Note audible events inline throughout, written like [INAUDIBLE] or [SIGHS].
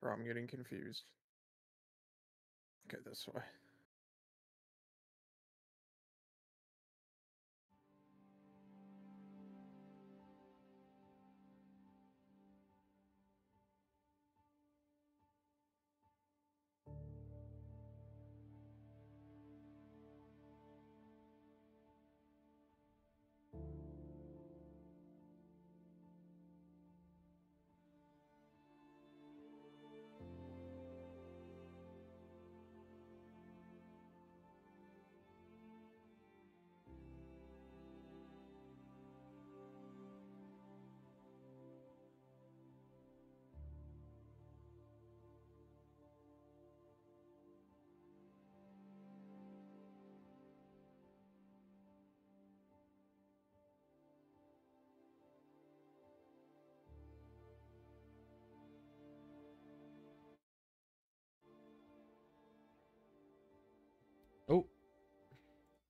Bro, I'm getting confused. Okay, this way.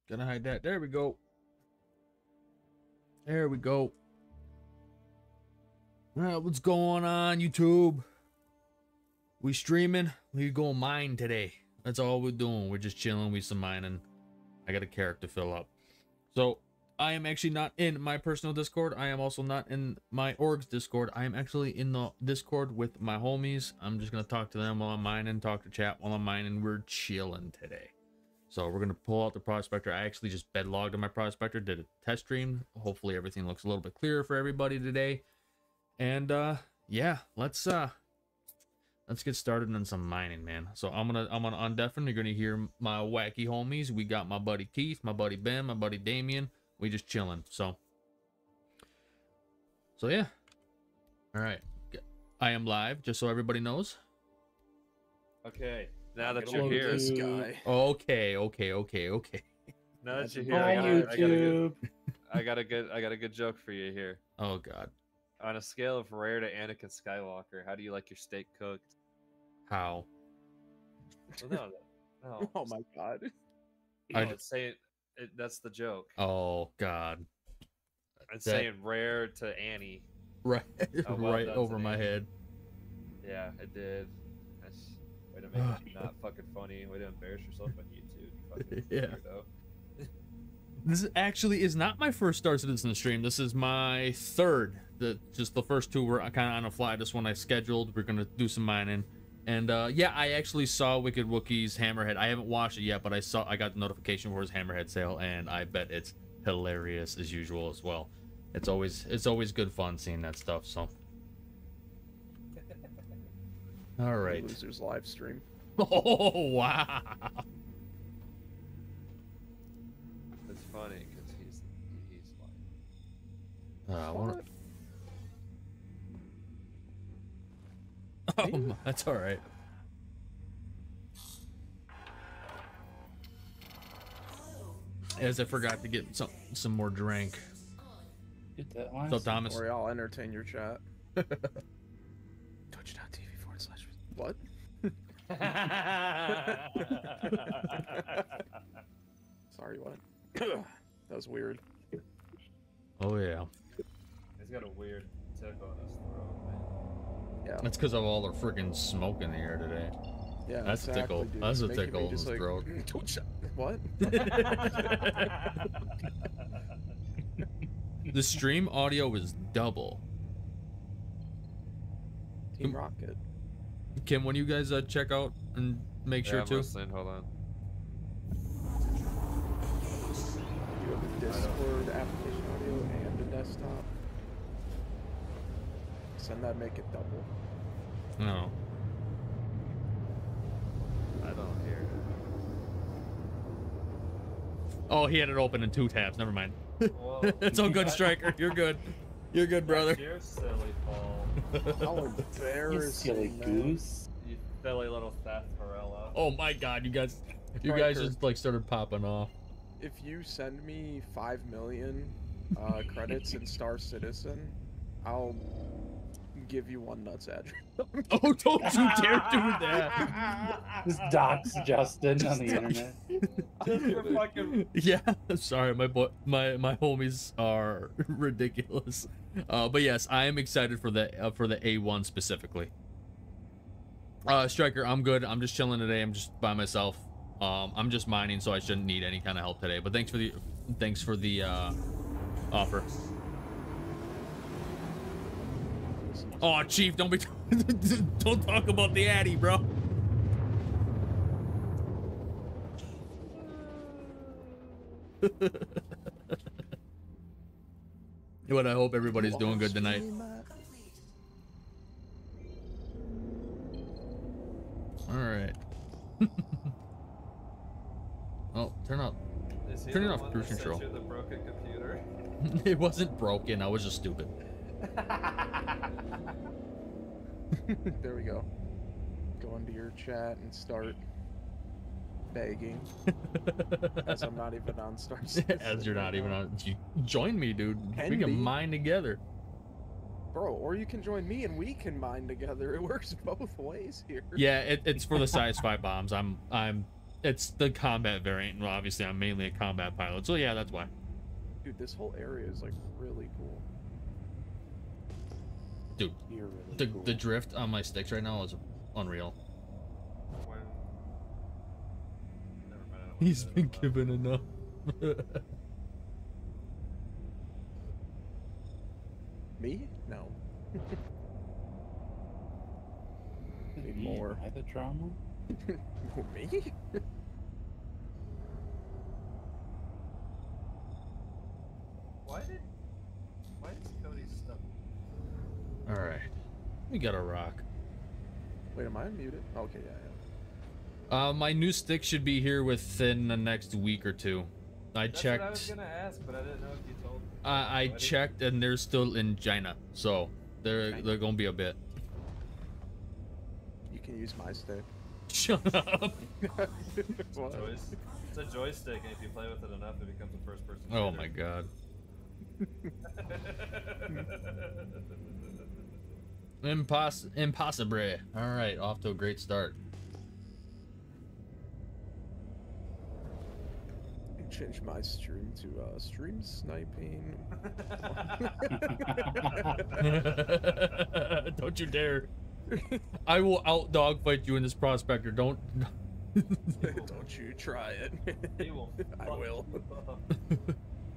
Gonna hide that. There we go. There we go. What's going on, YouTube? We streaming? We going mine today. That's all we're doing. We're just chilling. We some mining. I got a Carrack to fill up. So I am actually not in my personal Discord. I am also not in my org's Discord. I am actually in the Discord with my homies. I'm just gonna talk to them while I'm mining, talk to chat while I'm mining. We're chilling today. So we're gonna pull out the prospector. I actually just bed logged on my prospector, did a test stream. Hopefully everything looks a little bit clearer for everybody today. And uh yeah, let's uh let's get started on some mining, man. So I'm gonna I'm gonna undeafen. You're gonna hear my wacky homies. We got my buddy Keith, my buddy Ben, my buddy Damien. We just chilling. So so yeah. All right. I am live, just so everybody knows. Okay, now that you're here, this guy. Okay, okay, okay, okay. now that you're here, I got, I, got a good, I got a good, I got a good joke for you here. Oh god. On a scale of rare to Anakin Skywalker, how do you like your steak cooked? How? Well, no, [LAUGHS] no, no. Oh my god. no, I- it's saying it, that's the joke. Oh god. It's that- saying rare to Annie. Right Oh, well [LAUGHS] right over my Zanini. head. Yeah, it did. That's way to make it not fucking funny. Way to embarrass yourself on YouTube. You [LAUGHS] fucking Yeah. weirdo. This actually is not my first Star Citizen stream. This is my third. The just the first two were kind of on a fly. This one I scheduled. We're gonna do some mining, and uh, yeah, I actually saw Wicked Wookie's Hammerhead. I haven't watched it yet, but I saw I got the notification for his Hammerhead sale, and I bet it's hilarious as usual as well. It's always it's always good fun seeing that stuff. So, all right. Losers live stream. [LAUGHS] Oh wow. It's funny because he's he's like. Uh, I wanna... [LAUGHS] Oh, my- that's all right. As I forgot to get some some more drink. Get that one. So Thomas, Or I'll entertain your chat. [LAUGHS] Twitch.tv forward slash. What? [LAUGHS] Sorry, what? that was weird. oh yeah, He's got a weird tick on his throat, man. Yeah. that's because of all the freaking smoke in the air today. Yeah. That's a tickle. exactly, dude. That's a Making tickle in just the like, throat. [LAUGHS] Twitch. What? [LAUGHS] The stream audio is double. Team Rocket. Kim, when you guys uh, check out and make Yeah, sure I'm to. listening. Hold on. You have a Discord application audio and a desktop. Send that, make it double. No. I don't hear it. Oh, he had it open in two tabs. Never mind. Whoa. [LAUGHS] it's all good, Striker. You're good. [LAUGHS] You're good, brother. You're silly, Paul. How [LAUGHS] You embarrassing. silly man. goose. You silly little sarsaparilla. Oh my God, you guys, you Striker. guys just like started popping off. If you send me five million uh, credits in [LAUGHS] Star Citizen, I'll give you one nuts address. [LAUGHS] Oh, don't you dare do that. [LAUGHS] Just dox Justin on the internet. [LAUGHS] Just fucking. Yeah, sorry, my boy, my my homies are ridiculous. Uh, but yes, I am excited for the uh, for the A1 specifically. Uh, Striker, I'm good. I'm just chilling today. I'm just by myself. Um, I'm just mining, so I shouldn't need any kind of help today. But thanks for the thanks for the uh, offer. Oh, Chief, don't be [LAUGHS] don't talk about the Addy, bro. [LAUGHS] But I hope everybody's doing good tonight. All right. [LAUGHS] oh, turn up. Turn it off one cruise that control. the broken computer? it wasn't broken. I was just stupid. [LAUGHS] there we go. Go into your chat and start begging. [LAUGHS] As I'm not even on Star [LAUGHS] Citizen As you're not even on. You join me, dude. we Can can be. mine together. Bro, or you can join me and we can mine together. It works both ways here. Yeah, it, it's for the size five bombs. I'm I'm. It's the combat variant. Well, obviously, I'm mainly a combat pilot, so yeah, that's why. Dude, this whole area is like really cool. Dude, You're really the cool. the drift on my sticks right now is unreal. When... Never mind, I don't wanna He's say that been out given enough. [LAUGHS] Me? No. [LAUGHS] Need more. I the drama? [LAUGHS] me? Why did... Why is Cody stuck? All right, we got a rock. Wait, am I muted? Okay, yeah, yeah. Uh, my new stick should be here within the next week or two. I That's checked. what I was gonna ask, but I didn't know if you told. I, I Already? checked, and they're still in China, so they're China. they're gonna be a bit. You can use my stick. Shut up. what? [LAUGHS] Joyce. It's a joystick, and if you play with it enough, it becomes a first-person. Oh my god. [LAUGHS] [LAUGHS] Imposs impossible. All right, off to a great start. Change my stream to uh, stream sniping. [LAUGHS] Don't you dare. [LAUGHS] I will out dogfight you in this prospector. Don't. [LAUGHS] Don't you try it. Will. I will.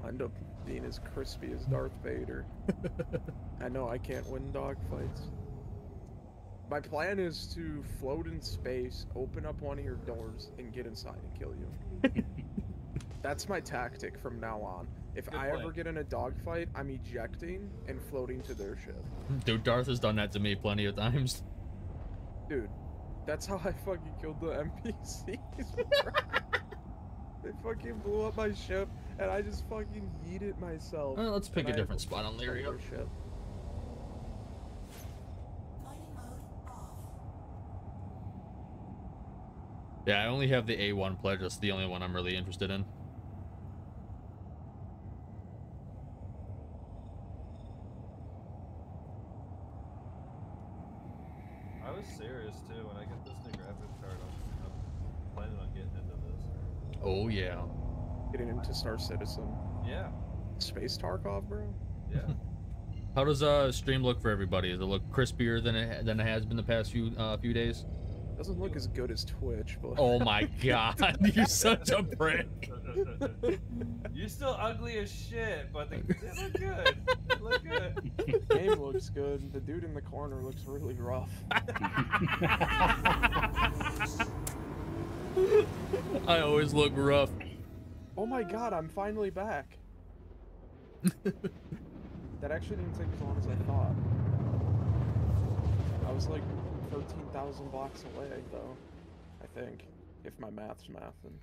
You up. End up being as crispy as Darth Vader. [LAUGHS] I know I can't win dogfights. My plan is to float in space, open up one of your doors, and get inside and kill you. [LAUGHS] That's my tactic from now on. If Good I plan. ever get in a dogfight, I'm ejecting and floating to their ship. Dude, Darth has done that to me plenty of times. Dude, that's how I fucking killed the NPCs. [LAUGHS] they fucking blew up my ship, and I just fucking yeeted myself. Well, let's pick a I different spot on Lyria. ship. Yeah, I only have the A1 pledge. That's the only one I'm really interested in. I was serious too. When I get this new graphics card, I'm, I'm planning on getting into this. Oh yeah. Getting into Star Citizen. Yeah, Space Tarkov, bro? yeah. [LAUGHS] How does uh stream look for everybody? Does it look crispier than it than it has been the past few uh, few days? Doesn't look as good as Twitch, but Oh my god, [LAUGHS] you're such a prick. [LAUGHS] You're still ugly as shit, but the, they look good. They look good. game looks good. The dude in the corner looks really rough. I always look rough. Oh my god, I'm finally back. [LAUGHS] that actually didn't take as long as I thought. I was like 13,000 blocks away, though. I think. If my math's mathing.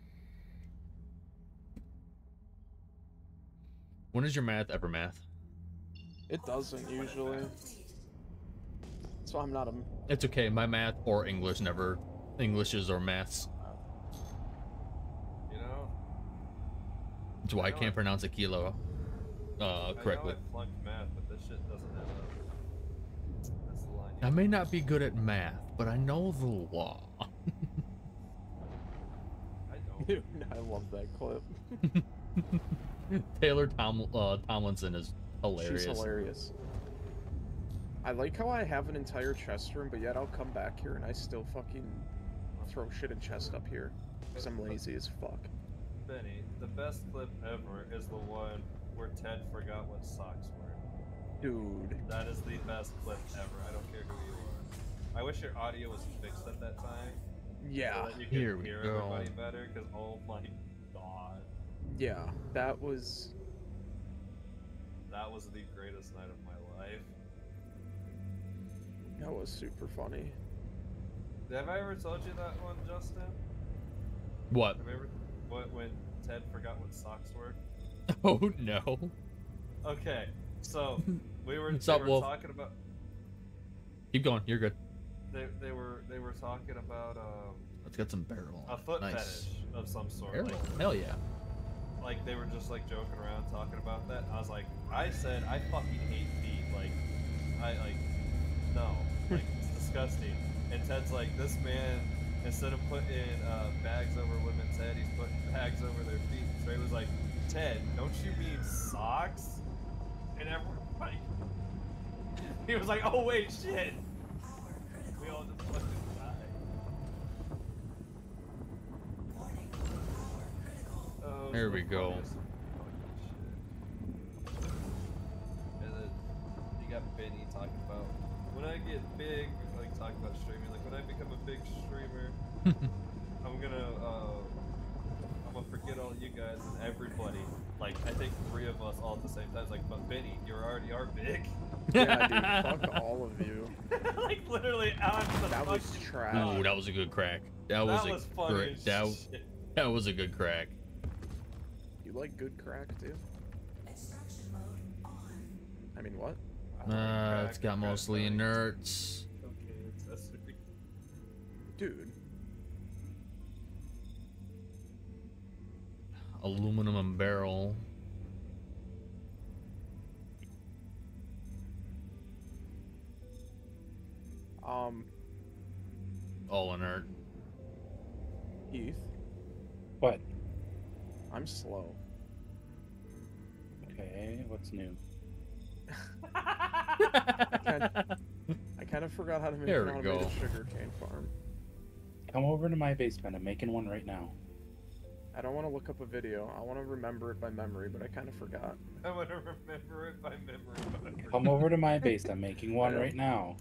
When is your math ever math? It doesn't usually. So I'm not a. It's okay. My math or English never Englishes or maths. You know, That's why I I can't it. pronounce a kilo uh, correctly. I know I flunked math, but this shit doesn't add up. That's the line. I may not be good at math, but I know the law. [LAUGHS] I. Dude, I love that clip. [LAUGHS] Taylor Tom uh, Tomlinson is hilarious. She's hilarious. I like how I have an entire chest room, but yet I'll come back here and I still fucking throw shit in chest up here. Because I'm lazy as fuck. Benny, the best clip ever is the one where Ted forgot what socks were. Dude. That is the best clip ever. I don't care who you are. I wish your audio was fixed at that time. Yeah. So that you could Here we hear go. everybody better. Because oh my god, Yeah. That was. that was the greatest night of my life. That was super funny. Have I ever told you that one, Justin? What? Have I ever what when Ted forgot what socks were? [LAUGHS] Oh no. Okay, so [LAUGHS] we were, What's up, were Wolf? talking about Keep going. You're good. they, they were they were talking about um, Let's get some barrel. a foot nice. fetish of some sort. Barrel. Like, Hell yeah. like they were just like joking around talking about that. I was like, I said I fucking hate feet. Like, I like no, [LAUGHS] like it's disgusting. And Ted's like, this man instead of putting uh, bags over women's head, he's putting bags over their feet. So he was like, Ted, don't you mean socks? And everyone like, [LAUGHS] he was like, oh wait, shit. We all just fucking died. Oh, There we go. funniest. And then you got Benny talking about when I get big, like talking about streaming, like when I become a big streamer, [LAUGHS] I'm gonna uh, I'm gonna forget all you guys and everybody. Like I think three of us all at the same time. It's like, but Benny, you already are big. [LAUGHS] Yeah, dude. fuck all of you. [LAUGHS] like literally out of the That was trash. Ooh, that was a good crack. That was that a was funny great. That, shit. that was a good crack. You like good crack, too? I mean, what? I Uh, crack, it's got crack mostly crack. inerts. Okay, accessory. Dude. Aluminum and barrel. Um, All inert. Heath, What? I'm slow. Okay, what's new? I kind of forgot how to make There an we go. automated sugarcane farm. Come over to my basement. I'm making one right now. I don't want to look up a video. I want to remember it by memory, but I kind of forgot. I want to remember it by memory. but- Come over to my base. I'm making [LAUGHS] one right now.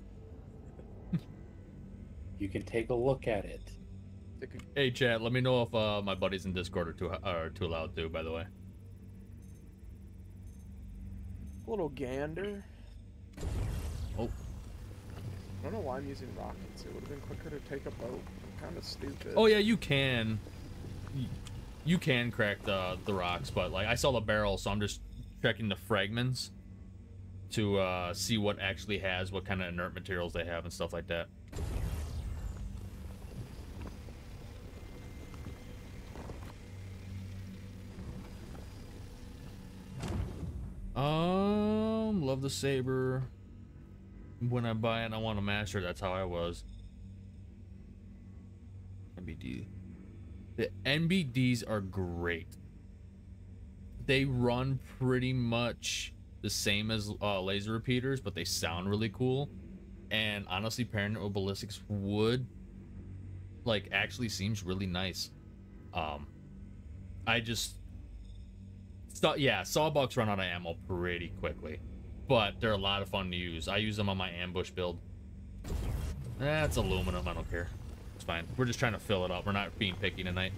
You can take a look at it. Hey, chat. Let me know if uh, my buddies in Discord are too are too loud too. By the way. little gander. Oh. I don't know why I'm using rockets. It would have been quicker to take a boat. I'm kind of stupid. Oh yeah, you can. You can crack the the rocks, but like I saw the barrel, so I'm just checking the fragments to uh, see what actually has what kind of inert materials they have and stuff like that. Um, love the saber. When I buy it, I want a master. That's how I was. NDB. The NDBs are great. They run pretty much the same as uh, laser repeaters, but they sound really cool. And honestly, with ballistics would like actually seems really nice. Um, I just saw yeah, sawbucks run out of ammo pretty quickly, but they're a lot of fun to use. I use them on my ambush build. That's aluminum. I don't care. It's fine. We're just trying to fill it up. We're not being picky tonight.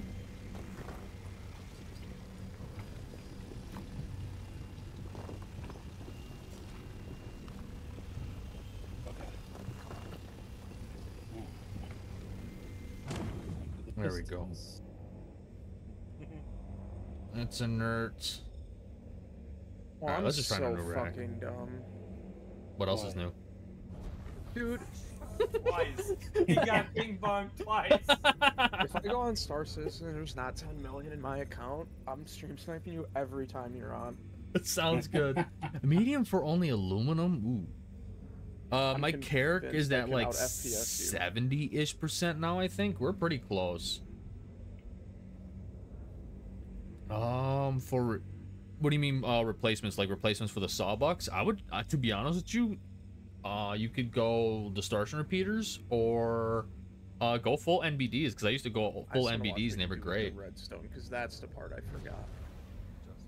There we go. [LAUGHS] It's inert. Well, Alright, I'm let's just find a so new rack. fucking dumb. What else is new? Dude, twice. [LAUGHS] He got ping pong twice. if I go on Star Citizen and there's not 10 million in my account, I'm stream sniping you every time you're on. That sounds good. [LAUGHS] Medium for only aluminum. Ooh. Uh, I'm my Carrack is they at like out FPS you. seventy-ish percent now. I think we're pretty close. Um, for what do you mean uh, replacements? Like replacements for the sawbucks? I would, uh, to be honest with you, uh, you could go distortion repeaters or uh, go full NDBs because I used to go full just NDBs what and they were do with the great. Redstone, because that's the part I forgot. Just-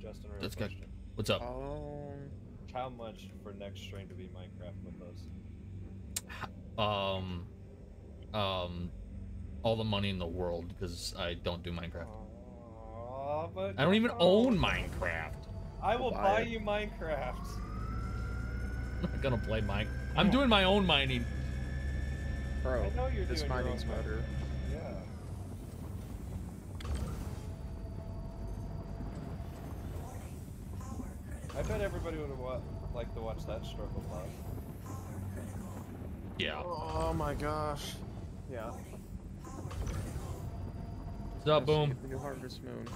Justin, real That's good. What's up? Um, How much for next strain to be Minecraft with us? Um, um, all the money in the world because I don't do Minecraft. Aw, but I don't even own Minecraft. I will Buy buy you Minecraft. [LAUGHS] I'm not gonna play mine. I'm doing my own mining. bro, I know you're this doing your mining's Minecraft. better. Yeah. I bet everybody would have liked to watch that struggle live. Yeah. Oh my gosh. Yeah. What's up, boom? The new Harvest Moon.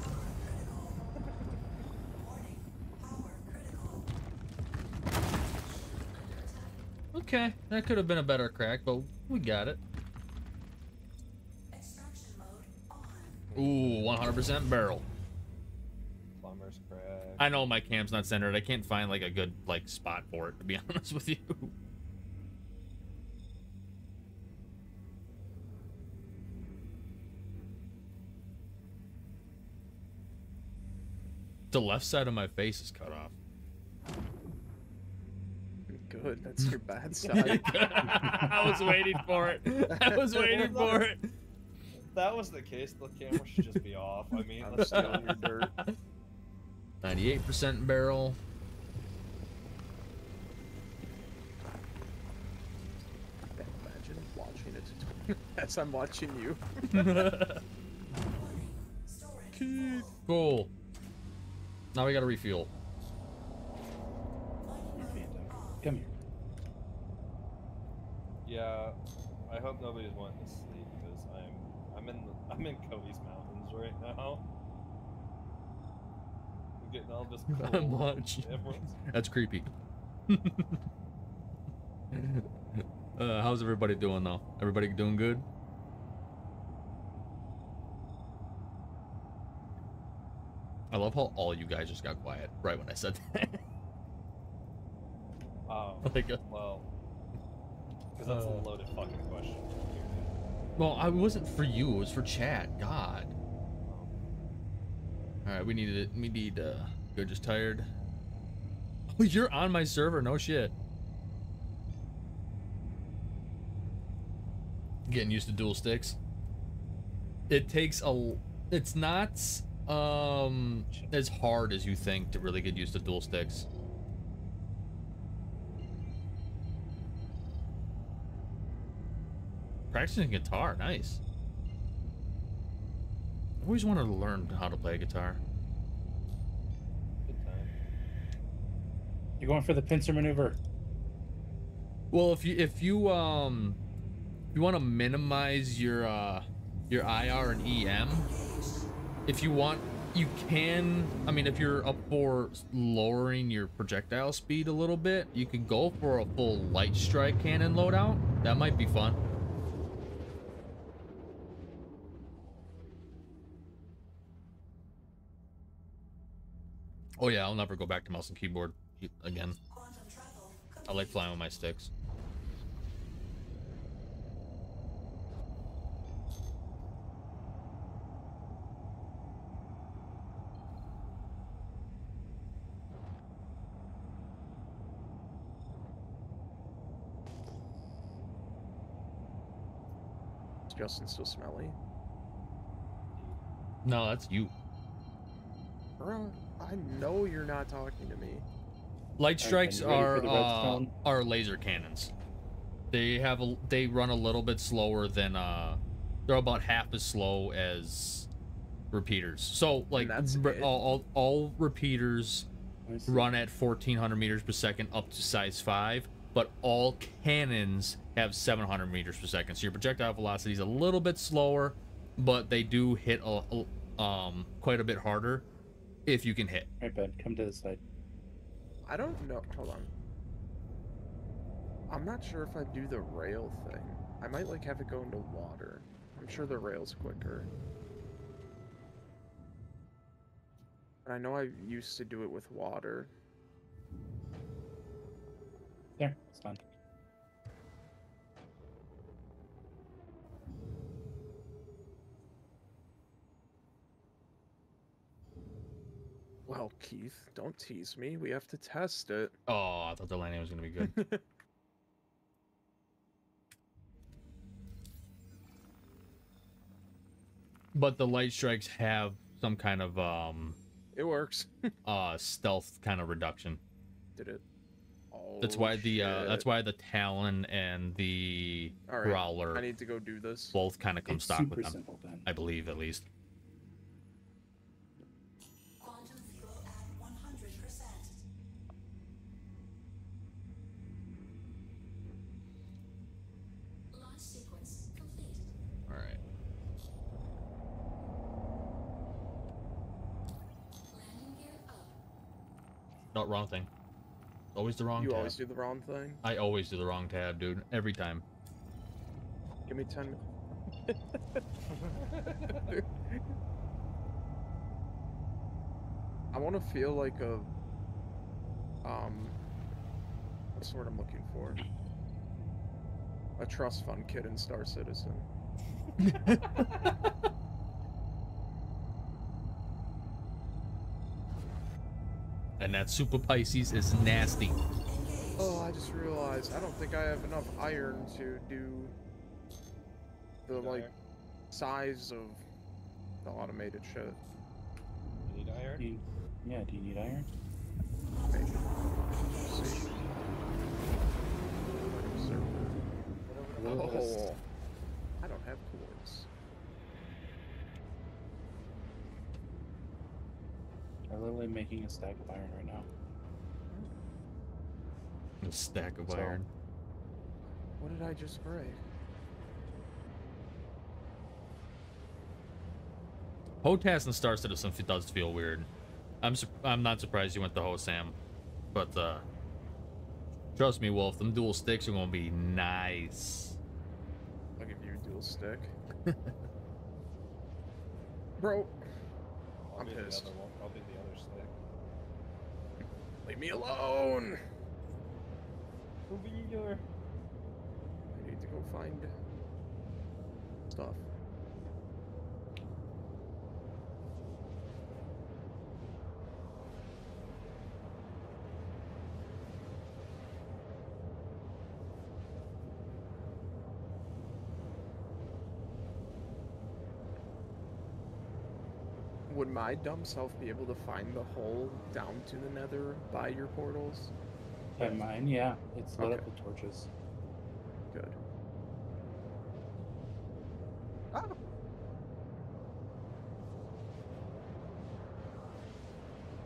Okay, that could have been a better crack, but we got it. Ooh, 100% barrel. Plumber's crack. I know my cam's not centered. I can't find like a good like spot for it to be [LAUGHS] honest with you. The left side of my face is cut off. Good, that's your bad [LAUGHS] side. I was waiting for it. I was waiting for it. If that was the case, the camera should just be off. I mean, I'm let's stealing your dirt. 98% barrel. Imagine watching it [LAUGHS] as I'm watching you. [LAUGHS] Cool. Now we gotta refuel. Come here. Yeah, I hope nobody's wanting to sleep because I'm I'm in the, I'm in Cody's mountains right now. I'm getting all this [LAUGHS] cold. I'm. Everyone's That's creepy. [LAUGHS] uh, how's everybody doing though? Everybody doing good? I love how all you guys just got quiet right when I said that. [LAUGHS] um, [LAUGHS] like, uh, well, because that's Uh. a loaded fucking question. well, I wasn't for you. It was for chat. God. All right, we need it. We need. uh You're just tired. [LAUGHS] Oh, you're on my server. No shit. Getting used to dual sticks. It takes a. It's not um as hard as you think to really get used to dual sticks. Practicing guitar, nice. I always wanted to learn how to play guitar. Good time. You're going for the pincer maneuver. Well, if you if you um if you want to minimize your uh your IR and EM, if you want you can I mean if you're up for lowering your projectile speed a little bit, you can go for a full light strike cannon loadout. That might be fun. Oh yeah, I'll never go back to mouse and keyboard again. I like flying with my sticks. Is Justin still smelly? No, that's you. Bro, I know you're not talking to me. Light strikes you ready for are uh, are laser cannons. They have a they run a little bit slower than uh they're about half as slow as repeaters. So like that's re- all, all all repeaters run at 1400 meters per second up to size 5, but all cannons have 700 meters per second. So your projectile velocity is a little bit slower, but they do hit a, a, um, quite a bit harder if you can hit. All right, Ben, come to the side. I don't know. Hold on. I'm not sure if I do the rail thing. I might like have it go into water. I'm sure the rail's quicker. And I know I used to do it with water. There, it's done. Well, Keith, don't tease me. We have to test it. Oh, I thought the landing was gonna be good. [LAUGHS] but the light strikes have some kind of um it works. [LAUGHS] uh stealth kind of reduction. Did it? Oh, That's why the uh that's why the Talon and the All right, Growler I need to go do this. both kind of come It's stock with them. simple. I believe at least. Wrong thing. Always the wrong You tab. always do the wrong thing. I always do the wrong tab, dude. Every time. Give me ten. [LAUGHS] I want to feel like a um. What's the word I'm looking for? A trust fund kid in Star Citizen. [LAUGHS] [LAUGHS] And that Super Pisces is nasty. Oh, I just realized I don't think I have enough iron to do the like size of the automated shit. You need iron? Do you, yeah, do you need iron? Maybe. See. Server. A little bit of s- Oh, I don't have quartz. I'm literally making a stack of iron right now. A stack of So- iron. What did I just break? HOTAS and Star Citizen f- does feel weird. I'm I'm not surprised you went to HOSAS, but uh, trust me, Wolf, them dual sticks are gonna be nice. I'll give you a dual stick. [LAUGHS] Bro, I'll I'm be the pissed. other one. I'll be the other stick. Leave me alone. Who be your? I need to go find stuff. Would my dumb self be able to find the hole down to the nether by your portals? By mine, yeah, it's lit up with torches. Good. Ah.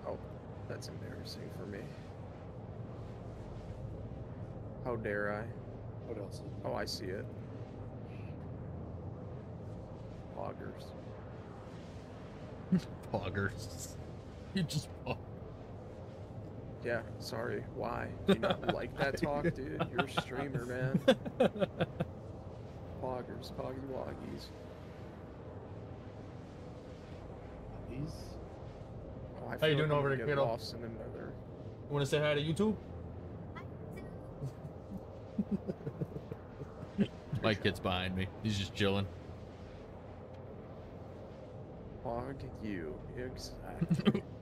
Oh, that's embarrassing for me. How dare I? What else? Oh, I see it. Loggers. Poggers. [LAUGHS] You just pog- Yeah, sorry. Why? Do you not [LAUGHS] like that talk, dude? You're a streamer, man. [LAUGHS] Poggers, poggy woggies. these? Oh, I How you feel like doing over there, kiddo? lost in another. You want to say hi to YouTube? My kid's behind me. He's just chilling. Pog you. Exactly. [LAUGHS]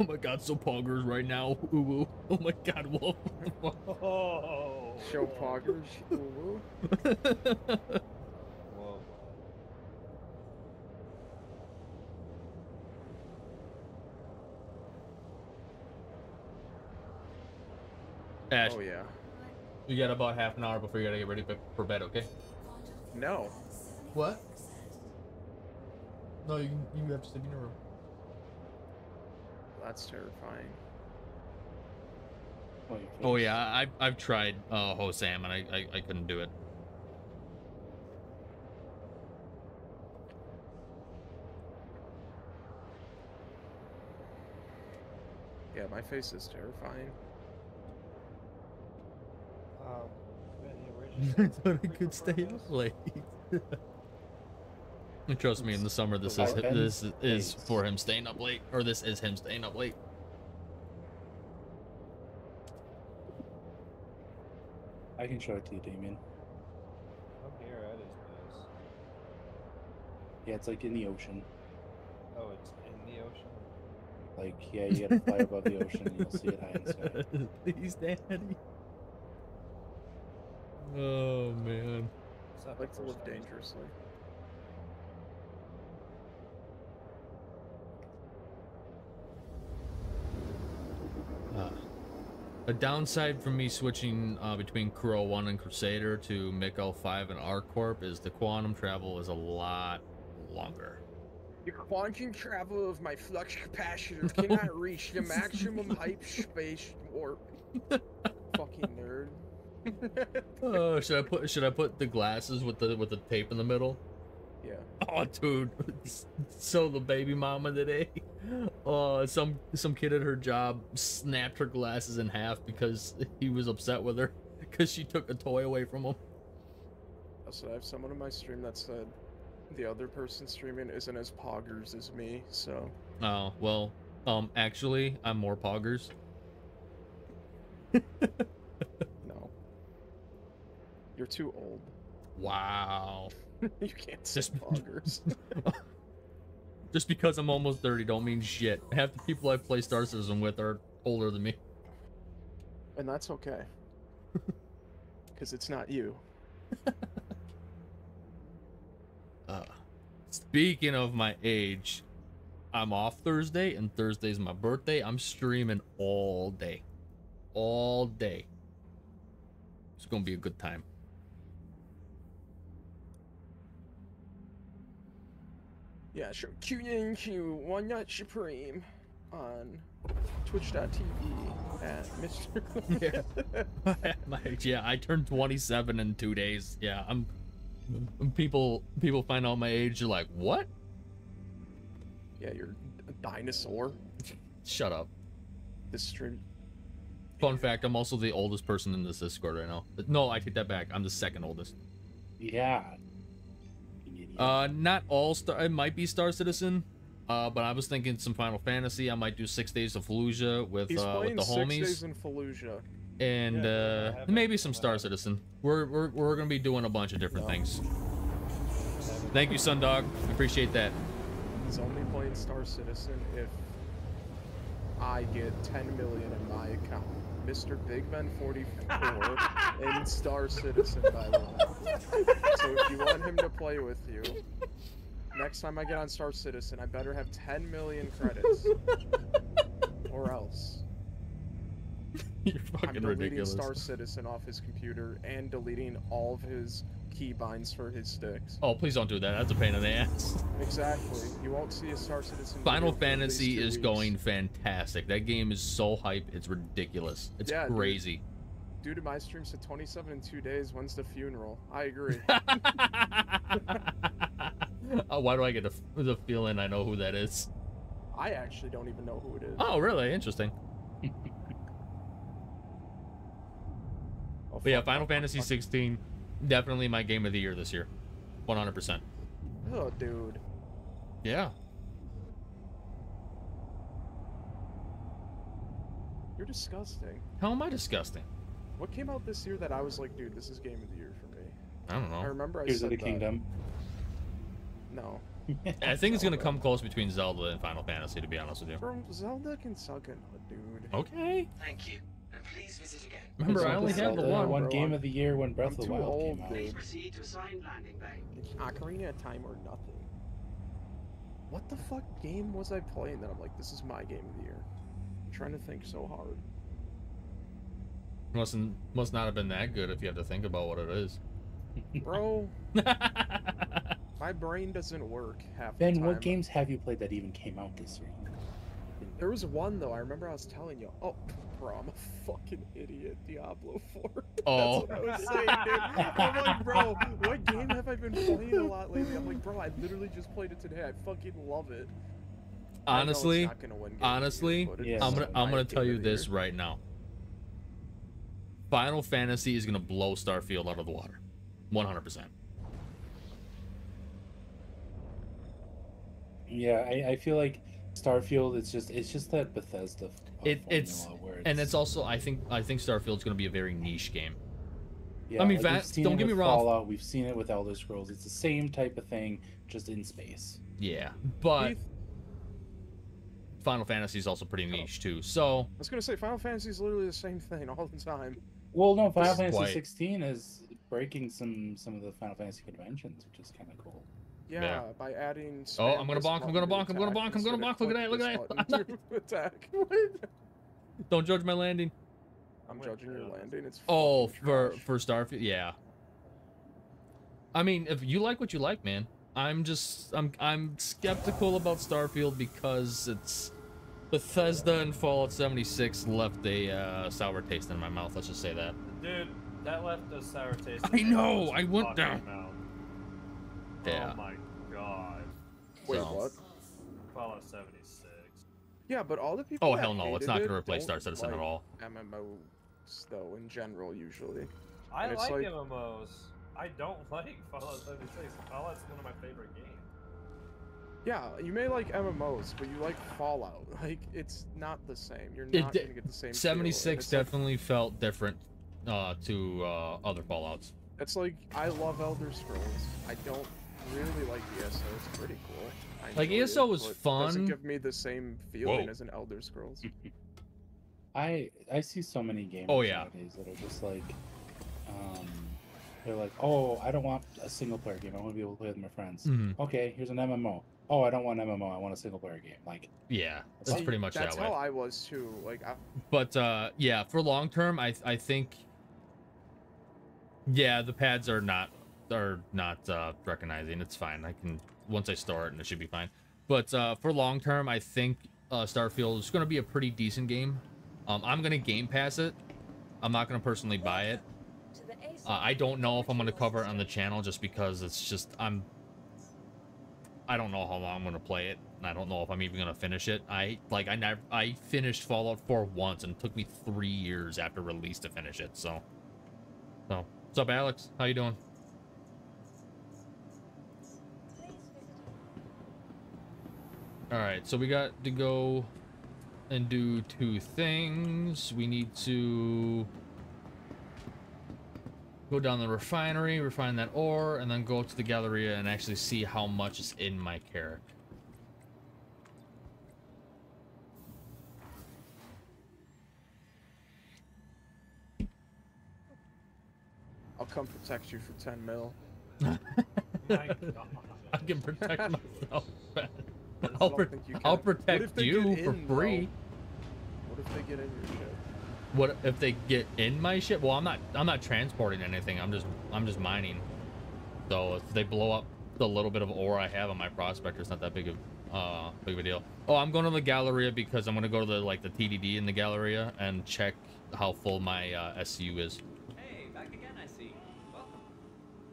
Oh my god, so poggers right now. Ooh, ooh. Oh my god, Wolf. Oh. Show poggers. Ooh, Whoa. Ash, Oh yeah. you got about half an hour before you gotta get ready for- for bed, okay? No. What? No, you, you have to sleep in your room. That's terrifying. Oh, Oh yeah, I I've tried uh HOSAS and I, I I couldn't do it. Yeah, my face is terrifying. Um, yeah, the [LAUGHS] I original. thought I could stay up late. [LAUGHS] And trust me, in the summer, this is Providence this is Place. for him staying up late, or this is him staying up late. I can show it to you, Damien. I'm here at his place. Yeah, it's like in the ocean. Oh, it's in the ocean. Like, yeah, you gotta fly above the ocean and you'll see it high in the [LAUGHS] sky. Please, Daddy. Oh man. It's I like to live first time. dangerously. A downside for me switching uh, between CRU-L1 and Crusader to MIC-L5 and ArcCorp is the quantum travel is a lot longer. The quantum travel of my flux capacitor cannot [LAUGHS] reach the maximum height space warp. [LAUGHS] Fucking nerd. Oh, should I put should I put the glasses with the with the tape in the middle? Yeah. Oh, dude. So the baby mama today, uh, some some kid at her job snapped her glasses in half because he was upset with her because she took a toy away from him. Also, I have someone in my stream that said the other person streaming isn't as poggers as me, so Oh well, um, actually, I'm more poggers. [LAUGHS] no. You're too old. Wow. [LAUGHS] you can't Just- poggers. [LAUGHS] Just because I'm almost 30 don't mean shit. Half the people I play Star Citizen with are older than me. and that's okay. [LAUGHS] Because it's not you. Uh, speaking of my age, I'm off Thursday, and Thursday's my birthday. I'm streaming all day. All day. It's gonna be a good time. Yeah, sure. Tune in to One Nut Supreme on twitch.tv at Mr. My age, yeah, I turned 27 in two days. Yeah, I'm. People people find out my age. you're like, "What? yeah, you're a dinosaur. Shut up." This stream. Fun fact: I'm also the oldest person in this Discord right now. No, I take that back. I'm the second oldest. Yeah. Uh, not all star. It might be Star Citizen. Uh, but I was thinking some Final Fantasy. I might do Six Days of Fallujah with He's uh with playing the six homies days in Fallujah. and Yeah, uh maybe some Star. Citizen. We're we're we're gonna be doing a bunch of different No. things. Thank you, Sundog. Appreciate that. He's only playing Star Citizen if I get 10 million in my account. Mr. Big Ben 44 [LAUGHS] in Star Citizen, by the way. So if you want him to play with you, next time I get on Star Citizen, I better have 10 million credits. or else. You're fucking I'm fucking deleting ridiculous. Star Citizen off his computer and deleting all of his keybinds for his sticks. Oh, please don't do that. That's a pain in the ass. Exactly. You won't see a Star Citizen. Final video for at least Fantasy is weeks. going fantastic. That game is so hype. It's ridiculous. It's Yeah, dude. crazy. Dude, my streams to 27 in two days. When's the funeral? I agree. [LAUGHS] oh, why do I get the, the feeling I know who that is? I actually don't even know who it is. Oh, really? Interesting. [LAUGHS] Oh, But yeah, Final Fantasy fuck. 16, definitely my game of the year this year. 100%. Oh, dude. Yeah. You're disgusting. How am I disgusting? What came out this year that I was like, dude, this is game of the year for me? I don't know. I remember I Tears said of the that. Kingdom. No. [LAUGHS] I think it's going to come close between Zelda and Final Fantasy, to be honest with you. From Zelda can suck a nut, dude. Okay. Thank you, and please visit again. Remember, I only had the one. one bro. game of the year when Breath I'm of the too Wild old, came out. dude. Please proceed to assigned landing bay. Ocarina of Time or nothing. What the fuck game was I playing that I'm like, this is my game of the year? I'm trying to think so hard. Mustn't, must not have been that good if you have to think about what it is. Bro, [LAUGHS] my brain doesn't work half the Ben, what games have you played that even came out this year? There was one though. I remember I was telling you. Oh, bro, I'm a fucking idiot. Diablo [LAUGHS] 4. Oh. That's what I was saying, dude. I'm like, bro, what game have I been playing a lot lately? I'm like, bro, I literally just played it today. I fucking love it. I honestly, not gonna win Game of the Year, honestly, Yeah. I'm gonna my I'm gonna tell you this Year. right now. Final Fantasy is gonna blow Starfield out of the water, 100. percent Yeah, I, I feel like Starfield. It's just it's just that Bethesda. f- It- it's- formula where And it's also I think I think Starfield's going to be a very niche game. Yeah, I mean, like, Va- seen don't get me with wrong. Fallout, we've seen it with Elder Scrolls. It's the same type of thing, just in space. Yeah, but Heath, Final Fantasy is also Oh. pretty niche too. So I was gonna say Final Fantasy is literally the same thing all the time. Well, no, Final is Fantasy quite- 16 is breaking some some of the Final Fantasy conventions, which is kind of cool. Yeah, Yeah. by adding. Oh, I'm gonna this bonk, I'm gonna button bonk, I'm gonna attack bonk, I'm gonna instead bonk, look at that, look at that. attack. [LAUGHS] don't judge my landing. I'm judging your landing. It's Oh, for trash. for Starfield, yeah. I mean, if you like what you like, man, I'm just I'm I'm skeptical about Starfield because it's Bethesda and Fallout 76 left a uh, sour taste in my mouth. Let's just say that. Dude, that left a sour taste. I know, I went down. mouth. Yeah. Oh my god. Wait, so- what? Fallout 76. Yeah, but all the people. Oh hell no, it's not gonna replace Star Citizen like at all. MMOs though, in general, usually. I like, like- MMOs. I don't [LAUGHS] like Fallout 76. Fallout's one of my favorite games. Yeah, you may like MMOs, but you like Fallout. [LAUGHS] Like, it's not the same. You're not di- gonna get the same. feel, and 76 it's like- definitely felt different uh, to uh, other Fallout's. It's like I love Elder Scrolls. I don't really like ESO. It's pretty cool. I Like, ESO it, was fun. doesn't give me the same feeling Whoa. as an Elder Scrolls. [LAUGHS] I I see so many games Oh, yeah. nowadays that are just like, um, they're like, oh, I don't want a single player game. I want to be able to play with my friends. Mhm. Okay, here's an MMO. Oh, I don't want an MMO. I want a single player game. Like, Yeah, that's See, pretty much That's that way. how I was too. Like, I, But uh, yeah, for long term, I I think. Yeah, the pads are not are not uh, recognizing. It's fine. I can once I start, and it should be fine. But uh, for long term, I think uh, Starfield is going to be a pretty decent game. Um, I'm going to Game Pass it. I'm not going to personally buy it. Uh, I don't know if I'm going to cover it on the channel just because it's just I'm. I don't know how long I'm going to play it, and I don't know if I'm even going to finish it. I like I never I finished Fallout 4 once, and it took me three years after release to finish it. So, so what's up, Alex? How you doing? All right, so we got to go and do two things. We need to go down the refinery, refine that ore, and then go to the Galleria and actually see how much is in my character. I'll come protect you for 10 mil. [LAUGHS] [LAUGHS] I can protect myself. Man. I I'll, don't pro- think you I'll can. What if protect you for in, though? free. What if they get in your ship? What if they get in my ship? Well, I'm not. I'm not transporting anything. I'm just. I'm just mining. So if they blow up the little bit of ore I have on my prospector, it's not that big of uh big of a deal. Oh, I'm going to the Galleria because I'm gonna go to the like the TDD in the Galleria and check how full my uh, SCU is. Hey, back again, I see. Welcome.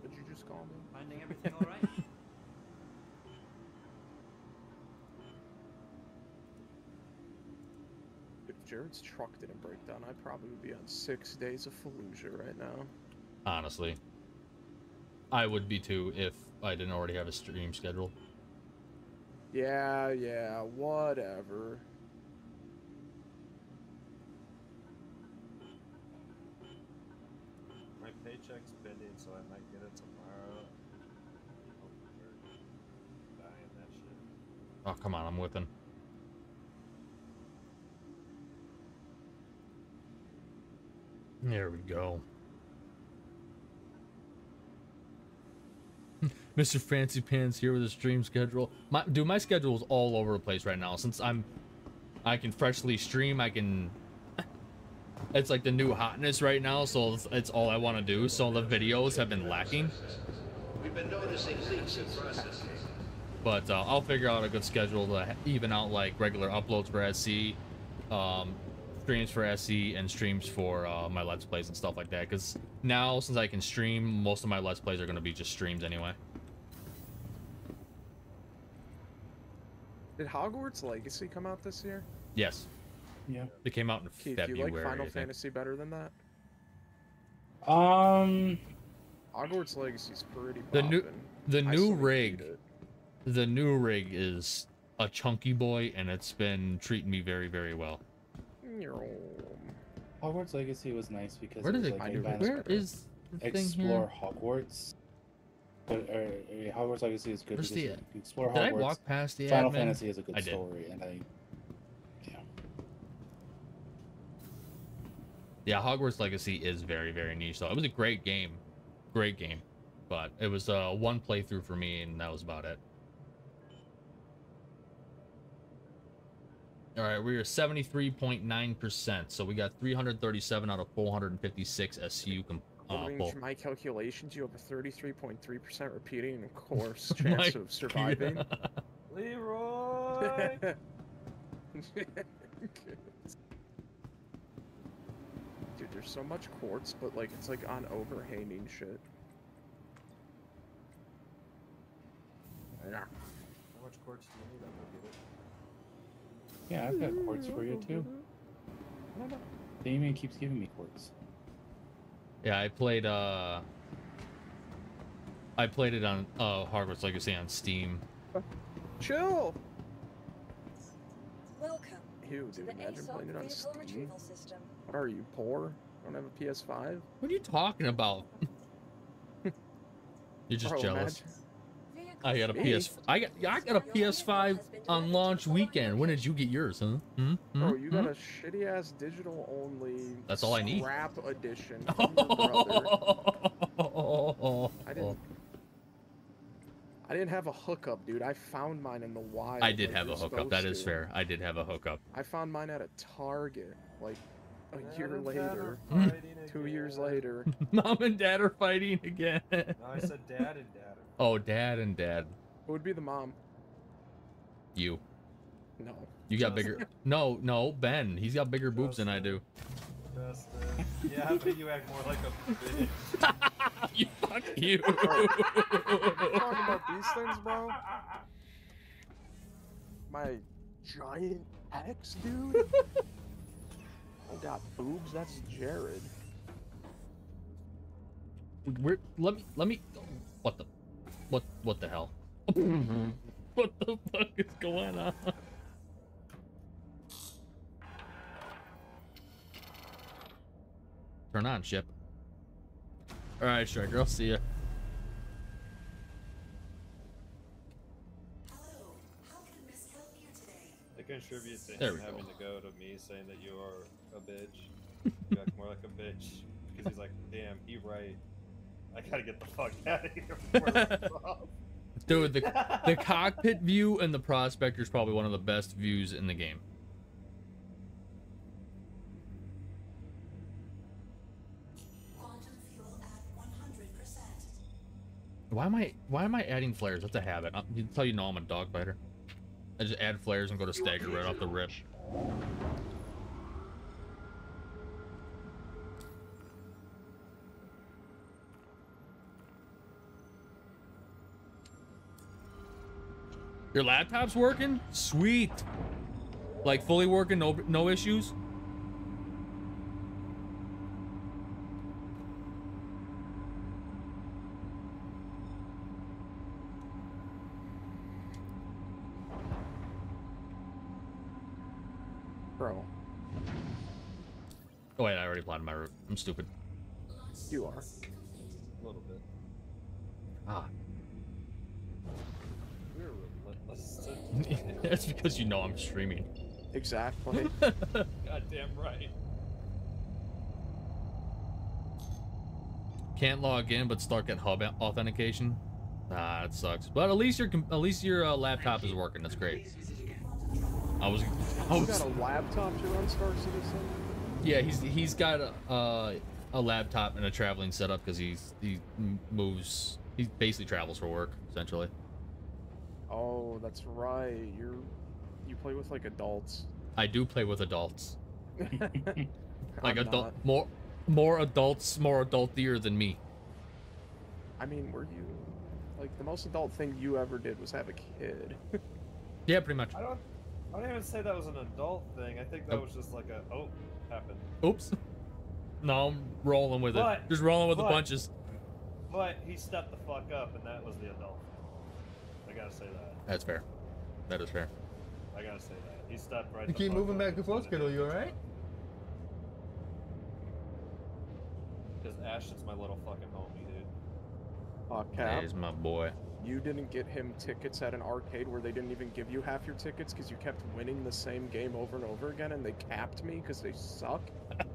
Did you just call me? Finding everything all right? [LAUGHS] If Jared's truck didn't break down, I'd probably be on six days of Fallujah right now. Honestly, I would be too if I didn't already have a stream schedule. Yeah, yeah, whatever. My paycheck's pending, so I might get it tomorrow. Oh, Hope that shit. Oh come on, I'm whipping. There we go. [LAUGHS] Mr. Fancy Pants here with a stream schedule. My dude, my schedule is all over the place right now. Since I'm, I can freshly stream. I can. [LAUGHS] It's like the new hotness right now, so it's, it's all I want to do. So the videos have been lacking, We've been noticing leaks in processing. but uh, I'll figure out a good schedule to even out like regular uploads for SC, um, streams for SC and streams for uh, my Let's Plays and stuff like that. Because now, since I can stream, most of my Let's Plays are going to be just streams anyway. Did Hogwarts Legacy come out this year? Yes, yeah. it came out in Keith, do you February. like Final Fantasy better than that? Um, Hogwarts Legacy's pretty The new- The I new still need to rig, the new rig is a chunky boy, and it's been treating me very, very well. Hogwarts Legacy was nice because Where it did was it? like do advanced Where is the thing explore here? Hogwarts. But uh, uh, Hogwarts Legacy is good Where's because the- you can explore Did I walk past the Final admin? Fantasy has a good I did. story, and I yeah. Yeah, Hogwarts Legacy is very, very niche. though. it was a great game, great game, but it was uh, one playthrough for me, and that was about it. All right, we are seventy-three point nine percent, so we got three hundred thirty-seven out of four hundred and fifty-six SCU com- uh, According to my calculations, you have a 33.3% repeating and course [LAUGHS] chance of surviving. [LAUGHS] Leroy. [LAUGHS] Dude, there's so much quartz, but like it's like on overhanging shit. Yeah. How much quartz do you need? I'm gonna get it. Yeah, I've got quartz for you too. Damien keeps giving me quartz. Yeah, I played. uh I played it on uh Hogwarts Legacy on Steam. Chill. Welcome Ew, to dude, imagine ASOP playing it on vehicle Steam. system. What are you, poor? Don't have a PS5? What are you talking about? [LAUGHS] You're just Bro, jealous. imagine- I got a Me? PS. I got. I got a PS5 on launch weekend. When did you get yours, huh? Hmm? Hmm? Bro, you got Hmm? a shitty ass digital only. That's all I need. Scrap edition. [LAUGHS] From. I didn't. I didn't have a hookup, dude. I found mine in the wild. I did like have a hookup. That is to. fair. I did have a hookup. I found mine at a Target, like a year Dad later. are fighting [LAUGHS] Two years later. [LAUGHS] Mom and dad are fighting again. No, I said dad and dad. Are- Oh, dad and dad. Who would be the mom? You. No. You got Justin. bigger. [LAUGHS] No, no, Ben. He's got bigger boobs than I do. Justin. Yeah, but you act more like a [LAUGHS] bitch. you fuck you. talking about these things, bro? My giant ex, dude. I got boobs. That's Jared. We're, let me. Let me. What the? What? What the hell? Mm-hmm. what the fuck is going on? Turn on, ship. All right, Striker. I'll see ya. Hello, how can Miss help you? It contributes to There him having go. to go to me saying that you are a bitch. You act more like a bitch. Because he's like, damn, he right. I gotta get the fuck [LAUGHS] out of here before this [LAUGHS] off." Dude, the the [LAUGHS] cockpit view and the prospector is probably one of the best views in the game. Quantum fuel at 100%. Why am I why am I adding flares? That's a habit. That's how you know I'm a dog biter. I just add flares and go to stagger right off the rip. Your laptop's working? Sweet. Like fully working, no no issues. Bro, Oh wait, I already plotted my route. I'm stupid. you are. A little bit. Ah, [LAUGHS] that's because you know I'm streaming. Exactly. [LAUGHS] Goddamn right. Can't log in, but stuck at hub authentication. Ah, that sucks. But at least your at least your uh, laptop is working. That's great. I was, I You was got a laptop to run Star Citizen? yeah. He's he's got a uh, a laptop and a traveling setup because he's he moves. He basically travels for work essentially. Oh, that's right. You're you play with like adults. I do play with adults, [LAUGHS] like I'm adult not. more more adults more adultier than me. I mean, were you like the most adult thing you ever did was have a kid? [LAUGHS] Yeah, pretty much. I don't. I don't even say that was an adult thing. I think that Nope. was just like a oh happened. Oops. No, I'm rolling with it. Just rolling with the but- punches. But he stepped the fuck up, and that was the adult. I gotta say that. That's fair. That is fair. I gotta say that. He stepped right. You keep moving back and forth, minute. kiddo. You alright? Because Ashton's my little fucking homie, dude. Uh, Cap, He's my boy. you didn't get him tickets at an arcade where they didn't even give you half your tickets because you kept winning the same game over and over again, and they capped me because they suck. [LAUGHS]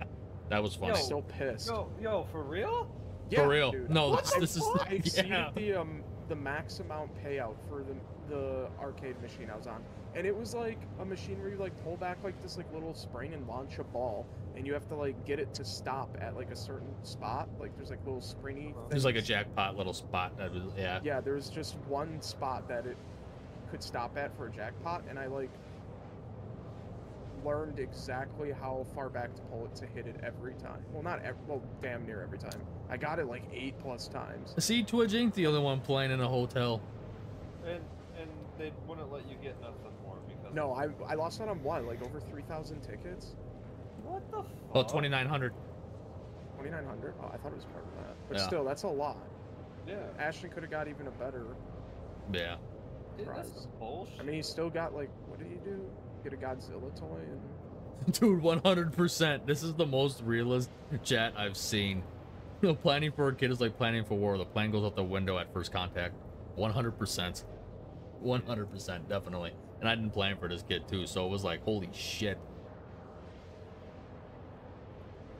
That was funny. I'm Yo, still pissed. Yo, yo, for real? For real. dude. No, What this- the this is- fuck? I [LAUGHS] exceeded yeah. the um the max amount payout for the the arcade machine I was on, and it was like a machine where you like pull back like this like little spring and launch a ball, and you have to like get it to stop at like a certain spot. Like there's like little springy. Uh-huh. There's like a jackpot little spot. That was yeah. Yeah, there's just one spot that it could stop at for a jackpot, and I like learned exactly how far back to pull it to hit it every time. Well, not ev- well, damn near every time. I got it like eight plus times. See, Twitch ain't the only one playing in a hotel. And and they wouldn't let you get nothing more because. No, I I lost out on what, like over three thousand tickets, What the oh, fuck? Well, 2,900. twenty nine hundred. Oh, I thought it was part of that, but Yeah. still, that's a lot. Yeah. Ashton could have got even a better. Yeah. Dude, that's Prize. bullshit. I mean, he still got like, what did he do? Get a Godzilla toy and [LAUGHS] Dude, 100%. This is the most realist chat I've seen. [LAUGHS] You know, planning for a kid is like planning for war. The plan goes out the window at first contact. 100%. 100%, definitely. And I didn't plan for this kid, too, so it was like, holy shit.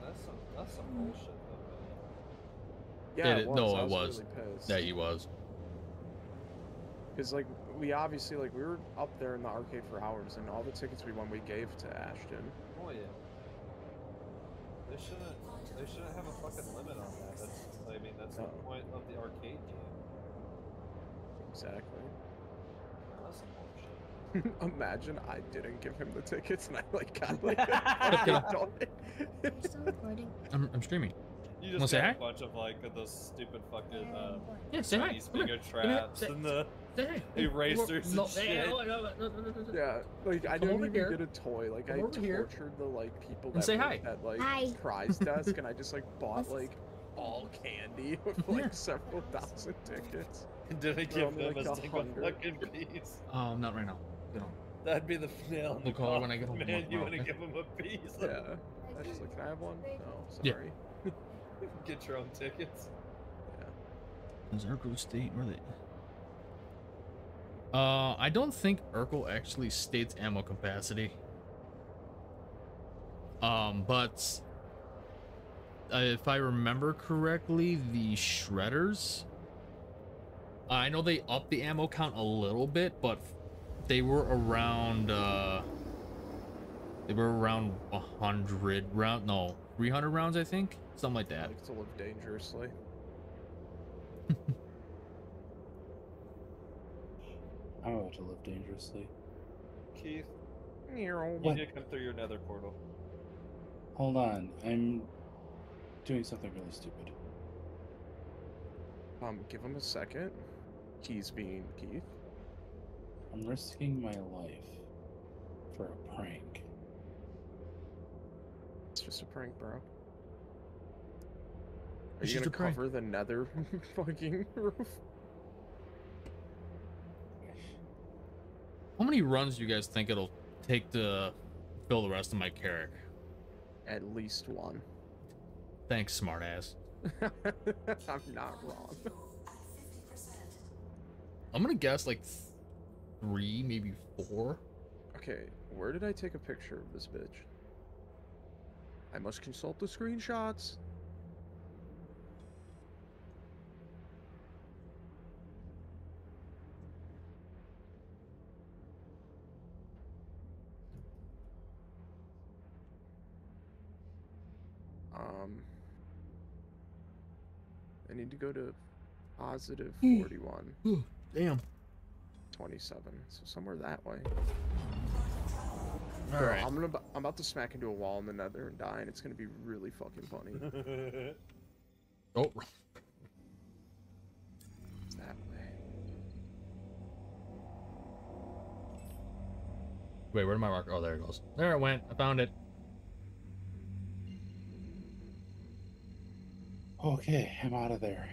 that's some that's some bullshit though, yeah, It- it was. no, I it was, was. really. Yeah, he was. Because like we obviously like we were up there in the arcade for hours, and all the tickets we won we gave to Ashton. Oh yeah. They shouldn't. They shouldn't have a fucking limit on that. That's. I mean, that's the point of the arcade game. Exactly. That's some bullshit. [LAUGHS] Imagine I didn't give him the tickets and I like got [LAUGHS] like Get a off. toy. Still recording. I'm, I'm streaming. You Wanna just say got hi? a bunch of like of those stupid fucking uh, Yeah, say hi. Chinese finger here. Come here. traps and the say hi. erasers No, and shit. no, no, no, no, no, no, no. yeah, like I Come didn't even here. get a toy. Like Come I over here. tortured the like people And that say hi. at like Hi. prize desk, and I just like [LAUGHS] bought like all candy [LAUGHS] with like Yeah. [LAUGHS] several thousand tickets. And did I give only, them like, a a single hundred. fucking piece? Um, not right now. You know. That'd be the nail in the We'll call her when I get home Man, you want to give them a piece? Yeah. I just like, can I have one? No, sorry. Yeah. sorry. Get your own tickets. Yeah. Is Erkul state where they? Uh, I don't think Erkul actually states ammo capacity. Um, but uh, if I remember correctly, the shredders. I know they upped the ammo count a little bit, but they were around. Uh, they were around a hundred round. No, three hundred rounds, I think, something like I that. like to live dangerously. [LAUGHS] I'm about to live dangerously. Keith, you What? need to come through your nether portal. Hold on, I'm doing something really stupid. Um, give him a second. He's being Keith. I'm risking my life for a prank. It's just a prank, bro. Are It's you gonna a prank. cover the nether [LAUGHS] fucking roof? How many runs do you guys think it'll take to fill the rest of my Carrack? At least one. Thanks, smartass. [LAUGHS] I'm not wrong. Fuel at 50%. I'm gonna guess like three, maybe four. Okay, where did I take a picture of this bitch? I must consult the screenshots. Um, I need to go to positive Hmm. 41, Damn. 27, so somewhere that way. All Bro, right. I'm gonna I'm about to smack into a wall in the nether and die, and it's gonna be really fucking funny. [LAUGHS] Oh, It's that way. wait, where did my marker? Oh, there it goes. There it went. I found it. Okay, I'm out of there.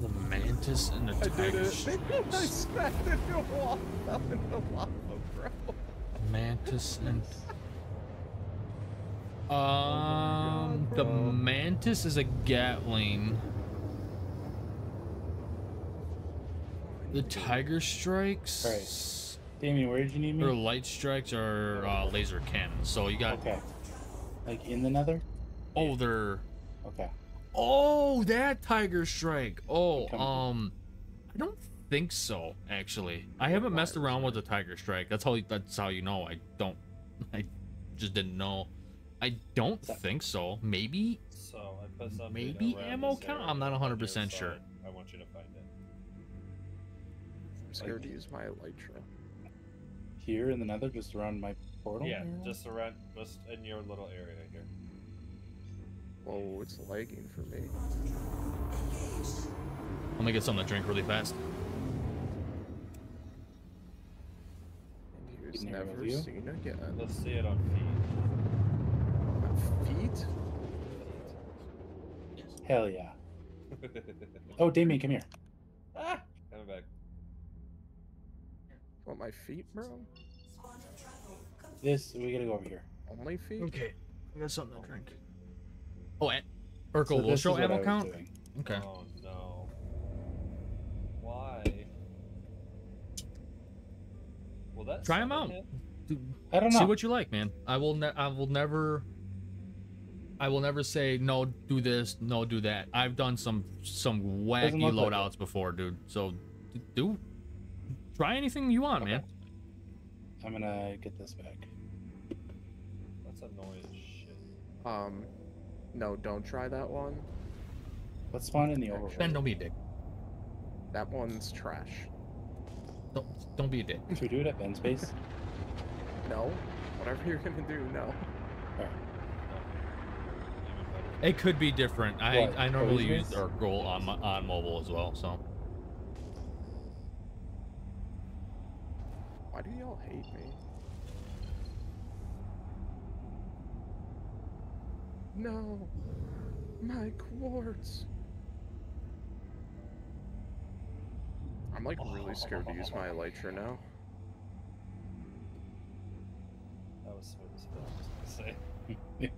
The mantis and the I tiger. [LAUGHS] I smacked into a up in the lava, bro. Mantis and. [LAUGHS] Um, oh God, the mantis is a Gatling. The tiger strikes. All right, Damien, where did you need me? Or light strikes or uh, laser cannons. So you got okay. Like in the nether? Oh, they're. Okay. Oh, that tiger Strike. Oh, um, I don't think so. Actually, I haven't messed around with the tiger strike. That's how. That's how you know. I don't. [LAUGHS] I just didn't know. I don't think so. Maybe. So I put something Maybe ammo count. I'm not 100 percent sure. I want you to find it. I'm scared like, to use my elytra. Here in the nether, just around my portal? Yeah, yeah, just around, just in your little area here. Whoa, it's lagging for me. Let me get something to drink really fast. Here's never seen again. Let's see it on feet. On feet? Hell yeah. [LAUGHS] oh, Damien, come here. Ah! Come back. Want my feet, bro? This we gotta go over here. Only feet. Okay, I got something to drink. Oh, and Erkul so will show ammo count. Doing. Okay. Oh no. Why? Well, that try them out. Dude, I don't know. See what you like, man. I will. Ne- I will never. I will never say no. Do this. No, do that. I've done some some wacky loadouts like before, dude. So, do try anything you want, okay. man. I'm gonna get this back. That's a noise shit. Um, no, don't try that one. Let's spawn in the overworld. Ben, don't be a dick. That one's trash. Don't don't be a dick. Should we do it at Ben's base? [LAUGHS] no. Whatever you're gonna do, no. Right. It could be different. What? I I normally use our goal on my, on mobile as well, so. Why do y'all hate me? No! My quartz! I'm like really scared to use my elytra now. That was smooth as I was gonna say.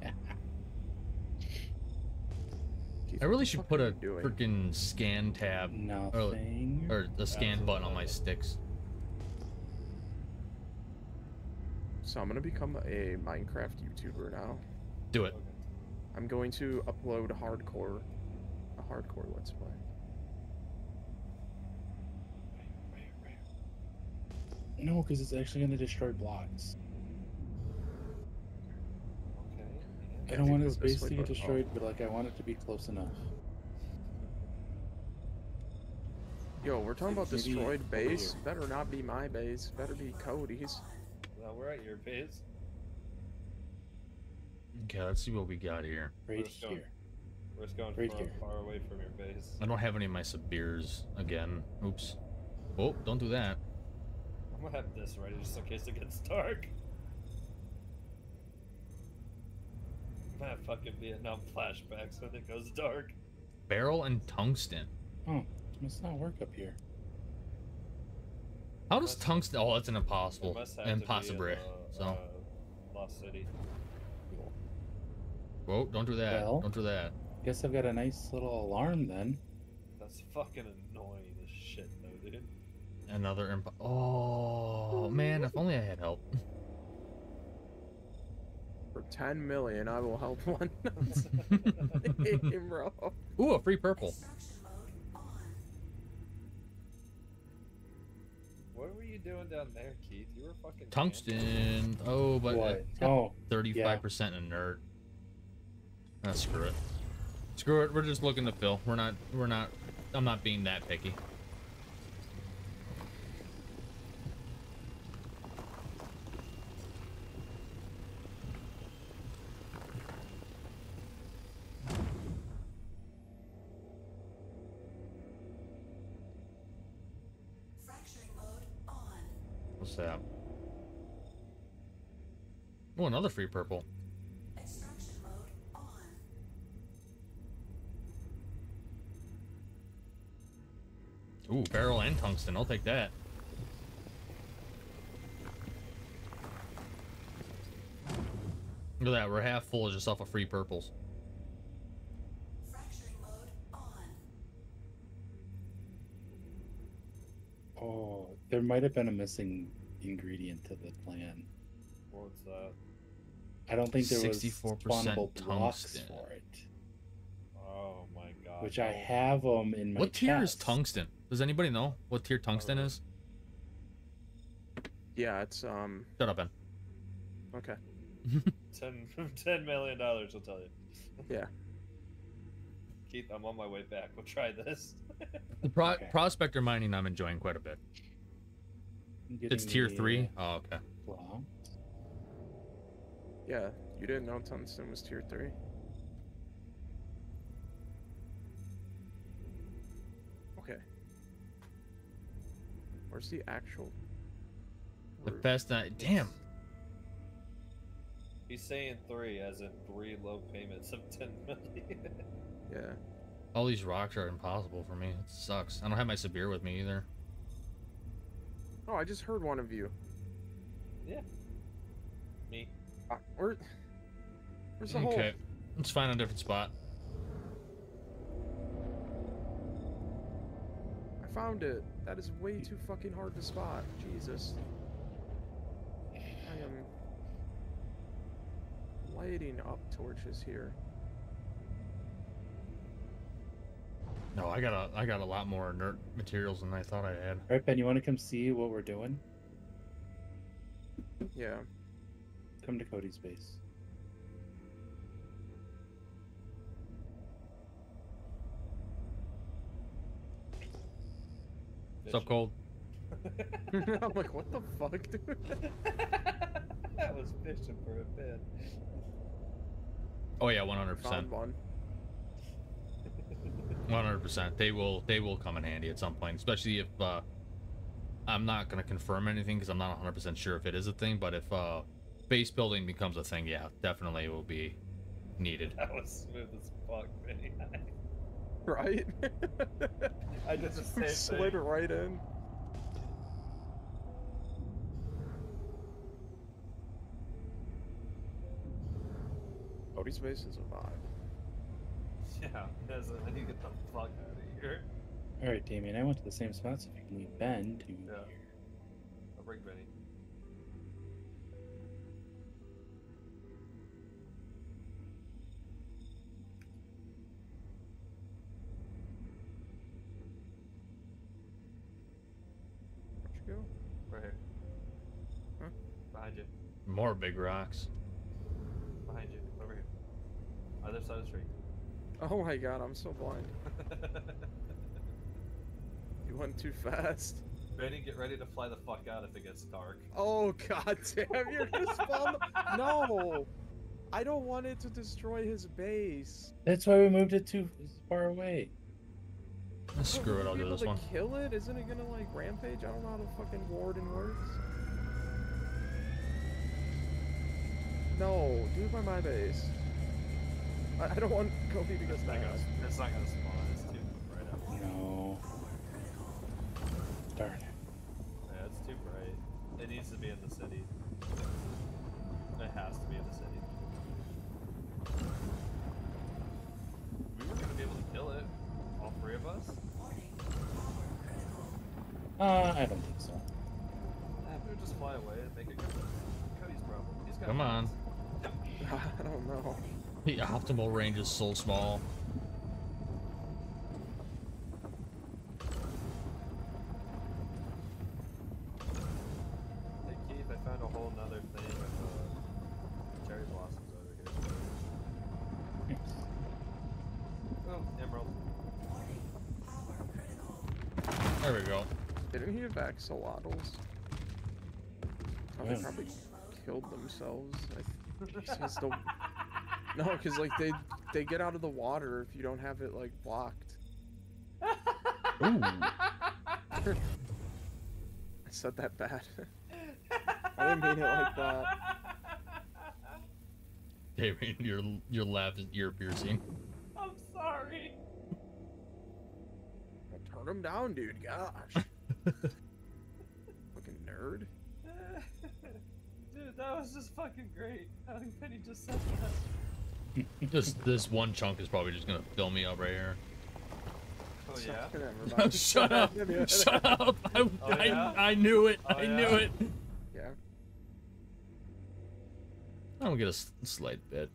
[LAUGHS] I really should put a freaking scan tab Nothing. or, a the scan button on my sticks. So I'm gonna become a Minecraft YouTuber now. Do it. I'm going to upload hardcore, a hardcore Let's Play. No, because it's actually going to destroy blocks. Okay. I don't want his base to get destroyed, oh. but like I want it to be close enough. Yo, we're talking about destroyed base. Better not be my base. Better be Cody's. We're at your base. Okay, let's see what we got here. Right here. Going, we're just going right far, here. far away from your base. I don't have any of my SaBIRs again. Oops. Oh, don't do that. I'm gonna have this ready just in case it gets dark. I'm gonna have fucking Vietnam flashbacks when it goes dark. Beryl and tungsten. Oh, it's not work up here. How does tungsten? Oh, that's an impossible, impossible. Uh, so, uh, Lost City. Whoa! Don't do that. Well, don't do that. Guess I've got a nice little alarm then. That's fucking annoying as shit, though, dude. Another imp. Oh man! If only I had help. [LAUGHS] For ten million, I will help [LAUGHS] one. [LAUGHS] Ooh, a free purple. What were you doing down there, Keith? You were fucking tungsten. Oh, but what? oh, thirty-five percent inert. Ah, screw it. Screw it. We're just looking to fill. We're not. We're not. I'm not being that picky. another free purple. Ooh, beryl and tungsten. I'll take that. Look at that. We're half full just off of free purples. Oh, there might have been a missing ingredient to the plan. What's that? I don't think there was 64% spawnable blocks tungsten. for it. Oh my god. Which I have them in my What tier is tungsten? Does anybody know what tier tungsten know. is? Yeah, it's um. Shut up, Ben. Okay. [LAUGHS] 10, [LAUGHS] 10 million dollars will tell you. Yeah. [LAUGHS] Keith, I'm on my way back. We'll try this. The pro- Okay. prospector mining I'm enjoying quite a bit. It's tier the, three. uh, Oh, okay. block. Yeah, you didn't know tungsten was tier three. Okay. Where's the actual? The roof? best. Uh, damn. He's saying three, as in three low payments of [LAUGHS] 10 million. Yeah. All these rocks are impossible for me. It sucks. I don't have my SaBIR with me either. Oh, I just heard one of you. Yeah. Me. Where? Where's the hole? Okay. Let's find a different spot. I found it. That is way too fucking hard to spot. Jesus. I am lighting up torches here. No, I got a I got a lot more inert materials than I thought I had. All right, Ben, you want to come see what we're doing? Yeah. Come to Cody's base. What's up, Cold? [LAUGHS] I'm like, what the fuck, dude? [LAUGHS] that was fishing for a bit. Oh yeah, one hundred percent. Found one. [LAUGHS] One hundred percent. They will they will come in handy at some point, especially if uh, I'm not gonna confirm anything because I'm not one hundred percent sure if it is a thing. But if uh, base building becomes a thing, yeah, definitely will be needed. That was smooth as fuck, Benny. [LAUGHS] Right? [LAUGHS] I did the [LAUGHS] same Slid thing. right in. Cody's base is a vibe. Yeah, as in, I need to get the fuck out of here. All right, Damien, I went to the same spot, so if you can lead Ben to Yeah. here. I'll bring Benny. More big rocks. Behind you. Over here. Other side of the street. Oh my god, I'm so blind. [LAUGHS] You went too fast. Benny, get ready to fly the fuck out if it gets dark. Oh god damn, you're gonna spawn the- [LAUGHS] No! I don't want it to destroy his base. That's why we moved it too far away. Screw it, I'll do this one. kill it? Isn't it gonna like rampage? I don't know how the fucking warden works. No, do it by my base. I, I don't want Kobe to get It's not mad. gonna, it's not gonna spawn. It's too bright out. No. Darn it. Yeah, it's too bright. It needs to be in the city. It has to be in the city. We were gonna be able to kill it. All three of us. Uh, I don't think so. Yeah, we would just fly away and make it go. Cody's problem. He's got Come on. Plans. I don't know. The optimal range is so small. Hey Keith, I found a whole nother thing of uh, cherry blossoms over here. Oh, emerald. There we go. Didn't he have axolotls? Oh, they probably killed themselves. I th- since the- No, because like they they get out of the water if you don't have it like blocked. Ooh. I said that bad. [LAUGHS] I didn't mean it like that. Damien, your your laugh is ear piercing. I'm sorry. I Turn him down, dude. Gosh. Fucking nerd. [LAUGHS] Dude, that was just fucking great. I think Penny just said that. This this one chunk is probably just gonna fill me up right here. Oh yeah. Never. Shut up! [LAUGHS] Shut up! I, Oh, I, yeah? I knew it. Oh, I yeah? knew it. Yeah. I don't get a slight bit.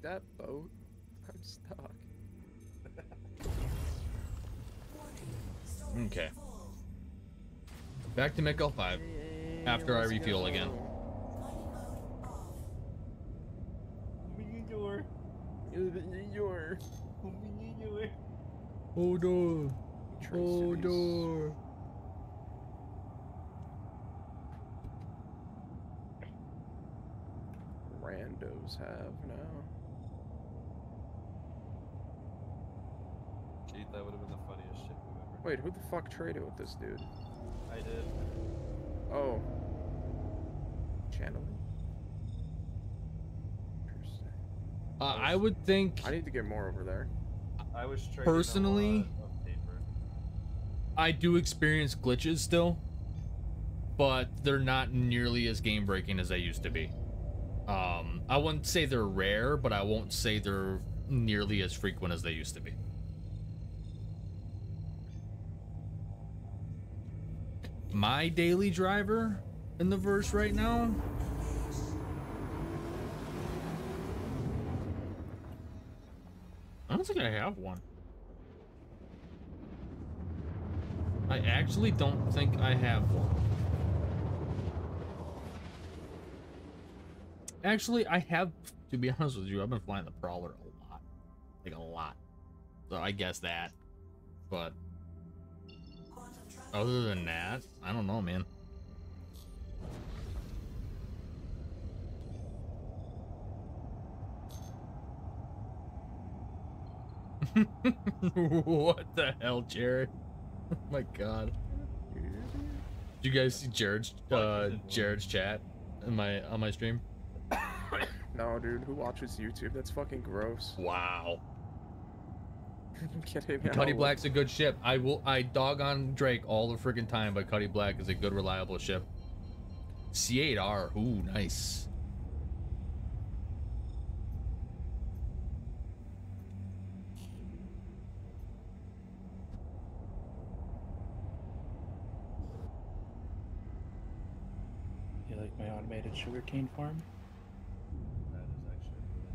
That boat. I'm stuck. Okay. Back to MIC-L5 after I refuel again. Oh door. Oh door. Randos have now. Gee, that would have been the funniest shit we've ever. Wait, who the fuck traded with this dude? I did. Oh. Channeling? Interesting. Uh, I would think I need to get more over there. I was trading Personally- a lot of paper. I do experience glitches still, but they're not nearly as game breaking as they used to be. Um, I wouldn't say they're rare, but I won't say they're nearly as frequent as they used to be. My daily driver in the verse right now. Think I have one. I actually don't think I have one. Actually, I have, to be honest with you, I've been flying the Prowler a lot. Like, a lot. So I guess that. But other than that, I don't know, man. [LAUGHS] what the hell, Jared? Oh my god. Did you guys see Jared's uh Jared's chat in my on my stream? [COUGHS] No, dude, who watches YouTube? That's fucking gross. Wow. [LAUGHS] I'm kidding. Cutty. Black's a good ship. I will I dog on Drake all the freaking time, but Cutty Black is a good reliable ship. C8R, ooh, nice. My automated sugarcane farm? That is actually really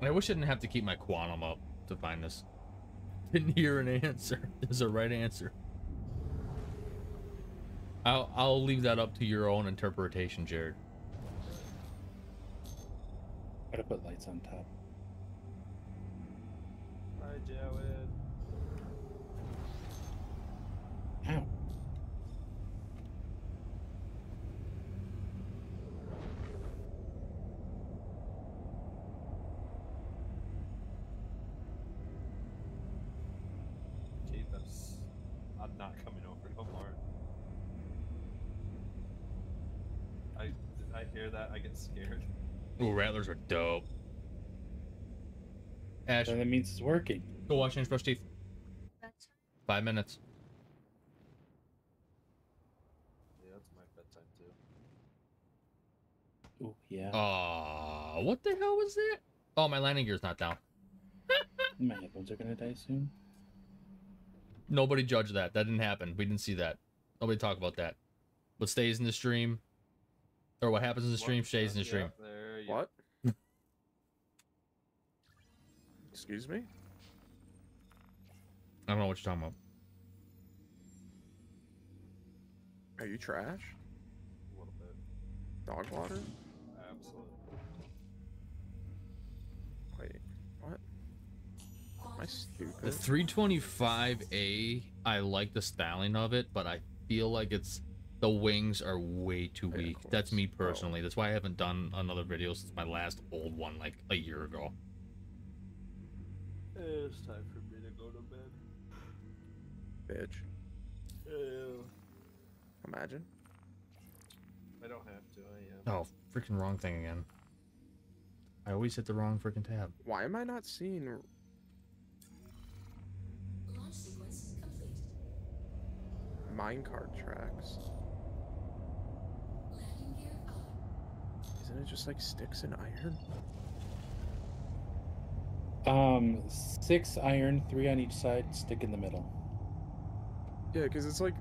nice. I wish I didn't have to keep my quantum up to find this. [LAUGHS] Didn't hear an answer. [LAUGHS] There's a right answer. I'll I'll leave that up to your own interpretation, Jared. Gotta put lights on top. Hi, Jared. Ow. Gee, that's. I'm not coming over no more. I I hear that, I get scared. Ooh, rattlers are dope. Ash, Then that means it's working. go wash hands, brush teeth. Five minutes. Yeah, that's my bedtime too. Ooh, yeah. Aw, what the hell was that? Oh, my landing gear's not down. [LAUGHS] My headphones are gonna die soon. Nobody judged that. That didn't happen. We didn't see that. Nobody talk about that. What stays in the stream, or what happens in the stream, What? stays in the Yeah, stream. there you What? [LAUGHS] Excuse me? I don't know what you're talking about. Are you trash? A little bit. Dog water? Am I stupid? The 325A, I like the styling of it, but I feel like it's the wings are way too Yeah, weak. of That's me course. Oh. personally. That's why I haven't done another video since my last old one like a year ago. Eh, it's time for me to go to bed. Bitch. Ew. Imagine. I don't have to, I am. Oh, freaking wrong thing again. I always hit the wrong freaking tab. Why am I not seeing? Minecart tracks? Landing gear up. Isn't it just like sticks and iron? Um, six iron, three on each side, stick in the middle. Yeah, because it's like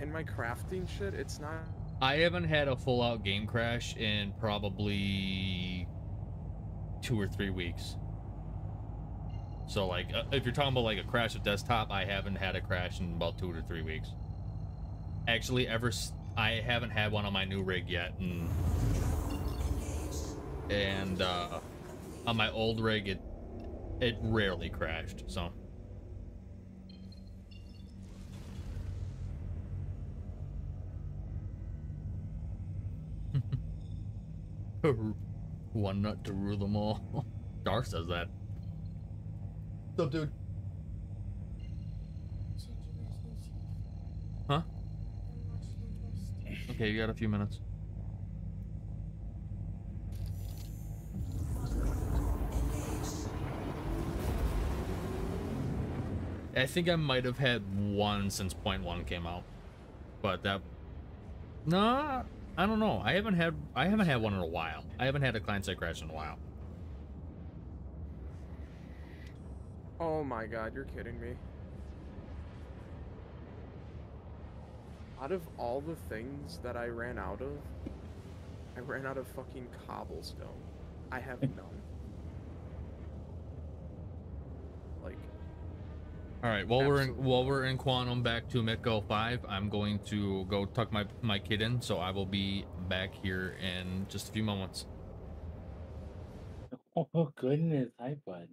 in my crafting shit, it's not. I haven't had a full out game crash in probably two or three weeks. So like, uh, if you're talking about like a crash of desktop, I haven't had a crash in about two to three weeks. Actually, ever I haven't had one on my new rig yet, and and uh, on my old rig, it it rarely crashed. So. [LAUGHS] One nut to rule them all. [LAUGHS] Darth says that. What's up, dude? Huh? Okay, you got a few minutes. I think I might have had one since point one came out, but that no, I don't know. I haven't had I haven't had one in a while. I haven't had a client side crash in a while. Oh my god, you're kidding me. Out of all the things that I ran out of, I ran out of fucking cobblestone. I have [LAUGHS] none. Like, All right, while we're in while we're in quantum back to Mitgo five, I'm going to go tuck my my kid in, so I will be back here in just a few moments. [LAUGHS] Oh goodness, hi bud.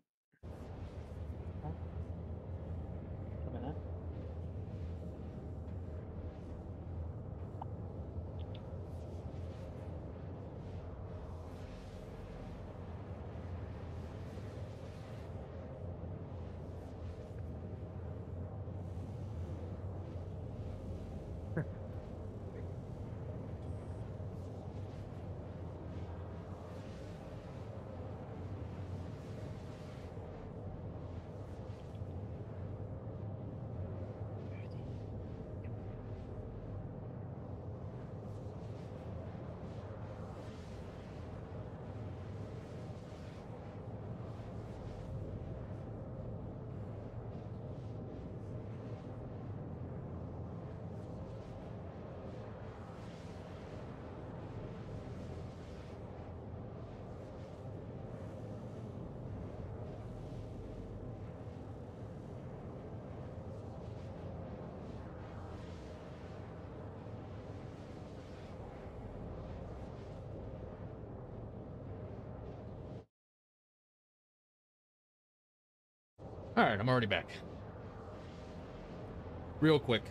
I'm already back. Real quick.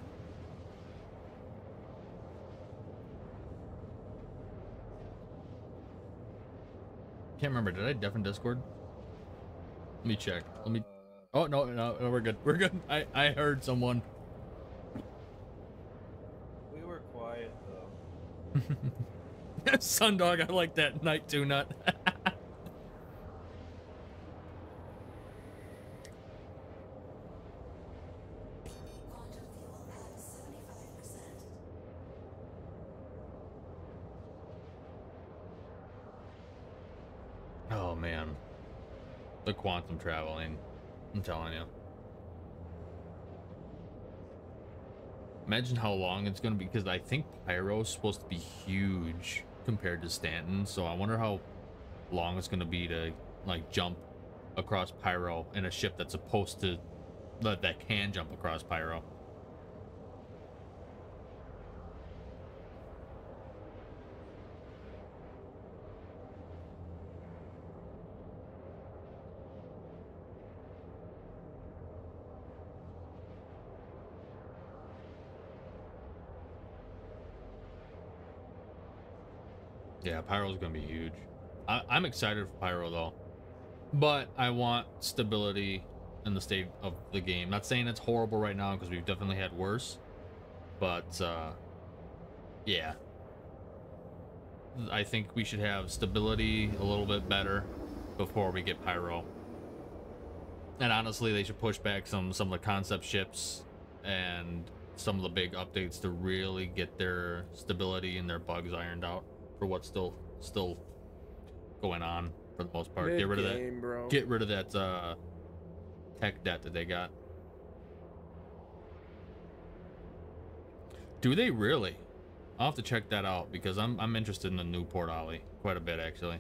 Can't remember. Did I deafen Discord? Let me check. Let me. Uh, oh no, no, no, we're good. We're good. I I heard someone. We were quiet though. [LAUGHS] Sundog, I like that night two nut. [LAUGHS] Quantum fuel at 75%. oh man, the quantum traveling. I'm telling you. Imagine how long it's gonna be because I think Pyro is supposed to be huge compared to Stanton. So I wonder how long it's gonna be to like jump across Pyro in a ship that's supposed to that that can jump across Pyro. Yeah, Pyro's gonna be huge. I, I'm excited for Pyro though, but I want stability in the state of the game. Not saying it's horrible right now because we've definitely had worse, but uh, yeah, I think we should have stability a little bit better before we get pyro. And honestly, they should push back some some of the concept ships and some of the big updates to really get their stability and their bugs ironed out for what's still still going on for the most part. Get rid of that. Bro. Get rid of that uh, tech debt that they got. Do they really? I'll have to check that out because I'm I'm interested in the new Port Ollie quite a bit actually.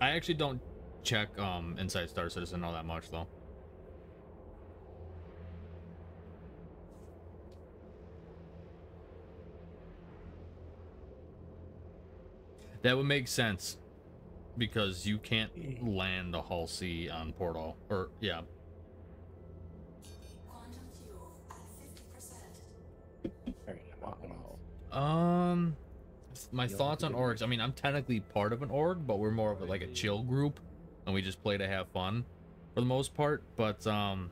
I actually don't check um Inside Star Citizen all that much though. That would make sense because you can't land a Hull C on Portal or yeah. Quantum fuel at 50%. Alright, I'm hopping off. Um, my thoughts on orgs. I mean, I'm technically part of an org, but we're more of a, like a chill group, and we just play to have fun, for the most part. But um,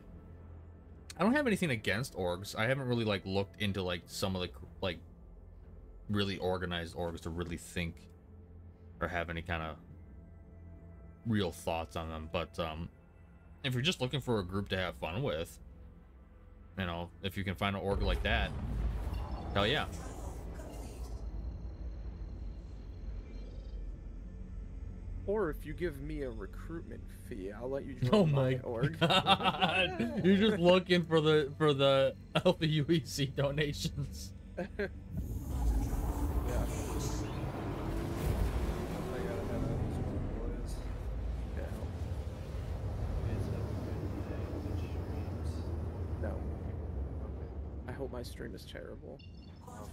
I don't have anything against orgs. I haven't really like looked into like some of the like really organized orgs to really think or have any kind of real thoughts on them. But um, if you're just looking for a group to have fun with, you know, if you can find an org like that, hell yeah. Or if you give me a recruitment fee, I'll let you [LAUGHS] join Oh my, my org. [LAUGHS] god! You're just looking for the for the Alpha UEC donations. [LAUGHS] yeah. I gotta head out as well, boys. Yeah. You guys have a good day. Good streams. No. Okay. I my stream is terrible. Quantum.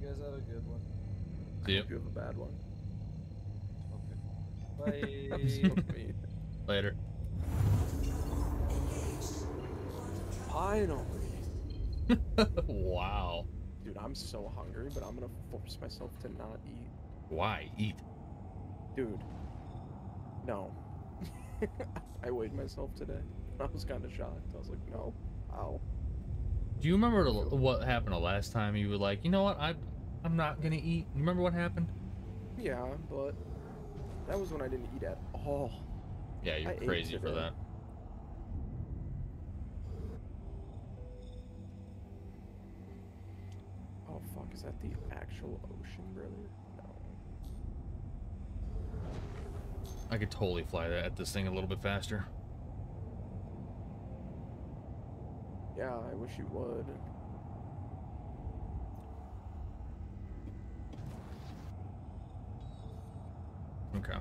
You guys have a good one. See I ya. hope you have a bad one. Okay. [LAUGHS] Bye. Later. Finally. [LAUGHS] wow. Dude, I'm so hungry, but I'm gonna force myself to not eat. Why eat? Dude. No. [LAUGHS] I weighed myself today. I was kind of shocked. I was like, no. Ow. Do you remember what happened the last time you were like, you know what, I, I'm not gonna eat. You remember what happened? Yeah, but that was when I didn't eat at all. Yeah, you're I crazy for that. Oh fuck, is that the actual ocean, brother? No. I could totally fly that at this thing a little bit faster. Yeah, I wish you would. Okay.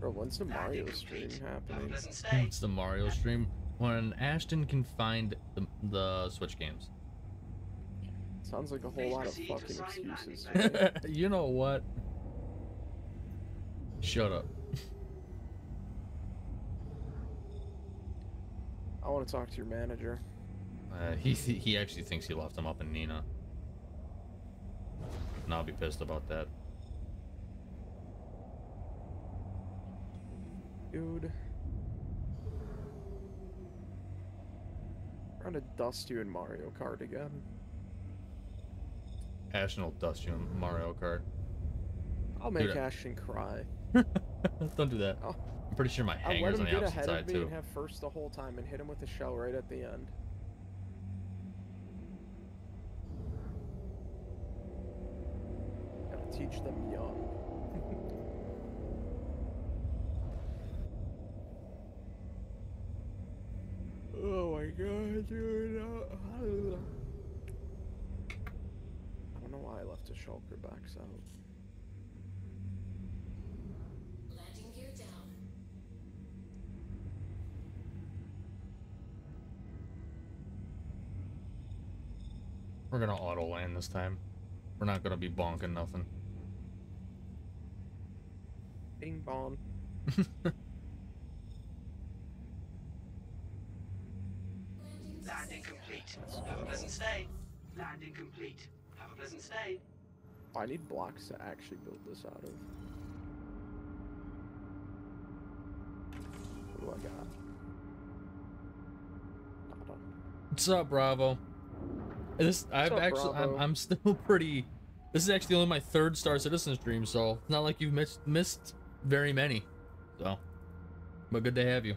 Bro, when's the Mario stream happening? It's the Mario stream when Ashton can find the the Switch games. Sounds like a whole lot of fucking excuses. [LAUGHS] you know what? Shut up. I want to talk to your manager. Uh, he th- he actually thinks he left him up in Nina. And I'll be pissed about that. Dude. I'm gonna dust you in Mario Kart again. Ashton will dust you in Mario Kart. I'll make Dude, Ashton cry. [LAUGHS] Don't do that. I'll, I'm pretty sure my hangar's on the opposite ahead side of me too. and have first the whole time and hit him with a shell right at the end. Gotta teach them young. [LAUGHS] oh my god, dude. I don't know why I left the shulker backs out. Landing gear down. We're gonna auto land this time. We're not gonna be bonking nothing. Bing bong. [LAUGHS] Landing Landing complete. Have a pleasant stay. Landing complete. Have a pleasant stay. Oh, I need blocks to actually build this out of. What do I got? What's up, Bravo? This I've actually I'm, I'm [LAUGHS] still pretty. This is actually only my third Star Citizen stream, so it's not like you've missed missed very many. So, but good to have you.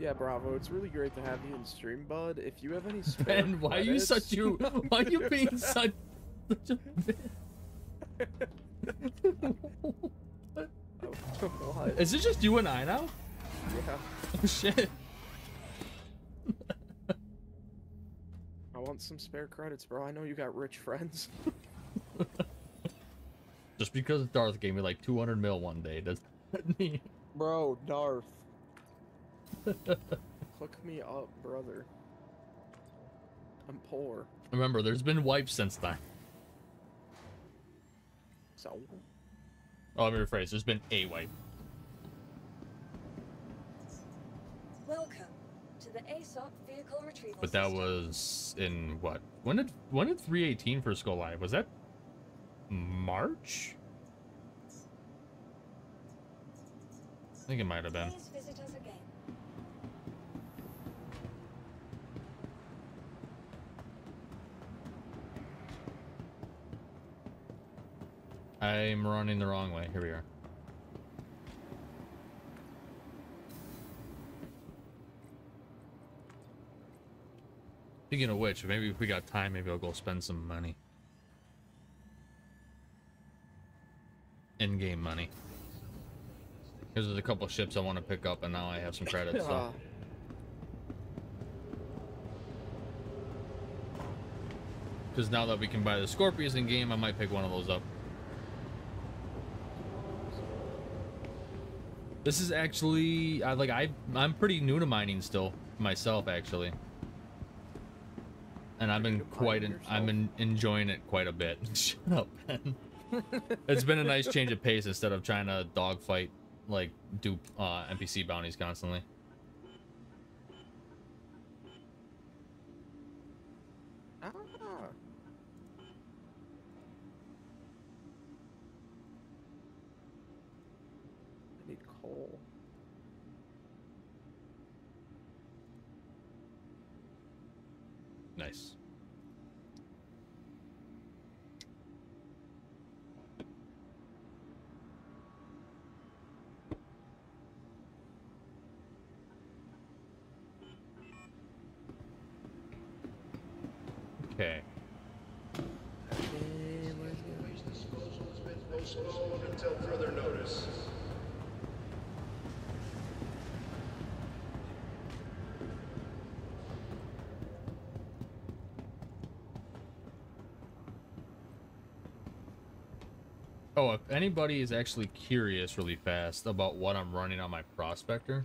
Yeah, Bravo. It's really great to have you in stream, bud. If you have any [LAUGHS] spare Ben, why are you such you? [LAUGHS] Why are you being such? such a oh, what? Is it just you and I now? Yeah. Oh shit. I want some spare credits, bro. I know you got rich friends. [LAUGHS] Just because Darth gave me like 200 mil one day does that [LAUGHS] mean? Bro, Darth. [LAUGHS] Hook me up, brother. I'm poor. Remember, there's been wipes since then. So, Oh, let me rephrase. There's been a wipe. Welcome to the ASOP vehicle retrieval But that system. was in what? When did when did 318 first go live? Was that March? I think it might have been. Please visit us again. I'm running the wrong way. Here we are. Speaking of which, maybe if we got time, maybe I'll go spend some money. In-game money. Because there's a couple ships I want to pick up, and now I have some credits. So. [LAUGHS] Because now that we can buy the Scorpions in game, I might pick one of those up. This is actually I like I I'm pretty new to mining still myself actually. And I've been quite en- I'm enjoying it quite a bit. [LAUGHS] Shut up, Ben. [LAUGHS] it's been a nice change of pace instead of trying to dogfight like do uh, NPC bounties constantly. ah. I need coal. Nice. Okay. Waste disposal has been postponed until further notice. Oh, if anybody is actually curious really fast about what I'm running on my prospector,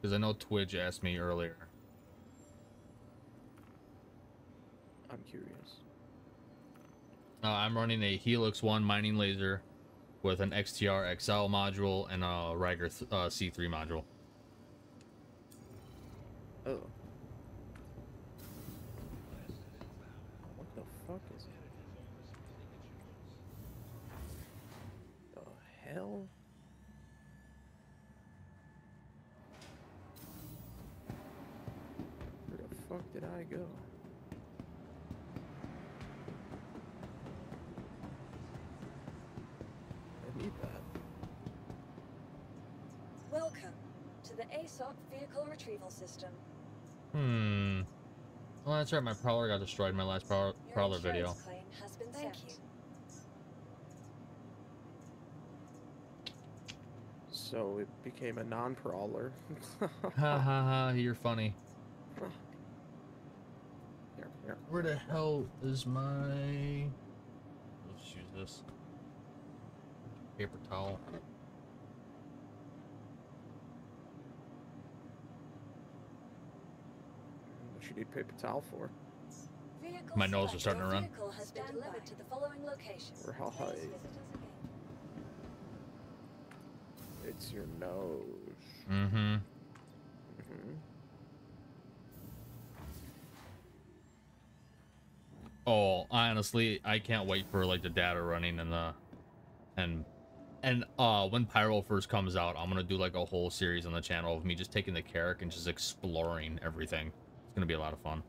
because I know Twitch asked me earlier. I'm curious. Uh, I'm running a Helix 1 mining laser with an XTR XL module and a Rieger th- uh, C3 module. Oh. What the fuck is it? The hell? Where the fuck did I go? I need that. Welcome to the ASOP vehicle retrieval system. Hmm. Well, that's right. My Prowler got destroyed in my last Prowler, Your Prowler video. claim has been Thank sent. you. So it became a non-prowler. Ha ha ha, you're funny. Here, here. Where the hell is my... Let's use this. Paper towel. What you need paper towel for? My nose is starting to run. Has been delivered to the following location. Or how high? visit us again. It's your nose. Mm-hmm. hmm Oh, honestly, I can't wait for like the data running and the and and uh when Pyro first comes out, I'm gonna do like a whole series on the channel of me just taking the Carrack and just exploring everything. It's gonna be a lot of fun.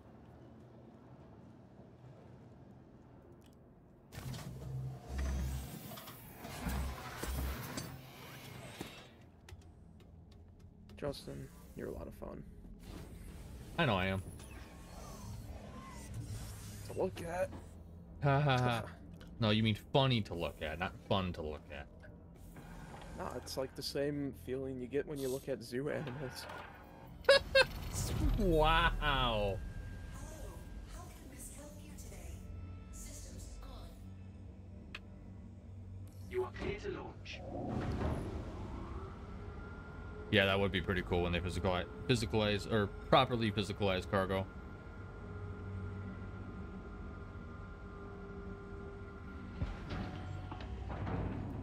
Justin, you're a lot of fun I know I am. to look at. Ha ha ha. No, you mean funny to look at, not fun to look at. Nah, it's like the same feeling you get when you look at zoo animals. [LAUGHS] Wow. Hello. How can Miss help you today? Systems on. You are clear to launch. Yeah, that would be pretty cool when they physicalize, physicalize or properly physicalize cargo.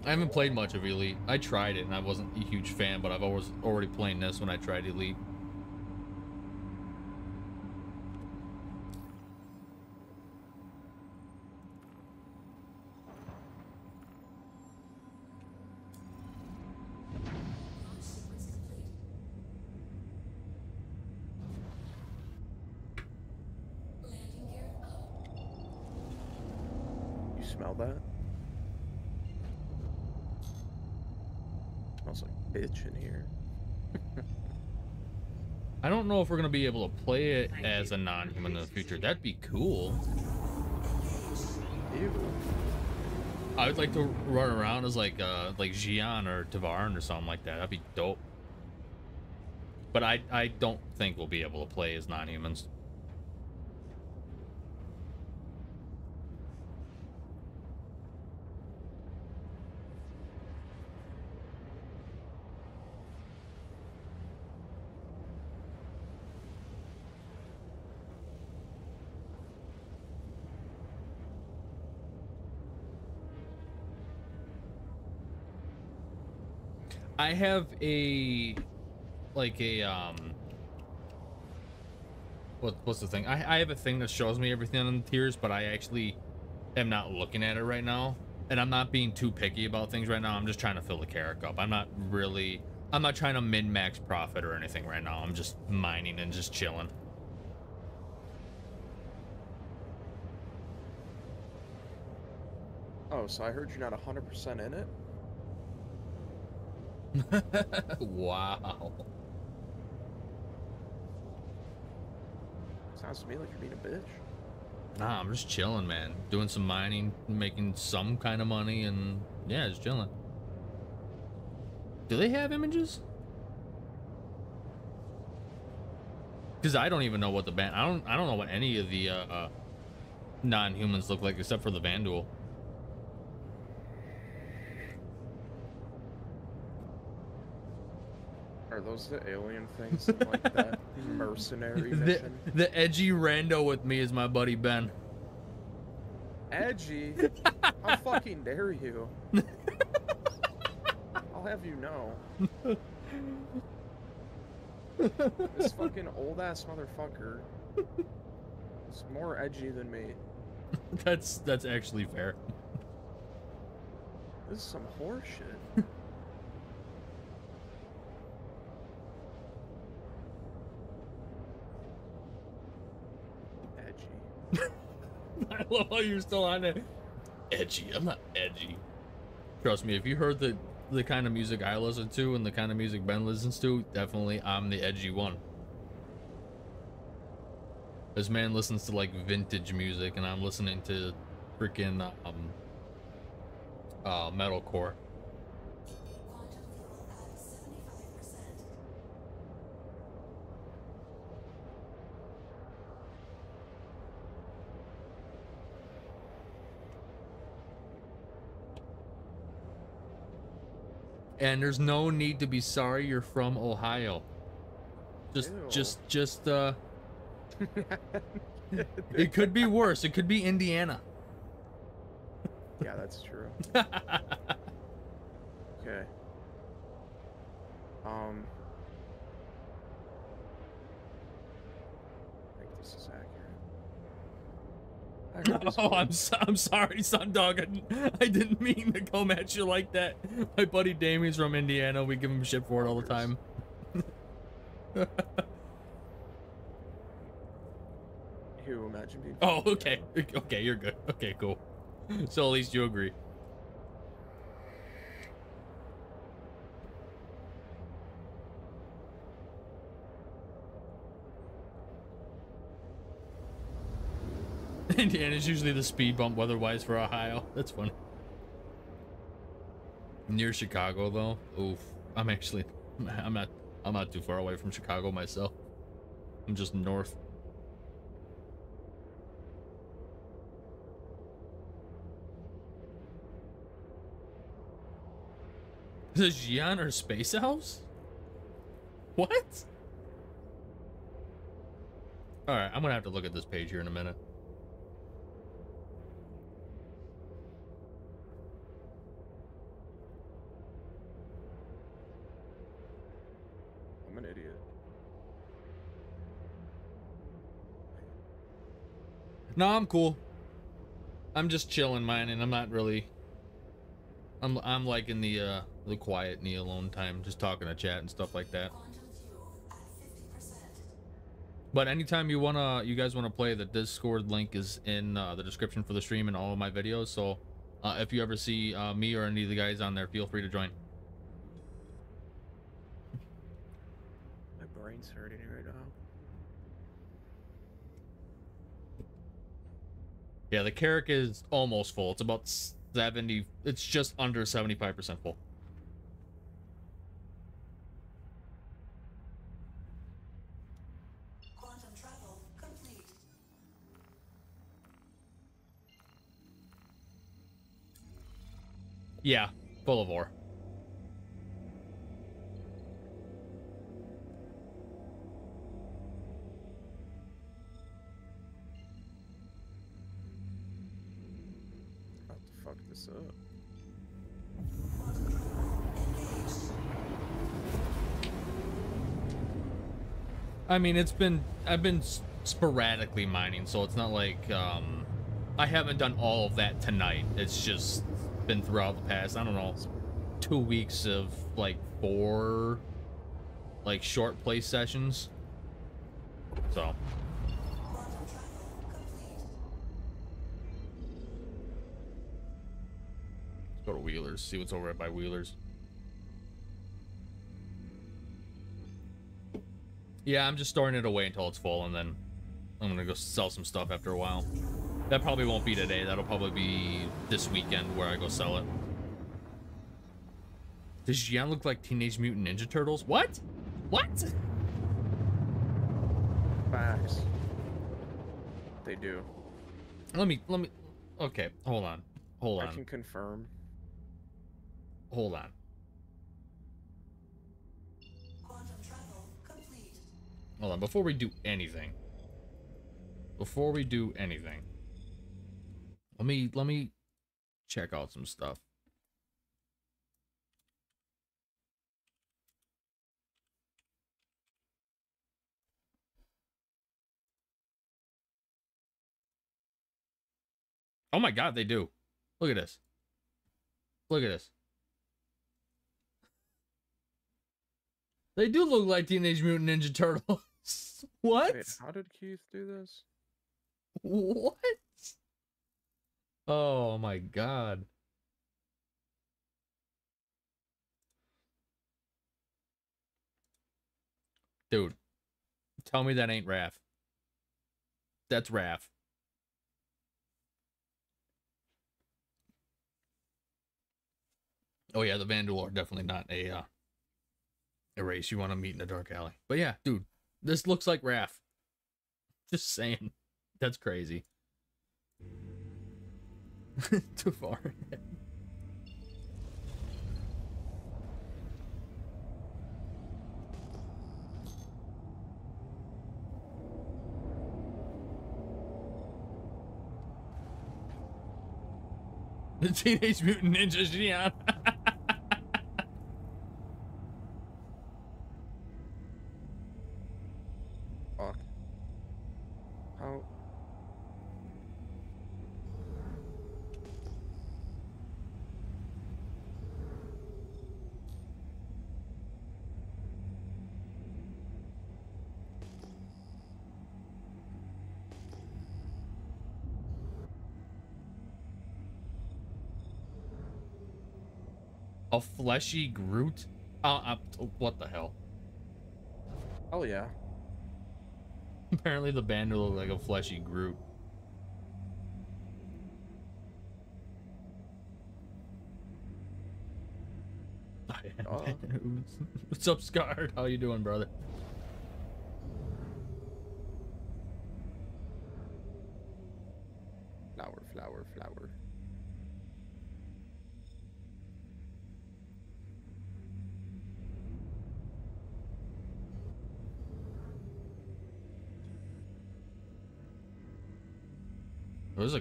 I haven't played much of Elite. I tried it and I wasn't a huge fan, but I've always already playing this when I tried Elite. Launch sequence complete. Landing gear up. You smell that? Smells like bitch in here. I don't know if we're gonna be able to play it as a non-human in the future. That'd be cool. Ew. I would like to run around as like uh like Xi'an or Tevarin or something like that. That'd be dope. But I I don't think we'll be able to play as non-humans. I have a like a um what what's the thing? I I have a thing that shows me everything on the tiers, but I actually am not looking at it right now. And I'm not being too picky about things right now. I'm just trying to fill the Carrack up. I'm not really I'm not trying to min max profit or anything right now. I'm just mining and just chilling. Oh, so I heard you're not 100% in it? [LAUGHS] wow. Sounds to me like you're being a bitch. Nah, I'm just chilling, man. Doing some mining, making some kind of money, and yeah, just chilling. Do they have images? Because I don't even know what the Banu. I don't. I don't know what any of the uh, uh, non-humans look like except for the Vanduul. Those the alien things in like [LAUGHS] that mercenary The, the edgy rando with me is my buddy Ben. Edgy? How [LAUGHS] fucking dare you? I'll have you know. This fucking old ass motherfucker is more edgy than me. [LAUGHS] That's that's actually fair. This is some horseshit. Edgy. [LAUGHS] I love how you're still on it. Edgy. I'm not edgy. Trust me, if you heard the the kind of music I listen to and the kind of music Ben listens to, definitely I'm the edgy one. This man listens to like vintage music, and I'm listening to freaking um uh metalcore. Quantum fuel at 75%. And there's no need to be sorry you're from Ohio. Just Ew. just just uh [LAUGHS] it could be worse. It could be Indiana. Yeah, that's true. [LAUGHS] Okay. Um. I think this is accurate. I heard this Oh. I'm so, I'm sorry, Sundog. I, I didn't mean to come at you like that. My buddy Damien's from Indiana. We give him shit for it all the time. Who imagine being? Oh, okay. Okay, you're good. Okay, cool. So at least you agree. [LAUGHS] Indiana's usually the speed bump weather-wise for Ohio. That's funny. Near Chicago though. Oof. I'm actually [LAUGHS] I'm not I'm not too far away from Chicago myself. I'm just north. The Xi'an are space elves? What? Alright, I'm gonna have to look at this page here in a minute. I'm an idiot. No, I'm cool. I'm just chilling, man, and I'm not really. I'm I'm like in the uh the quiet, and the alone time, just talking to chat and stuff like that. Quantum fuel at 50%. But anytime you wanna, you guys wanna play, the Discord link is in uh, the description for the stream and all of my videos. So uh, if you ever see uh, me or any of the guys on there, feel free to join. My brain's hurting right now. Yeah, the Carrack is almost full. It's about 70. It's just under 75% full. Quantum travel complete. Yeah, full of ore. Up. I mean, it's been I've been sporadically mining, so it's not like um I haven't done all of that tonight. It's just been throughout the past, I don't know, two weeks of like four like short play sessions. So Quantum travel complete. let's go to Wheelers, see what's over at by Wheelers. Yeah, I'm just storing it away until it's full, and then I'm gonna go sell some stuff after a while. That probably won't be today. That'll probably be this weekend where I go sell it. Does Xi'an look like Teenage Mutant Ninja Turtles? What? What? Facts. They do. Let me, let me. Okay, hold on, hold on. I can confirm. Hold on. Quantum travel complete. Hold on. Before we do anything, before we do anything, let me let me check out some stuff. Oh my god, they do. Look at this. Look at this. They do look like Teenage Mutant Ninja Turtles. [LAUGHS] what? Wait, how did Keith do this? What? Oh my god. Dude, tell me that ain't Raph. That's Raph. Oh yeah, the Vanduul are definitely not a uh, a race you want to meet in a dark alley. But yeah, dude, this looks like Raph. [LAUGHS] Just saying. That's crazy. [LAUGHS] Too far. [LAUGHS] the Teenage Mutant Ninja Xi'an. Fuck. How? A fleshy Groot? Uh, uh, what the hell? Oh yeah. [LAUGHS] Apparently the Banu will look like a fleshy Groot. Oh. [LAUGHS] What's up, Scarred? How you doing, brother?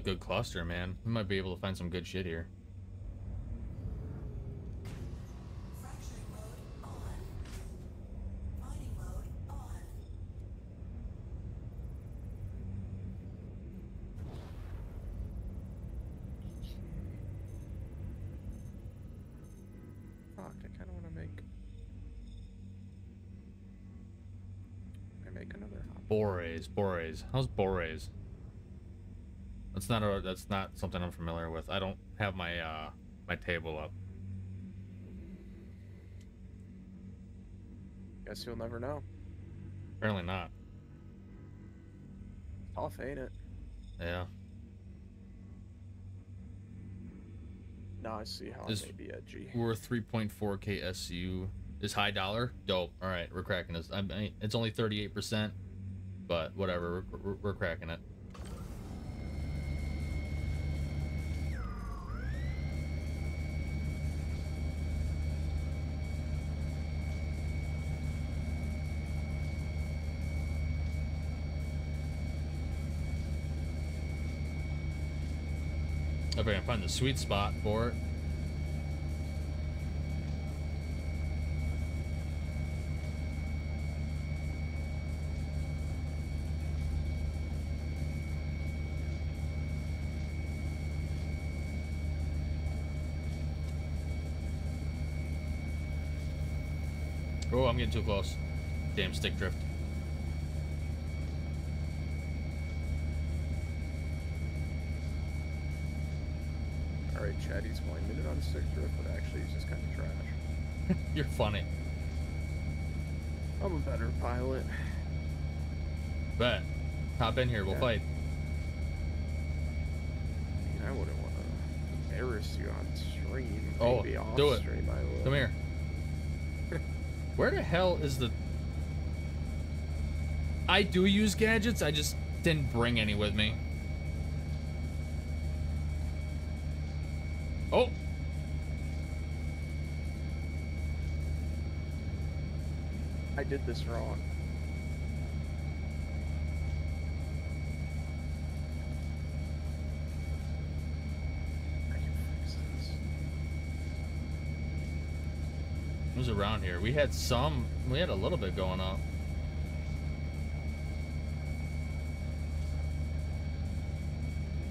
Good cluster, man. We might be able to find some good shit here. Fracturing mode on. Mining mode on. Fuck, I kind of want to make. I make another hop. Borase, Borase. How's Borase? That's not a. That's not something I'm familiar with. I don't have my uh my table up. Guess you'll never know. Apparently not. Tough, ain't it? Yeah. Now I see how Is- it may be edgy. We're 3.4k SU. Is high dollar? Dope. All right, we're cracking this. I mean, it's only 38%, but whatever. We're, we're, we're cracking it. The sweet spot for it. Oh, I'm getting too close. Damn stick drift. Alright, Chad, he's blaming it on stick drift, but actually he's just kind of trash. [LAUGHS] You're funny. I'm a better pilot. Bet. Hop in here, we'll Yeah. fight. I mean, I wouldn't want to embarrass you on stream. Oh, Maybe off do it. stream I would. Come here. [LAUGHS] Where the hell is the... I do use gadgets, I just didn't bring any with me. Oh! I did this wrong. Was around here. We had some... We had a little bit going up.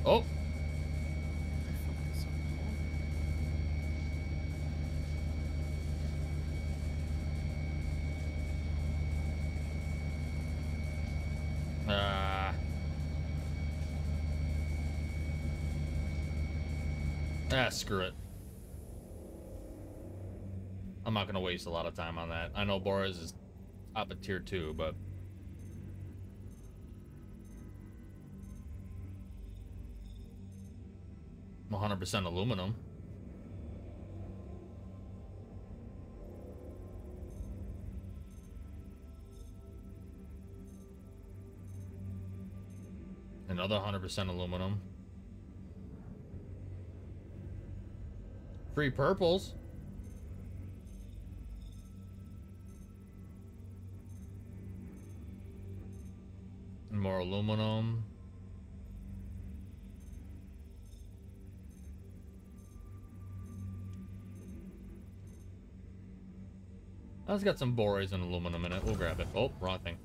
Oh! I fucked this up. Ah. Ah, screw it. I'm not gonna waste a lot of time on that. I know Borase is up at tier two, but one hundred percent aluminum. Another 100% aluminum. Free purples. More aluminum. That's got some borates and aluminum in it. We'll grab it. Oh, wrong thing.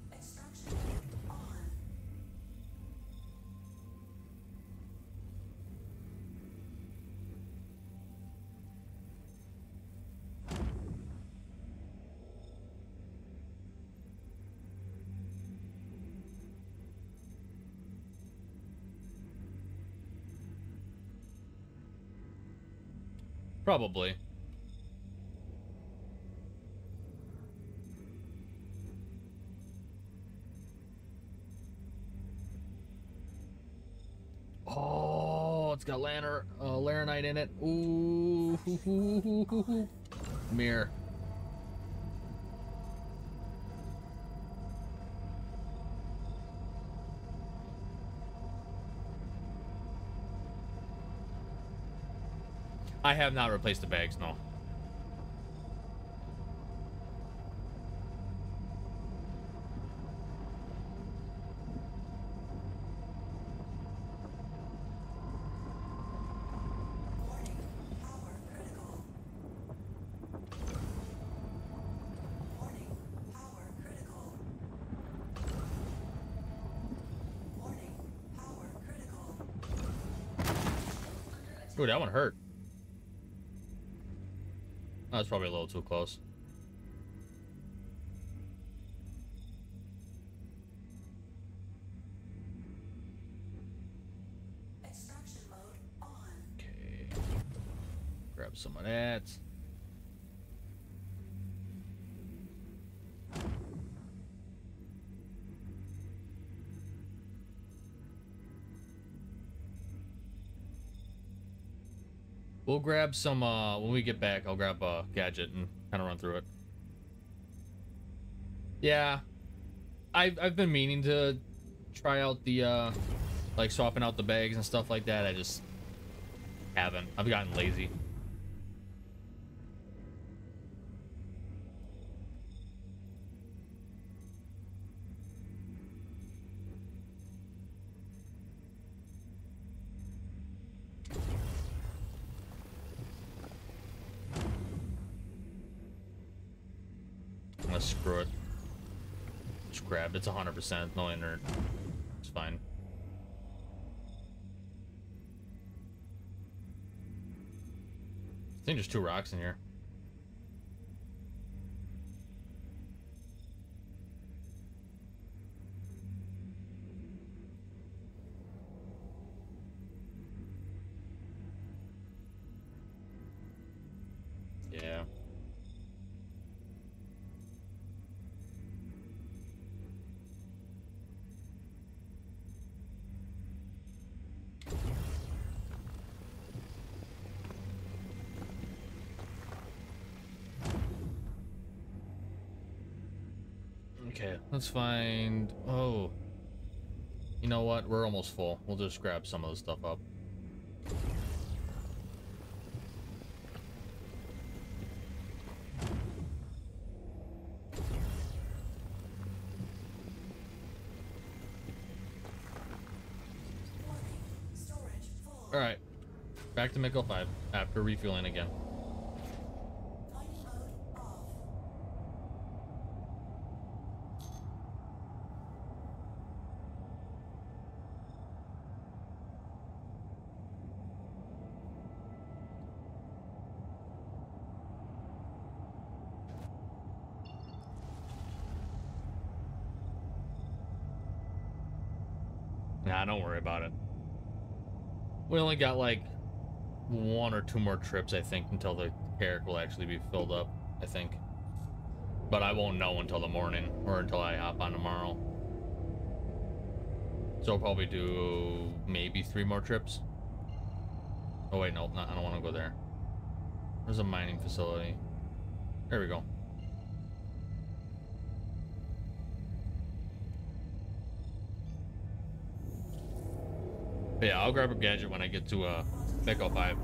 Probably. Oh, it's got lantern, uh, in it. Ooh, mirror. I have not replaced the bags, no. Warning. Power critical. Warning. Power critical. Warning. Power critical. Ooh, that one hurt. That's probably a little too close. We'll grab some uh when we get back, I'll grab a gadget and kind of run through it. Yeah. I've I've been meaning to try out the uh like swapping out the bags and stuff like that. I just haven't. I've gotten lazy. It's 100%. No inert. It's fine. I think there's two rocks in here. Okay, let's find. Oh. You know what? We're almost full. We'll just grab some of the stuff up. Warning. Storage full. Alright. Back to MIC-L5 after refueling again. Mining mode off. Nah, don't worry about it. We only got like one or two more trips, I think, until the Carrack will actually be filled up, I think. But I won't know until the morning or until I hop on tomorrow. So I'll probably do maybe three more trips. Oh wait, no, I don't want to go there. There's a mining facility. There we go. But yeah, I'll grab a gadget when I get to uh MIC-L5.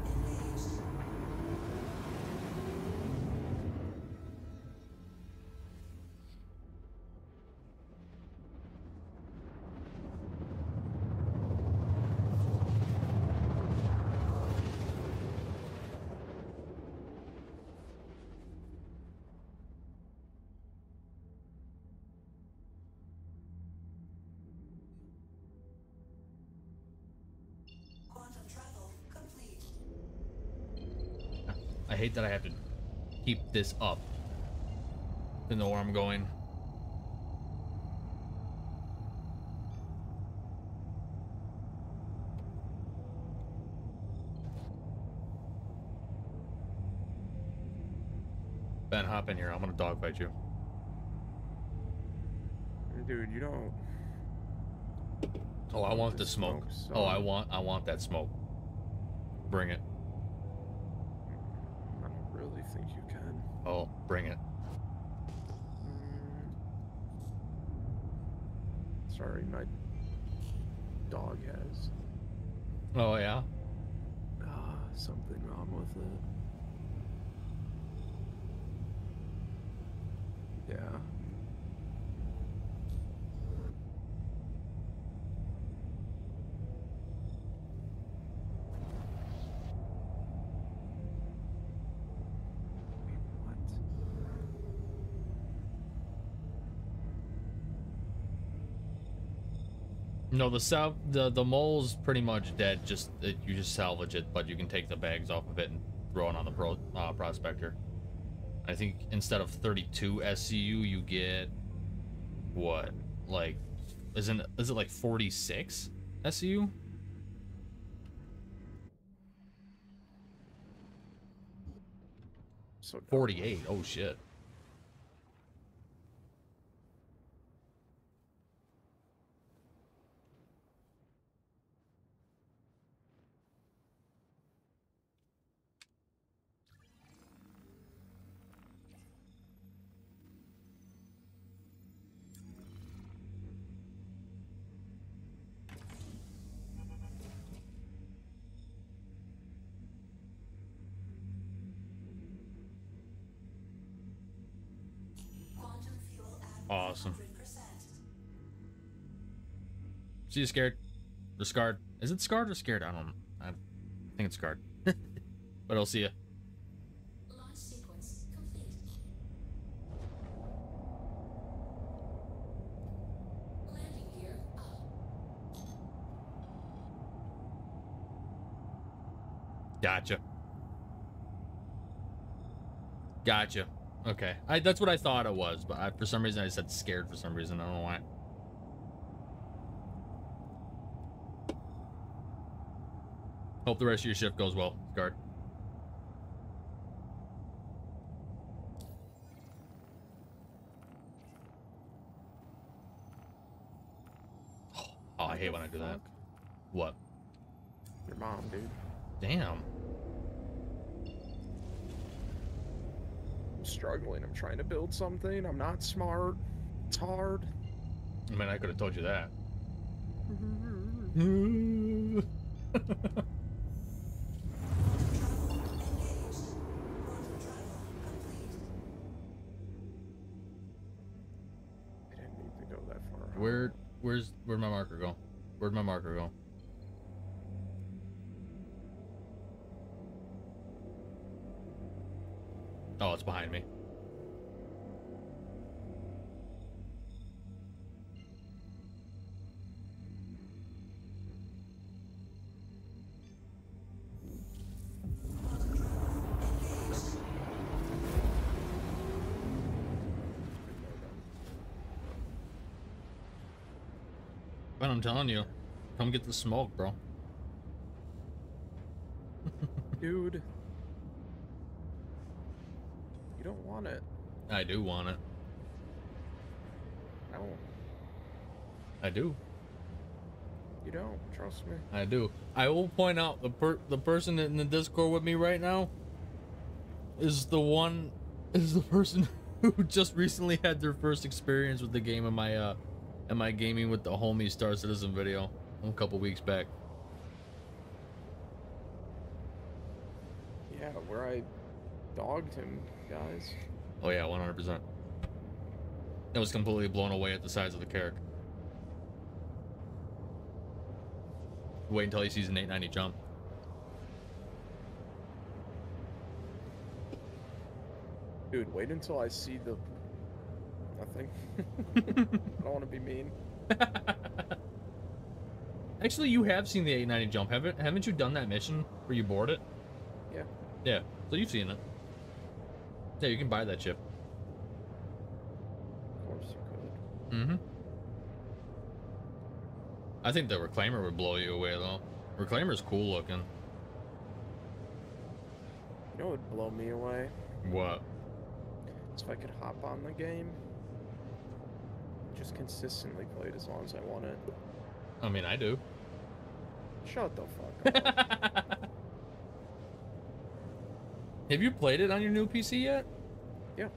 Quantum travel complete. I hate that I have to keep this up to know where I'm going. Ben, hop in here. I'm gonna dogfight you. Dude, you don't. Oh, I want the The smoke. smoke's Oh, I want, I want that smoke. Bring it. I think you can. Oh, bring it. Sorry, my dog has Oh yeah. uh, something wrong with it. Yeah. Wait, what? No, the sal- the the mole's pretty much dead. Just uh, you just salvage it, but you can take the bags off of it and throw it on the pro uh, prospector. I think instead of 32 SCU, you get what? Like, isn't is it like 46 SCU? So 48. Oh shit. See you scared. Or scarred. Is it scarred or scared? I don't know. I think it's scarred. [LAUGHS] but I'll see you. Gotcha. Gotcha. Okay. I that's what I thought it was, but I, for some reason I said scared for some reason. I don't know why. Hope the rest of your shift goes well, guard. Oh, I hate when I do that. What? Your mom, dude. Damn. I'm struggling. I'm trying to build something. I'm not smart. It's hard. I mean, I could have told you that. Mm-hmm. [LAUGHS] [LAUGHS] Where, where's, where'd my marker go? Where'd my marker go? Oh, it's behind me. I'm telling you, come get the smoke, bro. [LAUGHS] Dude. You don't want it. I do want it. I don't. I do. You don't. Trust me. I do. I will point out the per the person in the Discord with me right now is the one is the person [LAUGHS] who just recently had their first experience with the game in my uh in my gaming with the homie Star Citizen video a couple weeks back. Yeah, where I dogged him, guys. Oh yeah, one hundred percent. I was completely blown away at the size of the character. Wait until he sees an 890 jump. Dude, wait until I see the. Nothing. [LAUGHS] I don't want to be mean. [LAUGHS] Actually, you have seen the 890 jump, haven't haven't you done that mission where you board it? Yeah. Yeah, so you've seen it. Yeah, you can buy that chip. Of course you could. Mm-hmm. I think the Reclaimer would blow you away, though. Reclaimer's cool looking. You know what would blow me away? What? if I could hop on the game. Just consistently play it as long as I want it. I mean, I do. Shut the fuck [LAUGHS] up. Have you played it on your new PC yet? Yeah.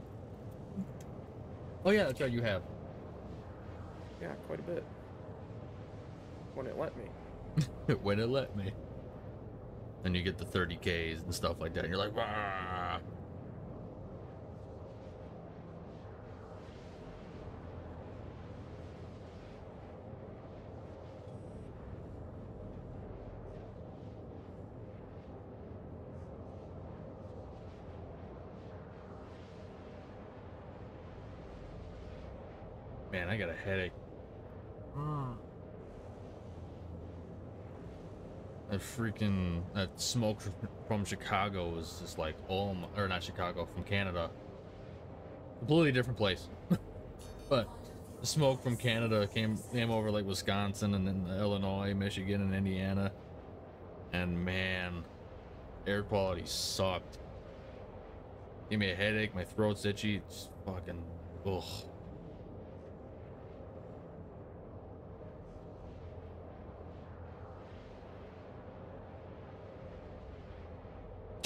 Oh yeah, that's right. You have. Yeah, quite a bit. When it let me. [LAUGHS] when it let me. And you get the 30Ks and stuff like that. And you're like, Wah! Man, I got a headache. Hmm. That freaking that smoke from Chicago was just like oh my, or not Chicago from Canada. Completely different place. [LAUGHS] but the smoke from Canada came came over like Wisconsin and then Illinois, Michigan, and Indiana. And man, air quality sucked. Gave me a headache, my throat's itchy. It's fucking ugh.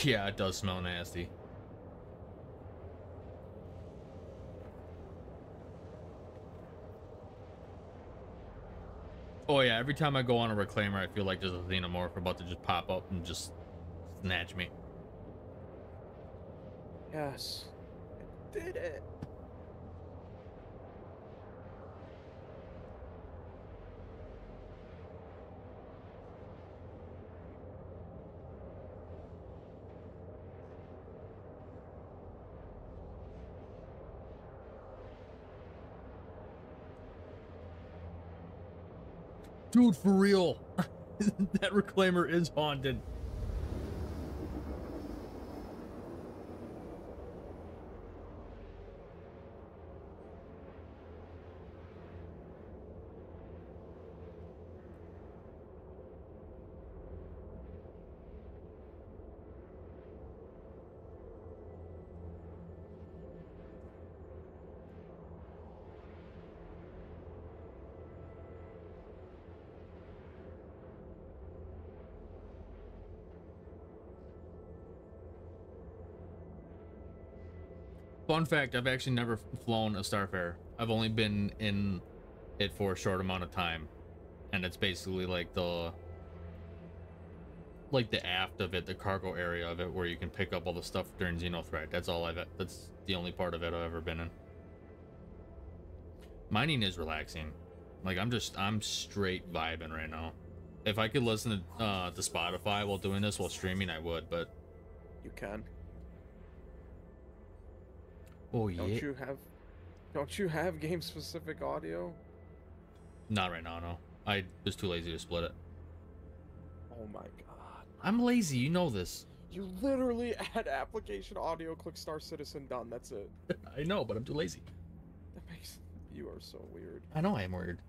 Yeah, it does smell nasty. Oh yeah, every time I go on a reclaimer, I feel like there's a xenomorph about to just pop up and just snatch me. Yes. I did it. Dude, for real. [LAUGHS] that reclaimer is haunted. Fun fact, I've actually never flown a Starfarer. I've only been in it for a short amount of time. And it's basically like the like the aft of it, the cargo area of it where you can pick up all the stuff during Xenothreat. That's all I've that's the only part of it I've ever been in. Mining is relaxing. Like I'm just I'm straight vibing right now. If I could listen to uh to Spotify while doing this while streaming, I would, but You can. Oh Don't yeah. you have don't you have [LAUGHS] game specific audio? Not right now, no. I was too lazy to split it. Oh my god. I'm lazy, you know this. You literally [LAUGHS] add application audio, click Star Citizen, done. That's it. [LAUGHS] I know, but I'm too lazy. That makes you are so weird. I know I am weird.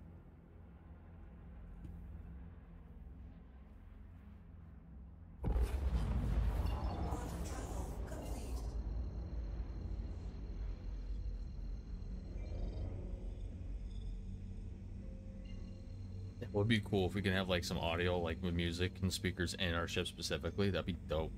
It would be cool if we can have like some audio, like with music and speakers in our ship specifically. That'd be dope.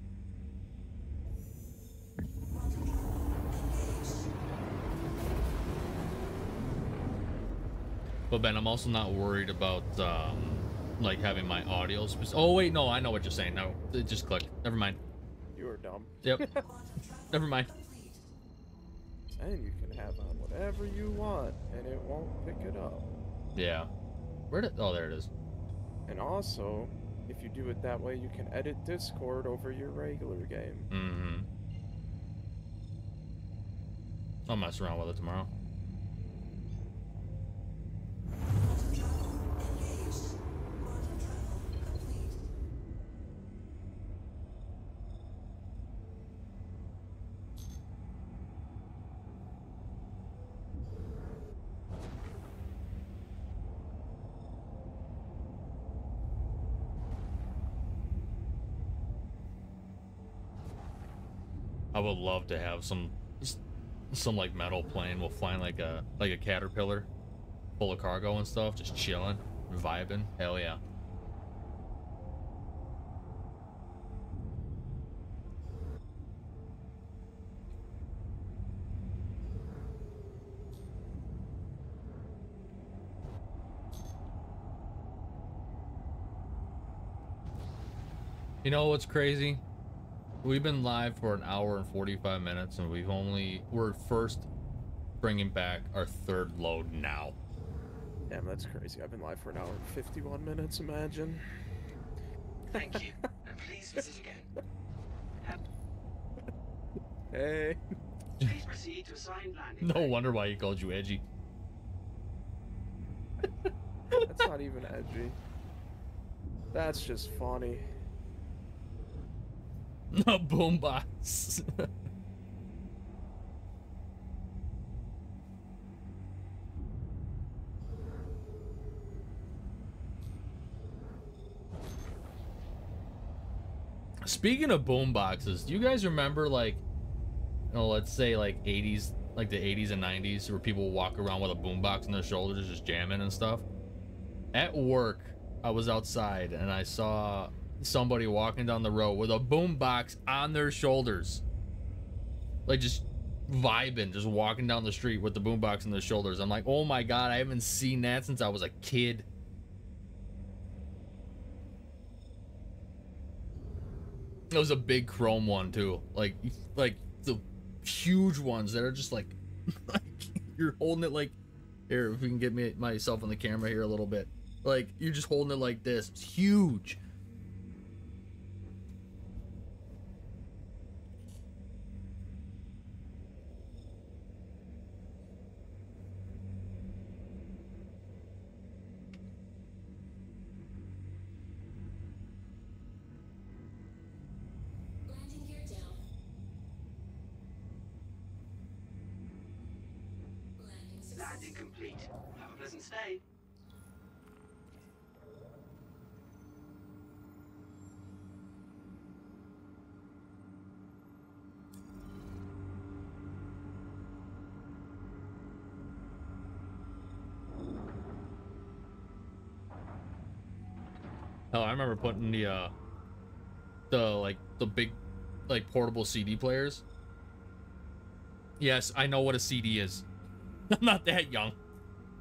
But Ben, I'm also not worried about um, like having my audio. Oh wait, no, I know what you're saying. No, it just clicked. Never mind. You are dumb. Yep. [LAUGHS] Never mind. And you can have on whatever you want, and it won't pick it up. Yeah. Where did? Oh, there it is. And also, if you do it that way, you can edit Discord over your regular game. Mm-hmm. I'll mess around with it tomorrow. I would love to have some some like metal plane will flying like a like a caterpillar full of cargo and stuff, just chilling, vibing. Hell yeah. You know what's crazy? We've been live for an hour and 45 minutes, and we've only we're first bringing back our third load now. Damn, that's crazy. I've been live for an hour and 51 minutes, imagine. Thank you, [LAUGHS] and please visit again. Um, hey. Please proceed to assigned landing. No wonder why he called you edgy. That's not even edgy. That's just funny. [LAUGHS] No boombox. Speaking of boom boxes, do you guys remember like, know, let's say like 80s, like the 80s and 90s, where people walk around with a boom box on their shoulders, just jamming and stuff? At work, I was outside and I saw somebody walking down the road with a boom box on their shoulders, like just vibing, just walking down the street with the boom box on their shoulders. I'm like, oh my god, I haven't seen that since I was a kid. It was a big chrome one too, like like the huge ones that are just like, [LAUGHS] like you're holding it like here. If we can get me myself on the camera here a little bit, like you're just holding it like this. It's huge. Remember putting the uh the like the big like portable CD players. Yes, I know what a CD is. [LAUGHS] I'm not that young.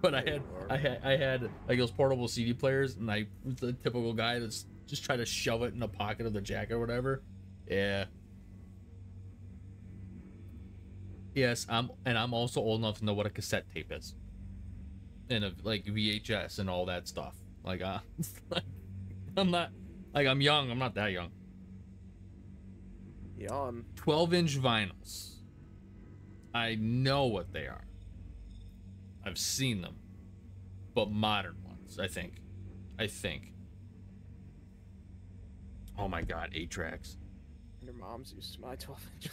But I had. I had I had like those portable CD players and I was the typical guy that's just trying to shove it in the pocket of the jacket or whatever. Yeah. Yes, I'm and I'm also old enough to know what a cassette tape is. And a, like VHS and all that stuff. Like uh [LAUGHS] like [LAUGHS] I'm not like I'm young, I'm not that young. Yawn. 12 inch vinyls. I know what they are. I've seen them. But modern ones, I think. I think. Oh my god, eight tracks. Your mom's used to my 12 inch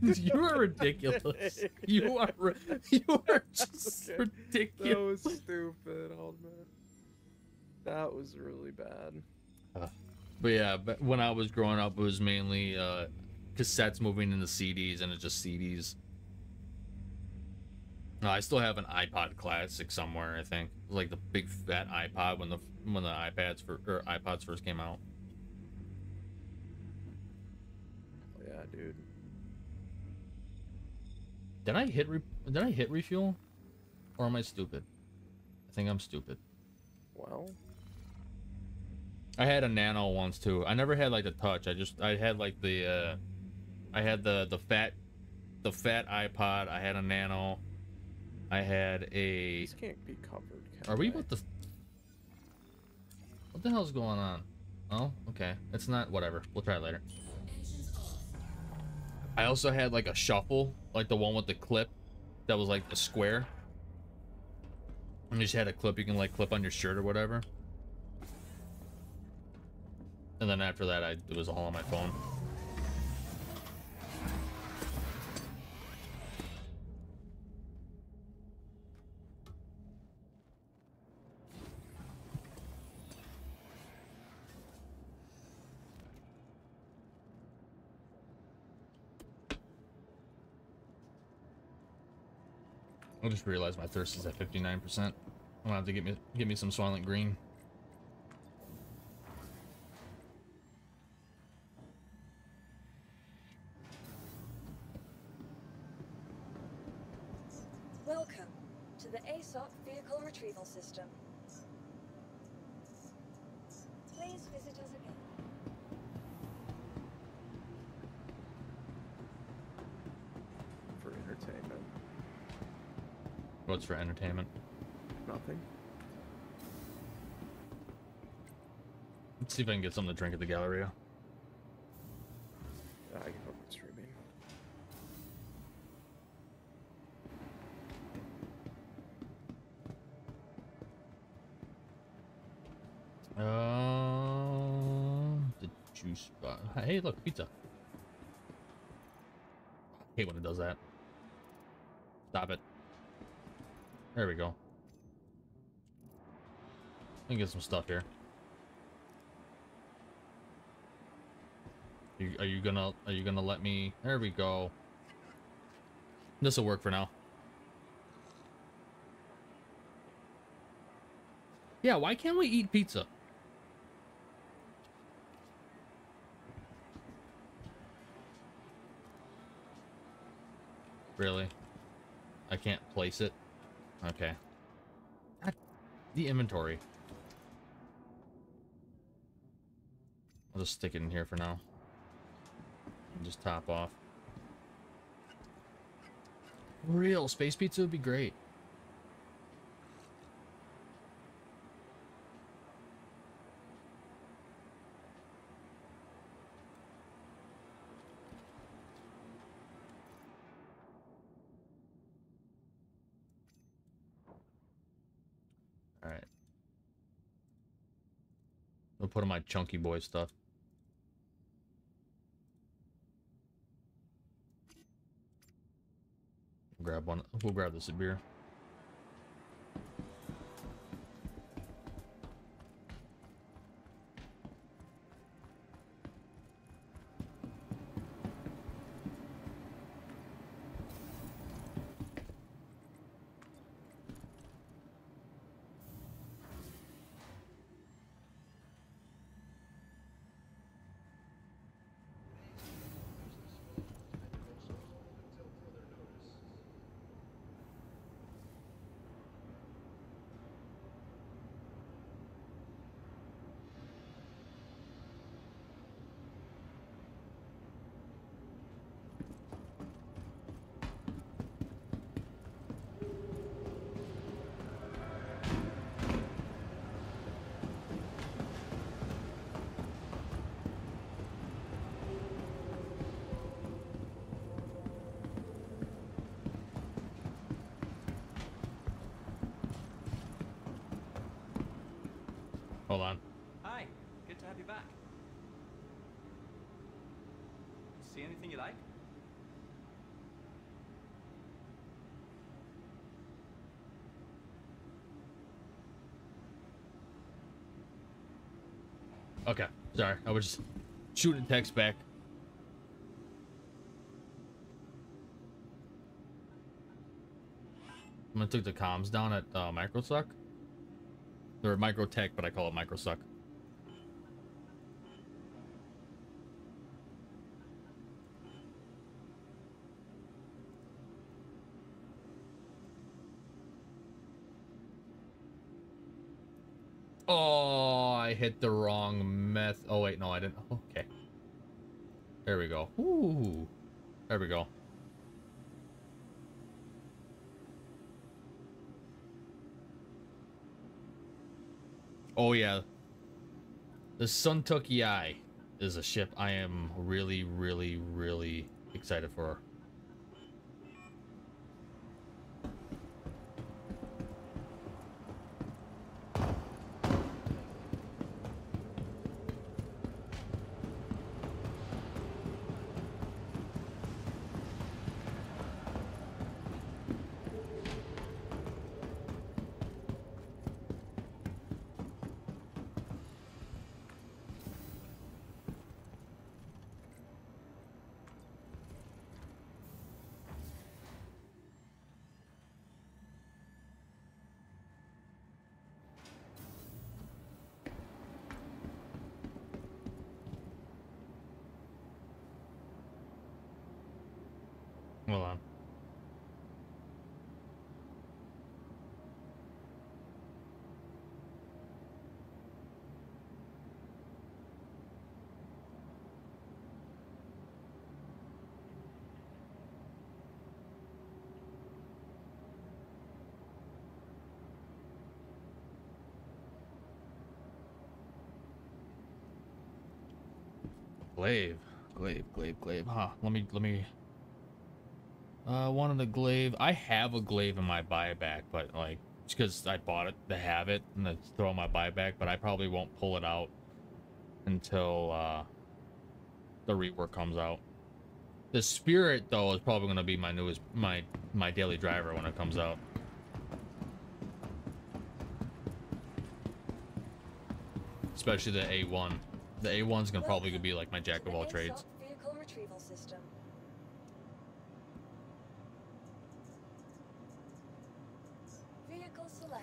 [LAUGHS] you are ridiculous. [LAUGHS] You are you are just Okay. That ridiculous. was stupid. old man. That was really bad. But yeah, but when I was growing up, it was mainly uh, cassettes moving into CDs, and it's just CDs. No, I still have an iPod Classic somewhere. I think like the big fat iPod when the when the iPads for or iPods first came out. Oh, yeah, dude. Did I hit re- Did I hit refuel, or am I stupid? I think I'm stupid. Well, I had a Nano once too. I never had like the touch. I just I had like the uh I had the the fat the fat iPod. I had a Nano. I had a these can't be covered. Can Are we they? about to What the hell's going on? Oh, okay. It's not whatever. We'll try it later. I also had like a shuffle, like the one with the clip that was like a square. And you just had a clip you can like clip on your shirt or whatever. And then after that, I it was all on my phone. I just realized my thirst is at 59%. I'm gonna have to get me get me some Soylent Green. Welcome to the ASOP Vehicle Retrieval System. Please visit us again. What's for entertainment? Nothing. Let's see if I can get something to drink at the Galleria. I give up on streaming. Uh, the juice bar. Hey, look, pizza. I hate when it does that. Stop it. There we go. Let me get some stuff here. You, are you gonna are you gonna let me? There we go. This will work for now. Yeah, why can't we eat pizza? Really? I can't place it? Okay. God, the inventory. I'll just stick it in here for now. And just top off. Real space pizza would be great. All right. I'll put on my chunky boy stuff. Grab one. We'll grab this beer. Hold on. Hi, good to have you back. See anything you like? Okay. Sorry. I was just shooting text back. I'm gonna take the comms down at uh, Microsuck. Or Microtech, but I call it Microsuck. Oh, I hit the Oh, wait, no, I didn't. [LAUGHS] Okay. There we go. Ooh. There we go. Oh, yeah. The San'tok.yāi is a ship I am really, really, really excited for. Glaive, glaive, glaive, glaive. Huh? Let me let me. Uh, one of the glaive. I have a glaive in my buyback, but like, it's because I bought it to have it and to throw my buyback. But I probably won't pull it out until uh, the rework comes out. The spirit though is probably gonna be my newest my my daily driver when it comes out. Especially the A1. The A1's gonna probably be like my jack of all trades.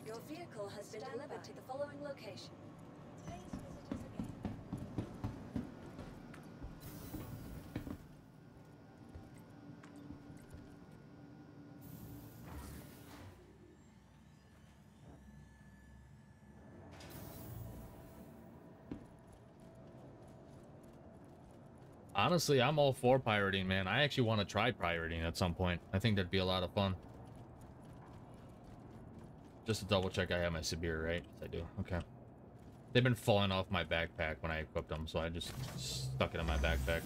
Your vehicle has been delivered to the following location. Please visit us again. Honestly, I'm all for pirating, man. I actually want to try pirating at some point. I think that'd be a lot of fun. Just to double check I have my SaBIR, right? Yes, I do. Okay. They've been falling off my backpack when I equipped them, so I just stuck it in my backpack.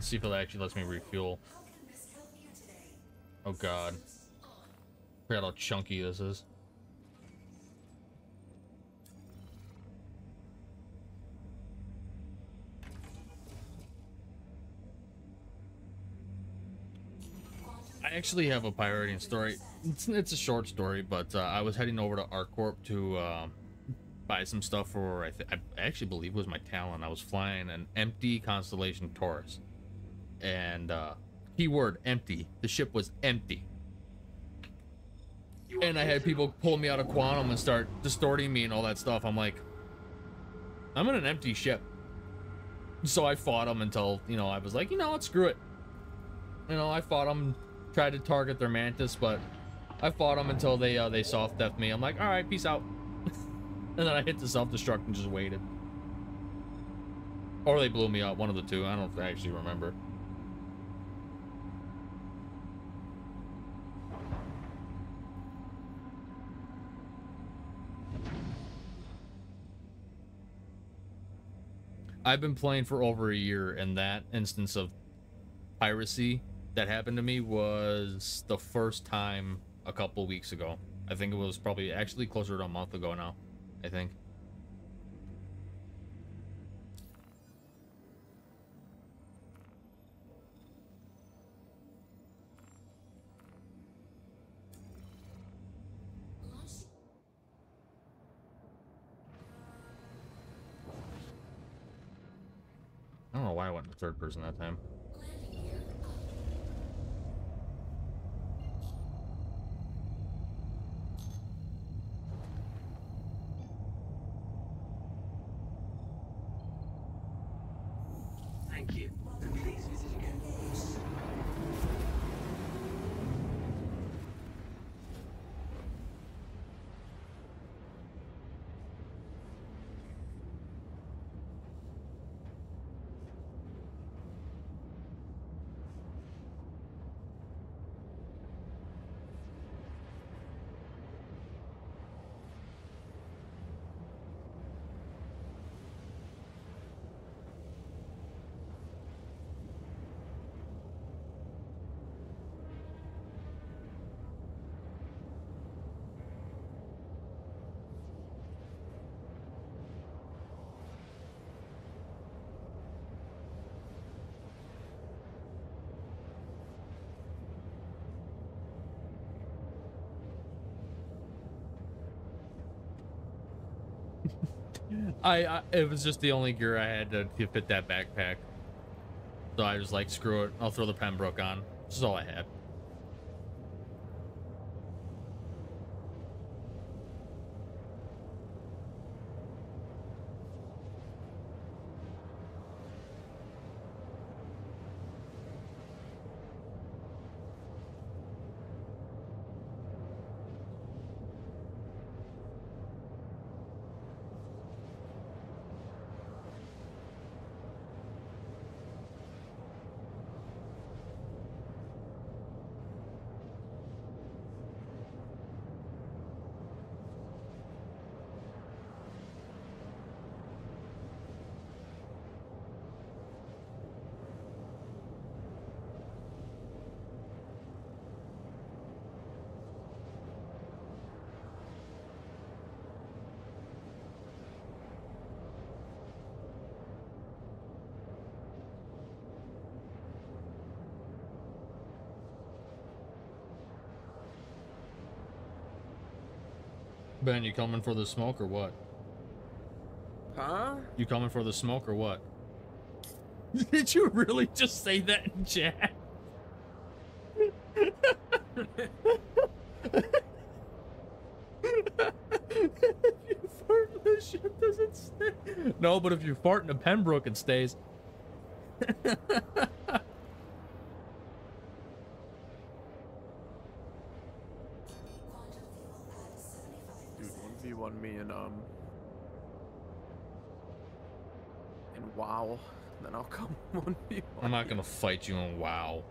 Let's see if it actually lets me refuel. Oh god. Forgot how chunky this is. I actually have a pirating story. It's, it's a short story, but uh, I was heading over to ArcCorp to um buy some stuff for, I, I actually believe it was my Talon. I was flying an empty Constellation Taurus. And, uh, keyword empty. The ship was empty. And I had people pull me out of quantum and start distorting me and all that stuff. I'm like, I'm in an empty ship. So I fought them until, you know, I was like, you know what, screw it. You know, I fought them, tried to target their mantis, but I fought them until they uh, they soft death me. I'm like, all right, peace out. [LAUGHS] and then I hit the self destruct and just waited. Or they blew me up, one of the two. I don't actually remember. I've been playing for over a year, and that instance of piracy that happened to me was the first time a couple weeks ago. I think it was probably actually closer to a month ago now. I think. I don't know why I went in the third person that time. I, I it was just the only gear I had to, to fit that backpack. So I was like, screw it, I'll throw the Pembroke on. This is all I had. Ben, you coming for the smoke or what? Huh? You coming for the smoke or what? [LAUGHS] Did you really just say that in chat? [LAUGHS] if you fart in the ship, does it stay? No, but if you fart in a Pembroke, it stays. Quantum fuel at 75%. Dude, one v one me and um. And WoW, then I'll come one v one. I'm not gonna fight you in WoW.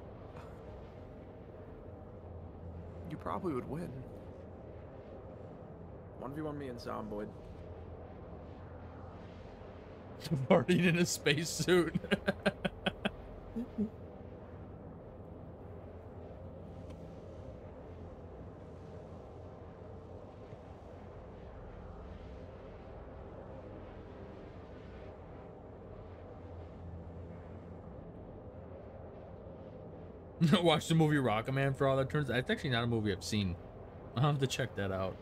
You probably would win. One v one me and Zomboid. [LAUGHS] Farting in a spacesuit. [LAUGHS] [LAUGHS] Watch the movie Rocket Man for all that turns. It's actually not a movie I've seen. I'll have to check that out.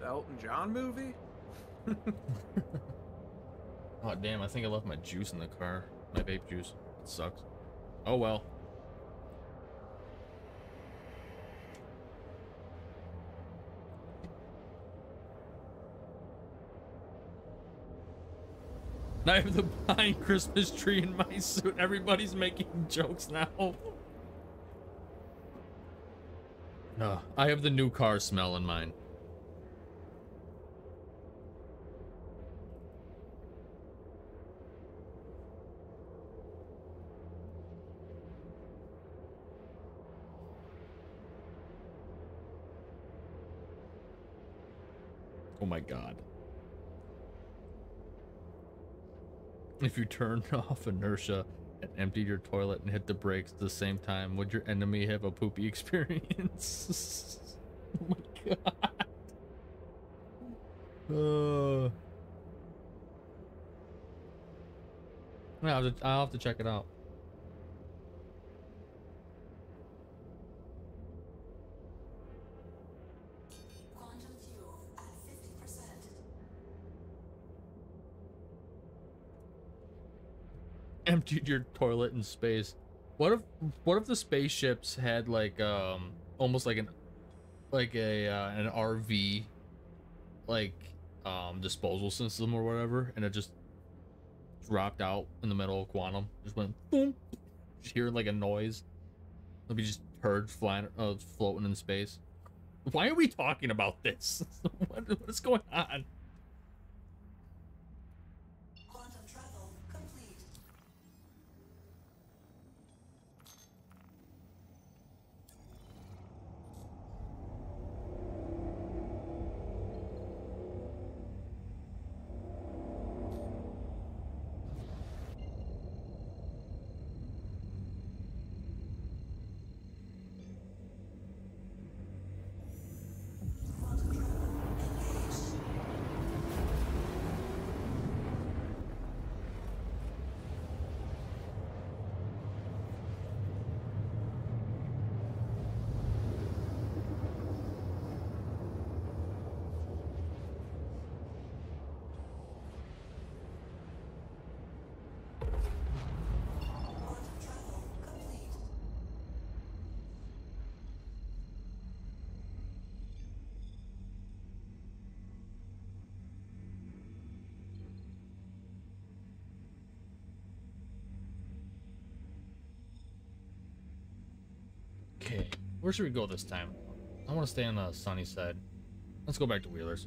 The Elton John movie? [LAUGHS] Oh damn, I think I left my juice in the car. My vape juice. It sucks. Oh well. [LAUGHS] I have the pine Christmas tree in my suit. Everybody's making jokes now. [LAUGHS] No, I have the new car smell in mine. Oh my god. If you turned [LAUGHS] off inertia and emptied your toilet and hit the brakes at the same time, would your enemy have a poopy [LAUGHS] experience? [LAUGHS] oh my god. [SIGHS] Uh. I'll have, to, I'll have to check it out. Quantum fuel at 50%. Emptied your toilet in space. What if what if the spaceships had like um almost like an like a uh, an RV like um disposal system or whatever and it just dropped out in the middle of quantum? Just went boom just hearing like a noise. It'll be just heard flying uh, floating in space. Why are we talking about this? [LAUGHS] What, what is going on Quantum travel complete. Quantum travel engaged. Quantum travel complete. Okay, where should we go this time? I want to stay on the sunny side. Let's go back to Wheelers.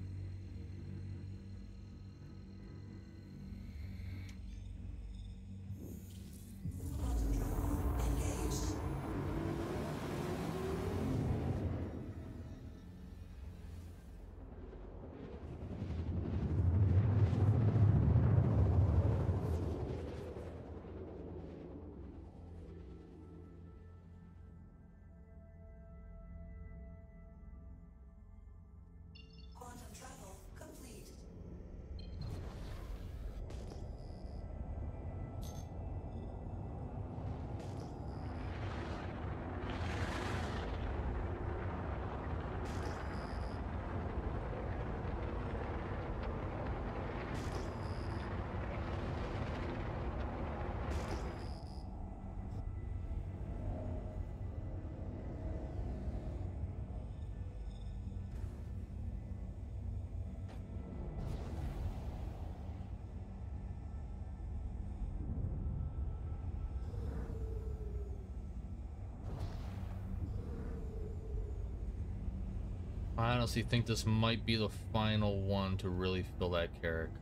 Honestly think this might be the final one to really fill that character.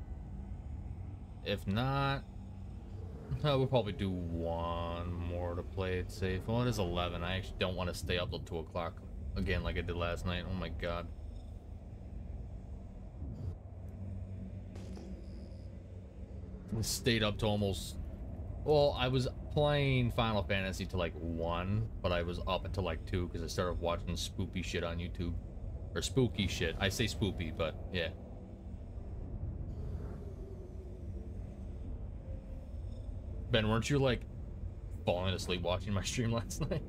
If not, no, [LAUGHS] we'll probably do one more to play it safe. Well, it is 11. I actually don't want to stay up till 2 o'clock again like I did last night. Oh my god. I stayed up to almost... Well, I was playing Final Fantasy to like 1, but I was up until like 2 because I started watching spoopy shit on YouTube. Or spooky shit. I say spoopy, but yeah. Ben, weren't you like falling asleep watching my stream last [LAUGHS] night?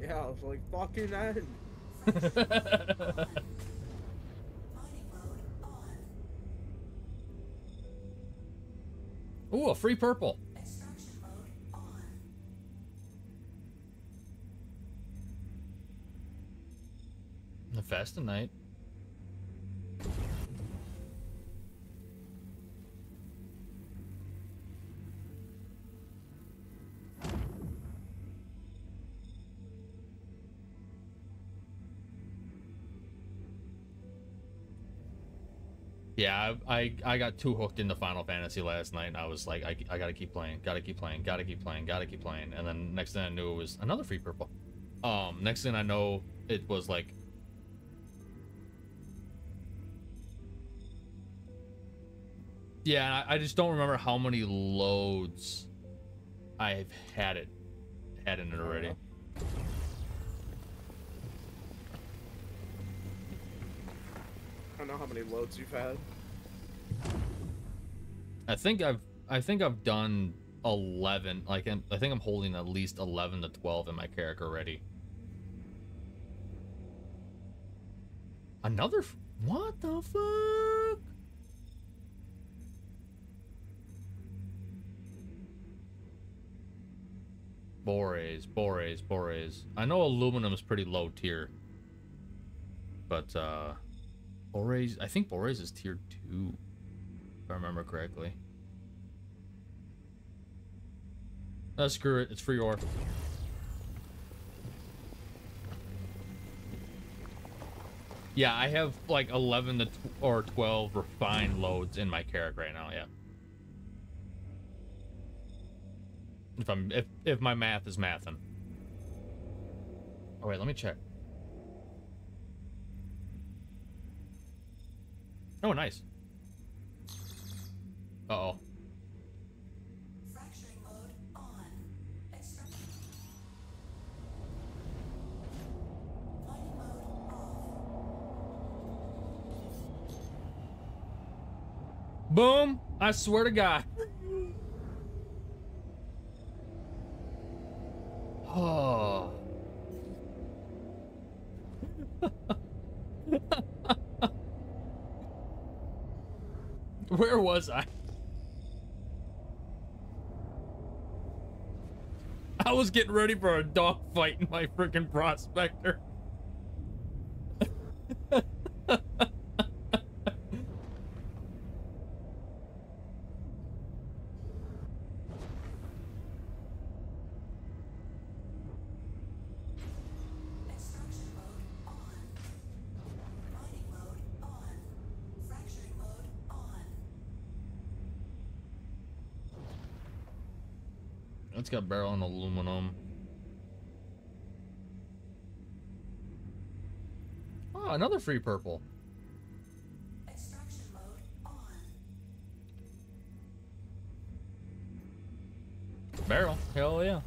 Yeah, I was like, fucking end. Mining mode on. Ooh, a free purple. The fast night. Yeah, I, I I got too hooked into Final Fantasy last night, and I was like, I, I gotta keep playing, gotta keep playing, gotta keep playing, gotta keep playing, and then next thing I knew it was another free purple. Um, next thing I know, it was like Yeah, I I just don't remember how many loads I've had it had in it oh, already. I don't know how many loads you've had. I think I've I think I've done 11 like I'm, I think I'm holding at least 11 to 12 in my character already. Another f- what the fuck? Borase, Borase, Borase. I know aluminum is pretty low tier. But uh Borase, I think Borase is tier 2 if I remember correctly. Screw it, it's free ore. Yeah, I have like 11 to or 12 refined loads in my character right now, yeah. If I'm if if my math is mathing. Oh wait, let me check. Oh, nice. Uh-oh. Fracturing mode on. Extraction. Mode off. Boom! I swear to God. [LAUGHS] Oh. [LAUGHS] Where was I? I was getting ready for a dogfight in my freaking prospector. [LAUGHS] Extraction mode on. Mining mode on. Fracturing mode on. It's got beryl and aluminum. Oh, another free purple. Extraction mode on. Beryl. Hell yeah.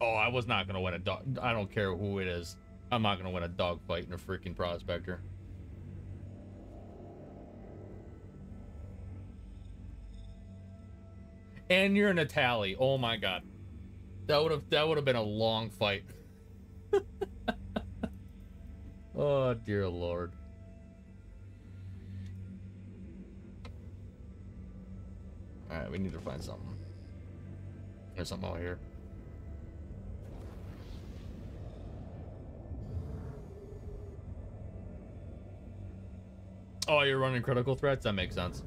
Oh, I was not gonna win a dog. I don't care who it is. I'm not gonna win a dog fight in a freaking prospector. And you're an Itali. Oh my god. That would have that would have been a long fight. [LAUGHS] oh dear lord. Alright, we need to find something. There's something over here. Oh, you're running critical threats? That makes sense.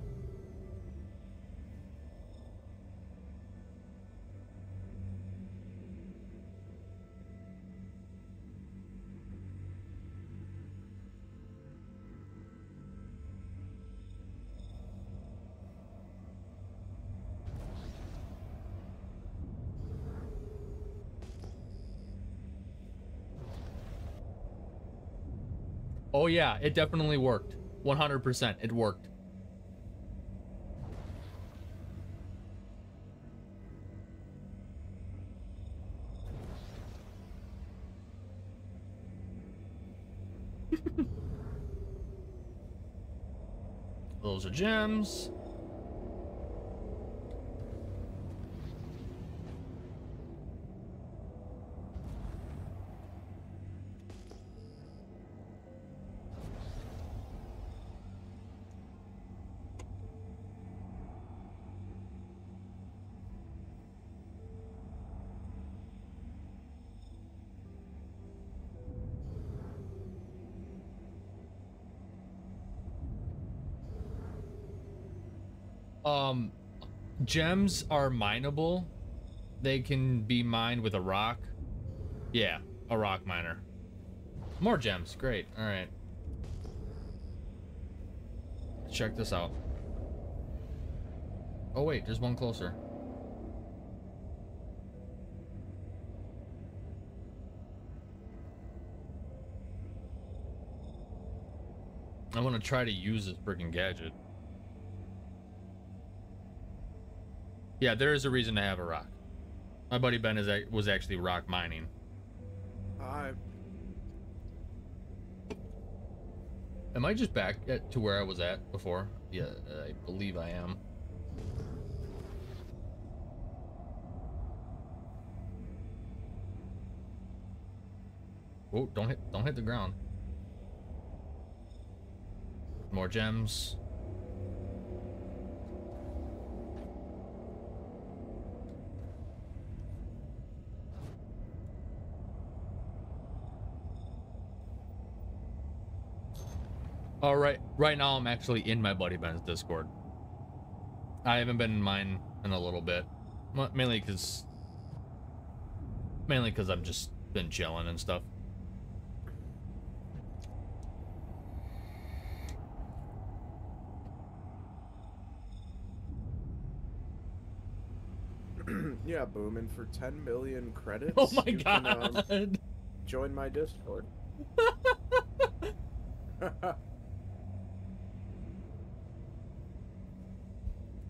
Yeah, it definitely worked. 100%. It worked. [LAUGHS] Those are gems. Um, gems are mineable. They can be mined with a rock. Yeah, a rock miner. More gems. Great. All right. Check this out. Oh wait, there's one closer. I want to try to use this freaking gadget. Yeah, there is a reason to have a rock. My buddy Ben is was actually rock mining. I Am I just back at, to where I was at before? Yeah, I believe I am. Oh, don't hit don't hit the ground. More gems. All right, right now I'm actually in my buddy Ben's Discord. I haven't been in mine in a little bit, mainly because, mainly because I've just been chilling and stuff. [CLEARS THROAT] yeah, booming for 10 million credits. Oh my you can, um, god! join my Discord. [LAUGHS] [LAUGHS]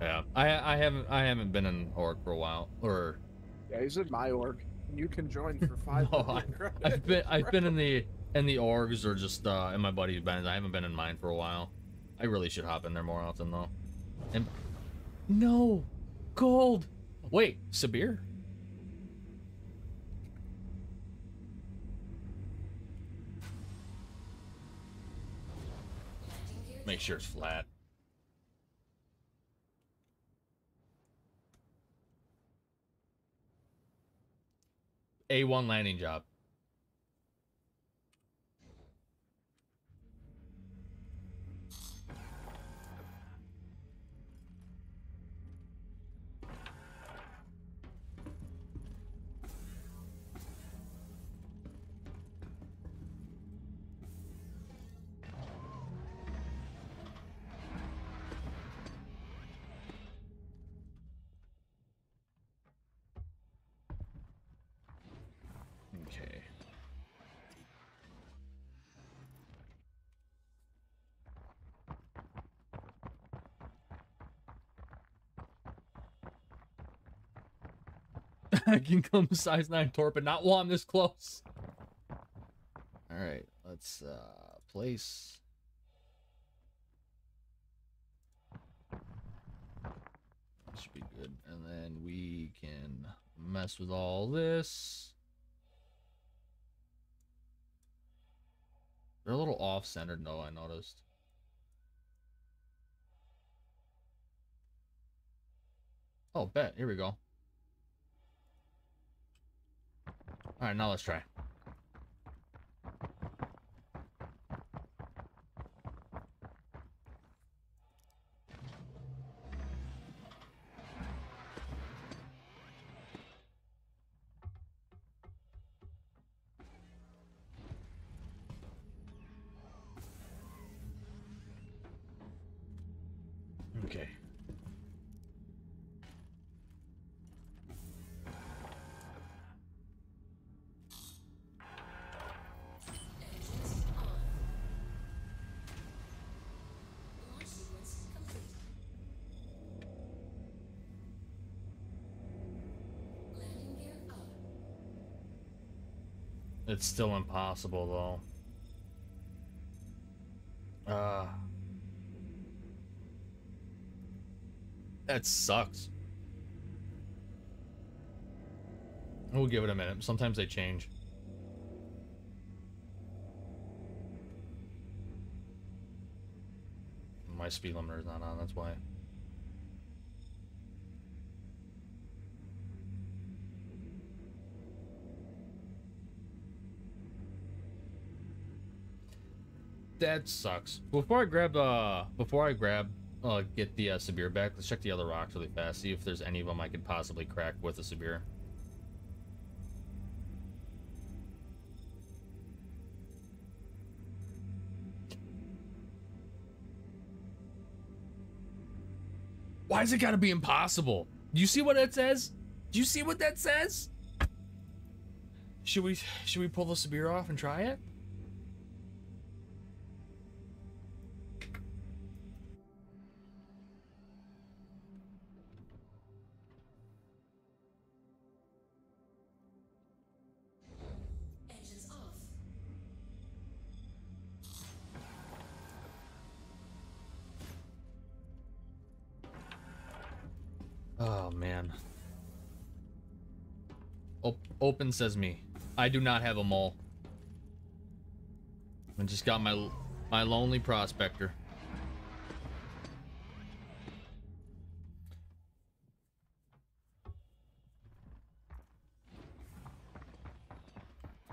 Yeah, I I haven't I haven't been in org for a while, or yeah, he's in my org. You can join for [LAUGHS] five No, million. I've been I've been in [LAUGHS] the in the orgs or just uh in my buddy Ben's. I haven't been in mine for a while. I really should hop in there more often though. And no, gold. Wait, SaBIR. Make sure it's flat. A1 landing job. I [LAUGHS] can come size 9 torp and not while I'm this close. Alright, let's uh place. That should be good. And then we can mess with all this. They're a little off-centered though, I noticed. Oh, bet. Here we go. Alright, now let's try. It's still impossible though. Uh That sucks. We'll give it a minute. Sometimes they change. My speed limiter is not on, that's why. That sucks. Before I grab, uh, before I grab, uh, get the uh, SaBIR back, let's check the other rocks really fast. See if there's any of them I could possibly crack with a SaBIR. Why's it gotta be impossible? Do you see what that says? Do you see what that says? Should we should we pull the SaBIR off and try it? Open says me. I do not have a mole. I just got my my lonely prospector.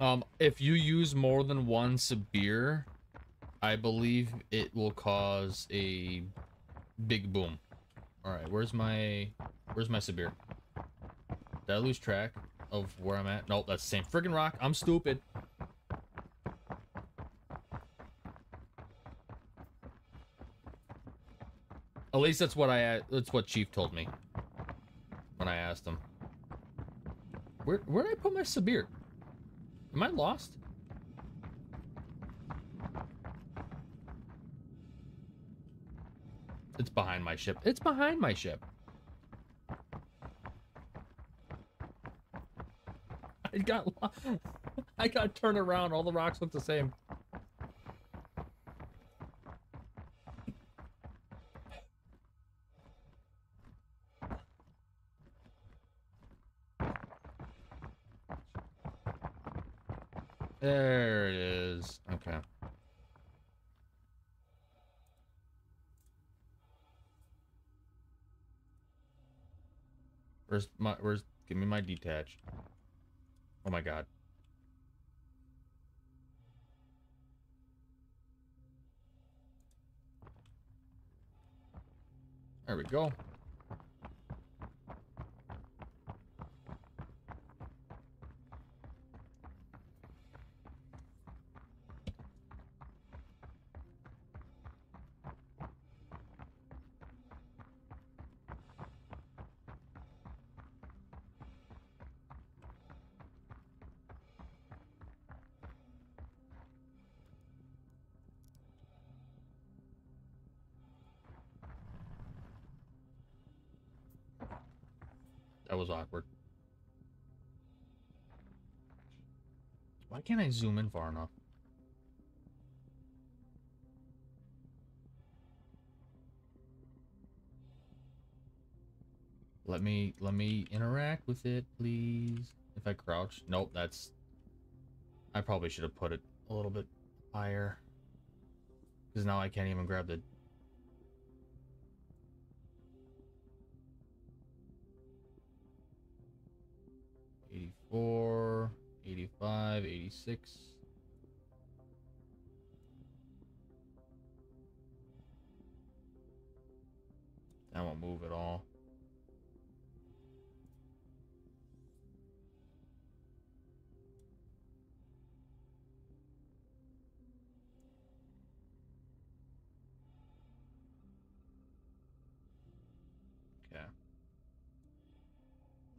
Um, if you use more than one SaBIR, I believe it will cause a big boom. All right, where's my where's my SaBIR? Did I lose track of where I'm at? Nope, that's the same friggin' rock. I'm stupid. At least that's what I that's what Chief told me when I asked him. Where where did I put my SaBIR? Am I lost? It's behind my ship. It's behind my ship. Got [LAUGHS] I got turned around. All the rocks look the same. There it is. Okay. Where's my where's give me my detach. My god. There we go. can't I zoom in far enough? Let me, let me interact with it, please. If I crouch. Nope, that's... I probably should have put it a little bit higher. Because now I can't even grab the Eighty-four. 85, 86. That won't move at all. Okay.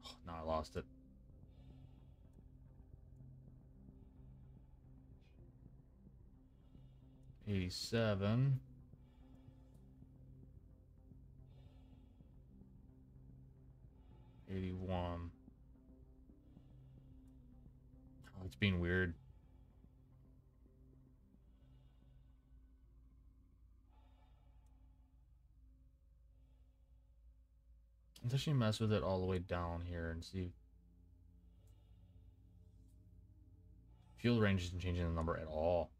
Oh, no, I lost it. 87. Eighty-one. Oh, it's being weird. Let's actually mess with it all the way down here and see. Fuel range isn't changing the number at all.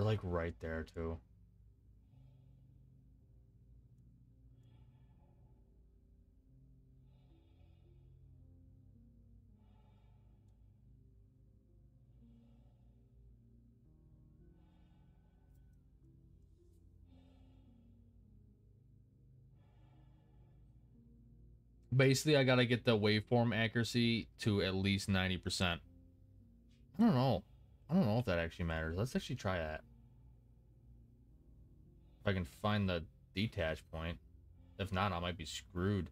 We're like right there too. Basically, I gotta get the waveform accuracy to at least 90%. I don't know. I don't know if that actually matters. Let's actually try that. I can find the detach point. If not, I might be screwed.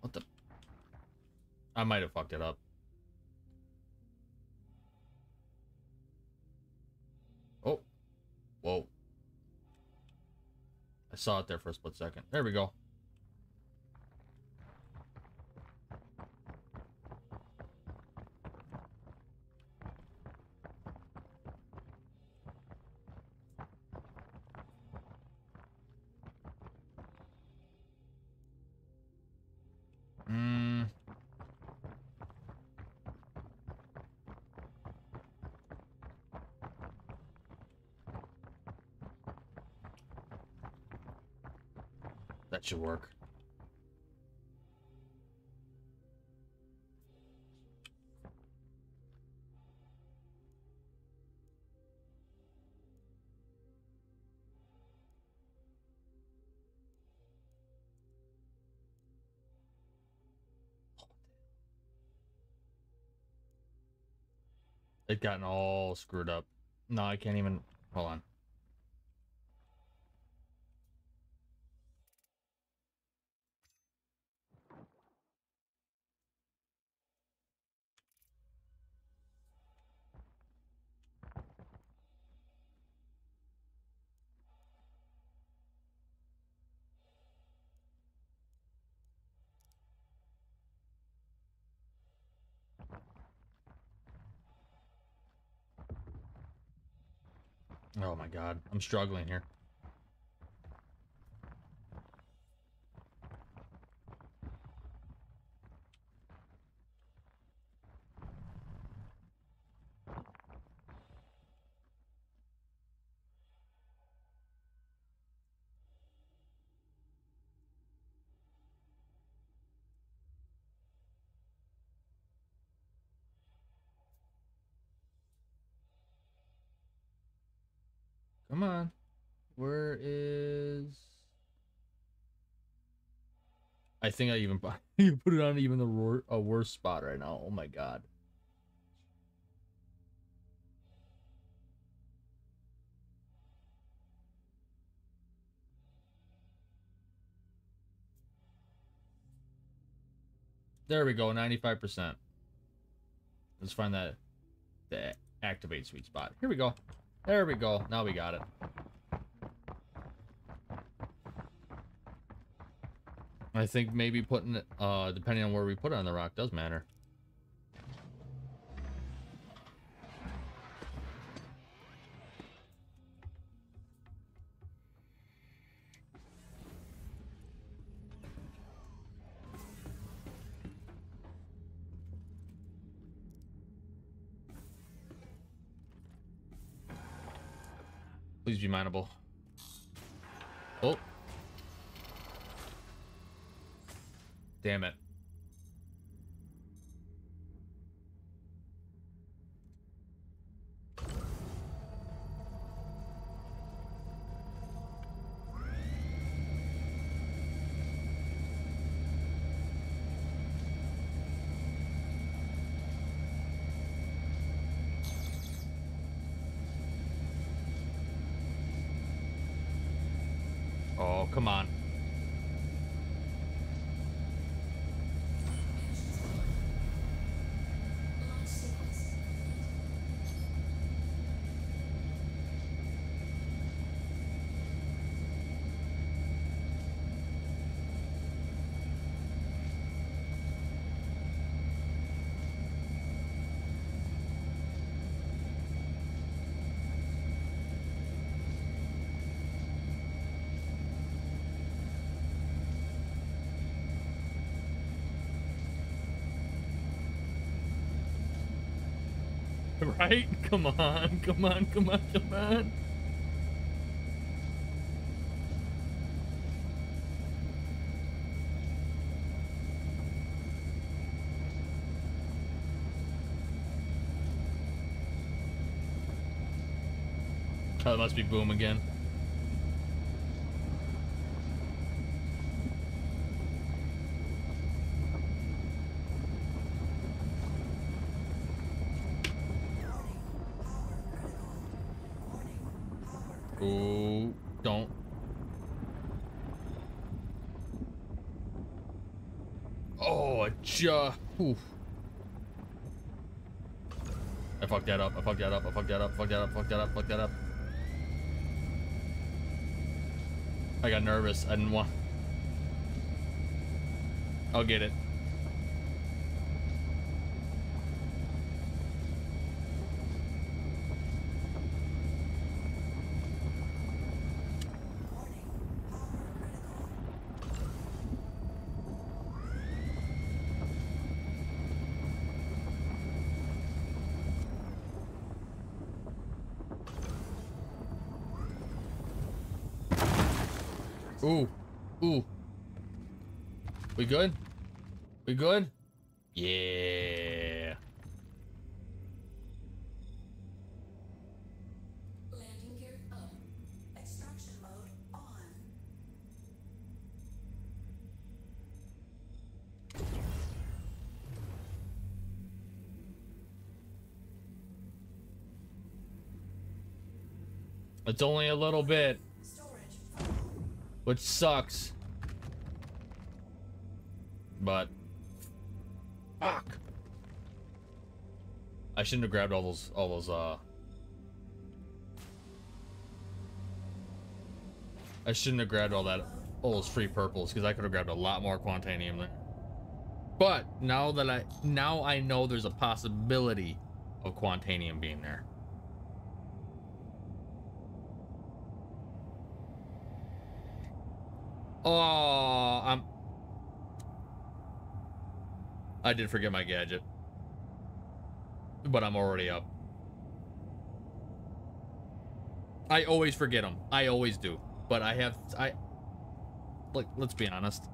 What the? I might have fucked it up. Oh. Whoa. I saw it there for a split second. There we go. Mm. That should work. It gotten all screwed up. No, I can't even. Hold on. Oh my god, I'm struggling here. Come on. Where is I think I even [LAUGHS] you put it on even the a worse spot right now. Oh my god. There we go, 95%. Let's find that the activate sweet spot. Here we go. There we go. Now we got it. I think maybe putting it, uh, depending on where we put it on the rock does matter. Please be mineable. Oh. Damn it. Right? Come on, come on, come on, come on. Oh, it must be Boom again. Ooh, don't. Oof. I fucked that up. I fucked that up. I fucked that up. Fucked that up. Fucked that up. Fucked that up. I got nervous. I didn't want. I'll get it. Ooh. Ooh. We good? We good? Yeah. Landing gear up. Extraction mode on. It's only a little bit, which sucks. Shouldn't have grabbed all those all those uh I shouldn't have grabbed all that all those free purples because I could have grabbed a lot more Quantanium there. But now that I now I know there's a possibility of Quantanium being there. Oh, I'm. I did forget my gadget, but I'm already up. I always forget them. I always do, but I have I. Like, let's be honest.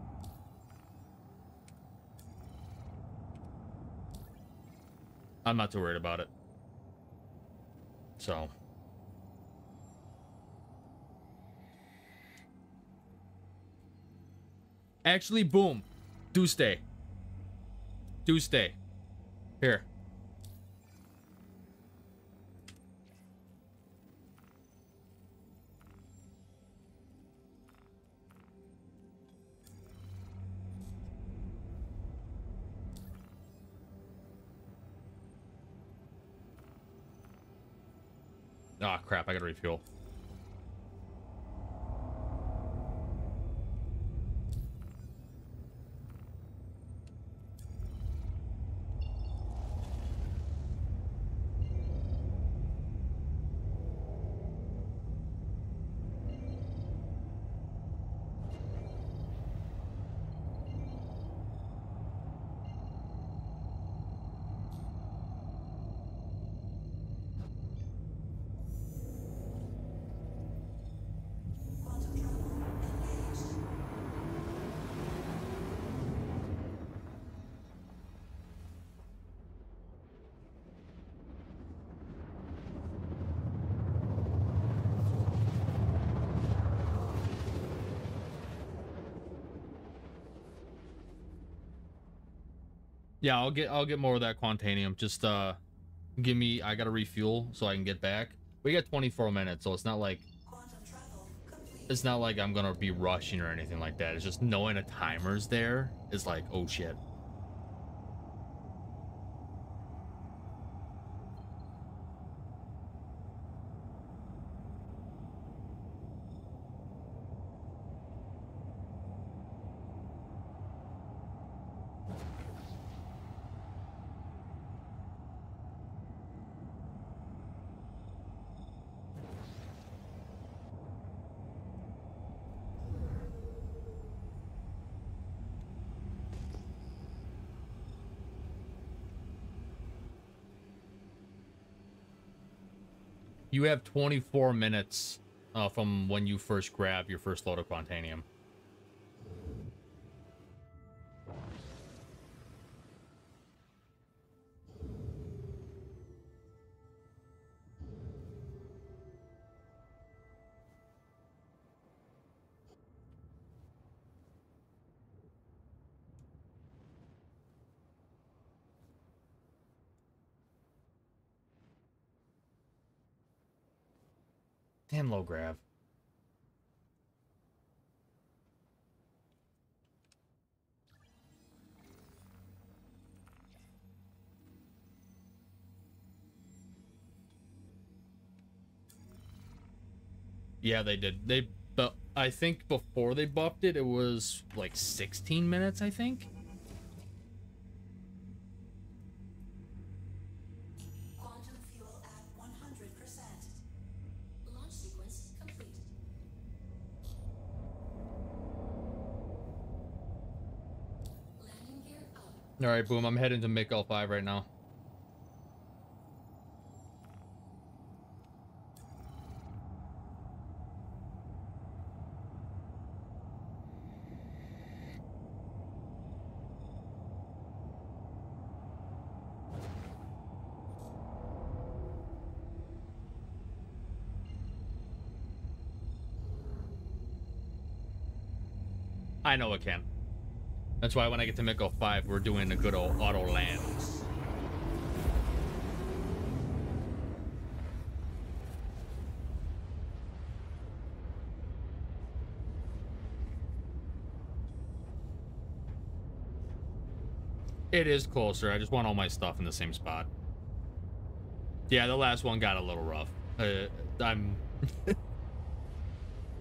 I'm not too worried about it. So. Actually, boom. Do stay. Do stay. Here. I gotta refuel. Yeah, I'll get I'll get more of that Quantanium. Just uh give me I gotta refuel so I can get back. We got 24 minutes, so it's not like it's not like I'm gonna be rushing or anything like that. It's just knowing a timer's there is like, oh shit. You have 24 minutes uh, from when you first grab your first load of Quantanium. Low grab. Yeah, they did. They but I think before they buffed it, it was like 16 minutes, I think. All right, boom. I'm heading to MIC-L5 right now. I know it can. That's why when I get to MIC-L5, we're doing a good old auto land. It is closer. I just want all my stuff in the same spot. Yeah, the last one got a little rough. Uh, I'm... [LAUGHS]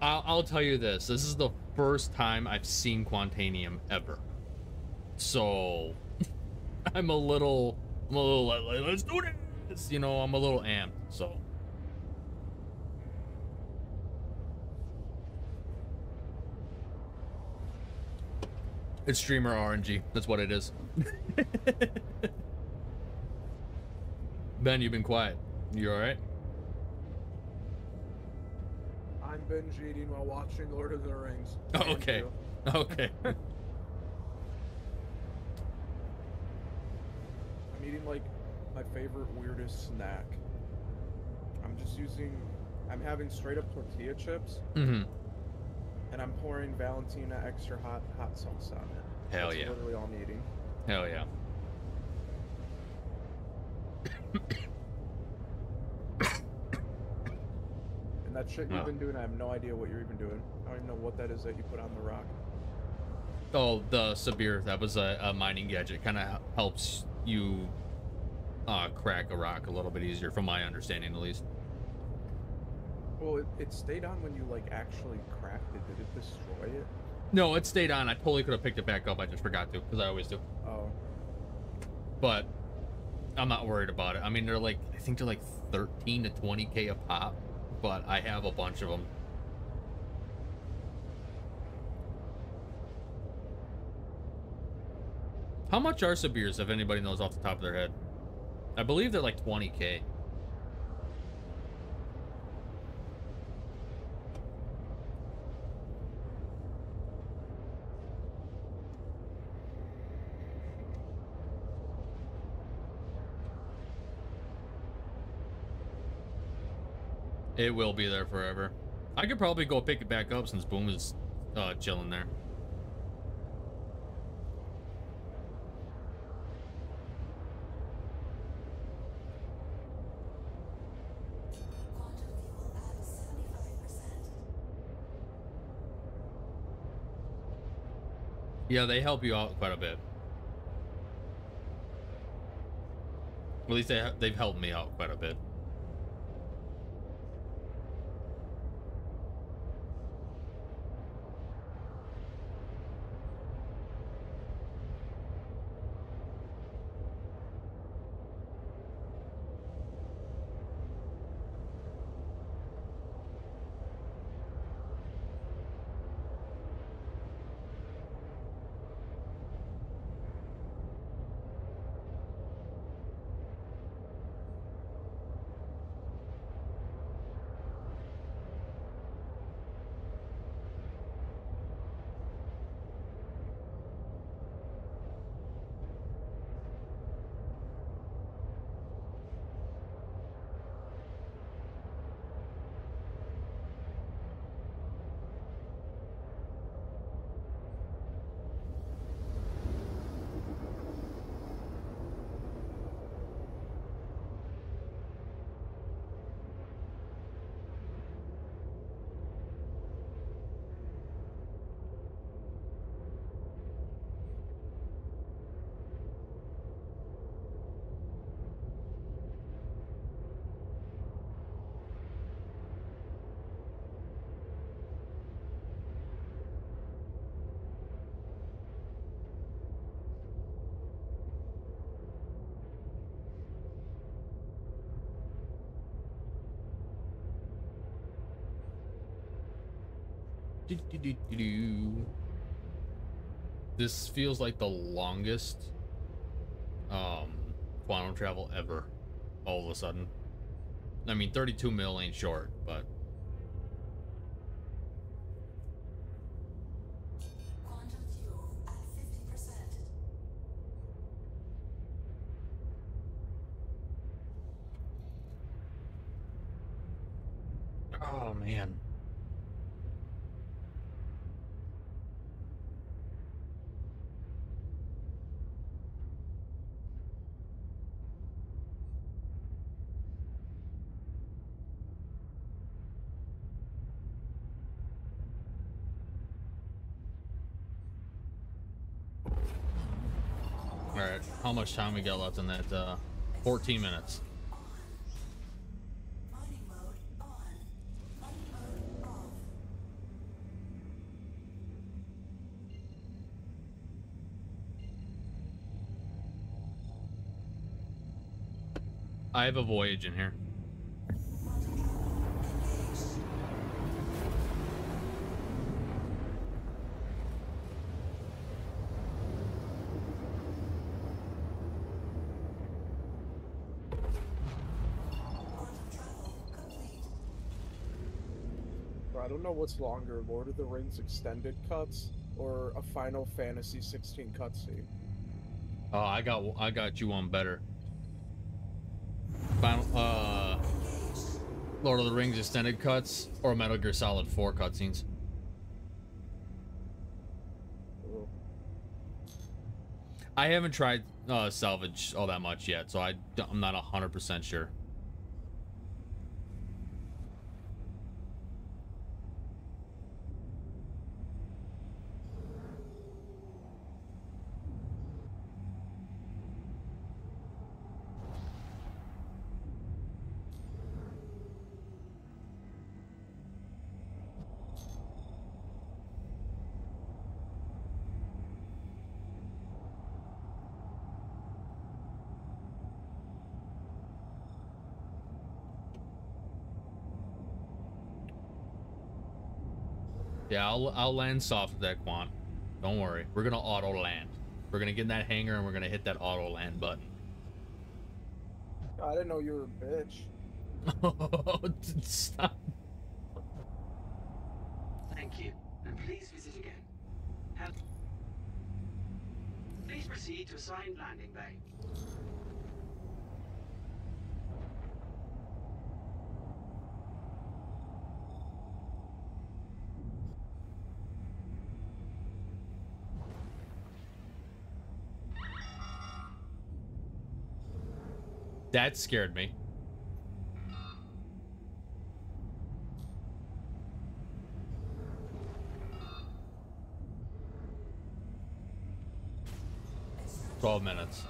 I'll, I'll tell you this. This is the first time I've seen Quantanium ever. So, [LAUGHS] I'm a little... I'm a little like, like, let's do this! You know, I'm a little amped, so... It's streamer RNG. That's what it is. [LAUGHS] ben, you've been quiet. You alright? I'm binge eating while watching Lord of the Rings. Oh, [LAUGHS] okay. Okay. I'm like my favorite weirdest snack. I'm just using. I'm having straight up tortilla chips, mm-hmm. and I'm pouring Valentina extra hot hot sauce on it. Hell That's yeah. Literally all I'm eating. Hell yeah. And that shit you've been doing, I have no idea what you're even doing. I don't even know what that is that you put on the rock. Oh, the SaBIR. That was a, a mining gadget. Kind of helps you uh, crack a rock a little bit easier, from my understanding, at least. Well, it, it stayed on when you like actually cracked it. Did it destroy it? No, it stayed on. I totally could have picked it back up. I just forgot to, because I always do. Oh, But I'm not worried about it. I mean, they're like, I think they're like 13 to 20k a pop, but I have a bunch of them. How much are SaBIRs, if anybody knows off the top of their head? I believe they're like 20k. It will be there forever. I could probably go pick it back up since Boom is uh, chilling there. Quantum fuel at 75%. Yeah, they help you out quite a bit. At least they they've helped me out quite a bit. This feels like the longest um quantum travel ever all of a sudden. I mean 32 mil ain't short, but Quantum fuel at 50%. oh man. All right, how much time we got left in that? Uh, 14 minutes. I have a voyage in here. Quantum travel complete. Bro, I don't know what's longer, Lord of the Rings extended cuts or a Final Fantasy 16 cutscene. Oh, I got I got you one better. Final uh Lord of the Rings extended cuts or Metal Gear Solid 4 cutscenes. Ugh. I haven't tried uh salvage all that much yet, so I I'm not 100% sure. Yeah, I'll I'll land soft with that quant. Don't worry. We're gonna auto land. We're gonna get in that hangar and we're gonna hit that auto land button. I didn't know you were a bitch. Oh, [LAUGHS] stop. Thank you, and please visit again. Help. Please proceed to assigned landing bay. That scared me. Twelve minutes.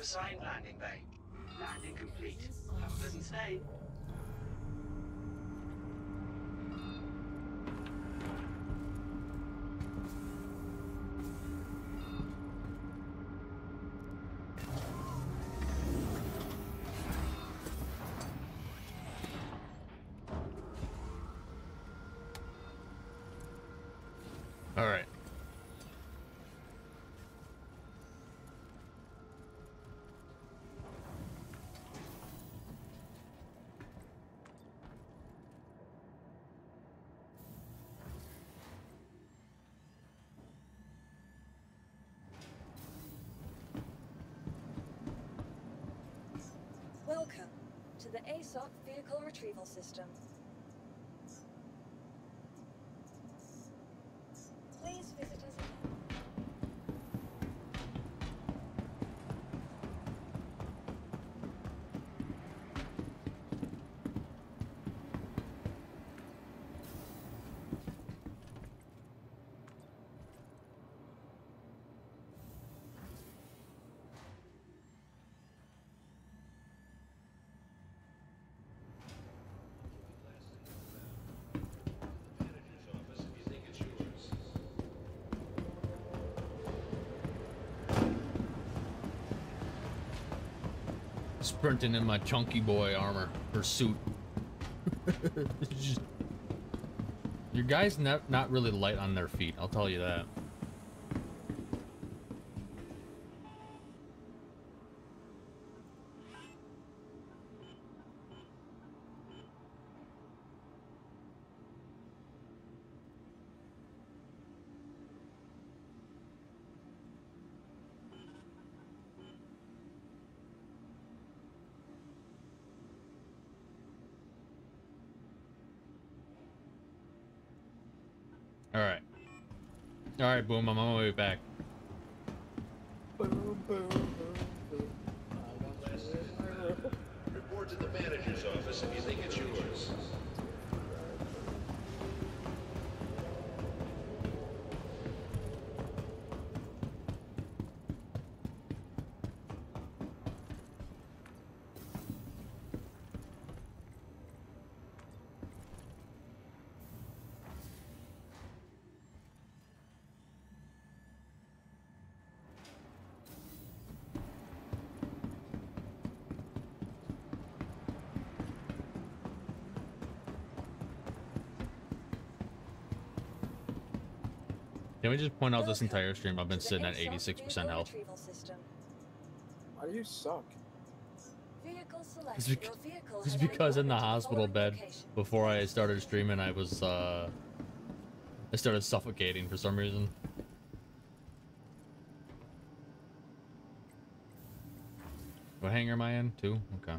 To assigned landing bay. Landing complete. Have a pleasant stay. All right. Welcome to to the ASOC vehicle retrieval system. Sprinting in my chunky boy armor or suit. [LAUGHS] Your guys not not really light on their feet. I'll tell you that. All right. All right, boom. I'm on my way back. Report Can we just point out this entire stream? I've been sitting at 86% health. Why do you suck? It's, Your it's because in the hospital bed before I started streaming, I was uh, I started suffocating for some reason. What hanger am I in? Two. Okay.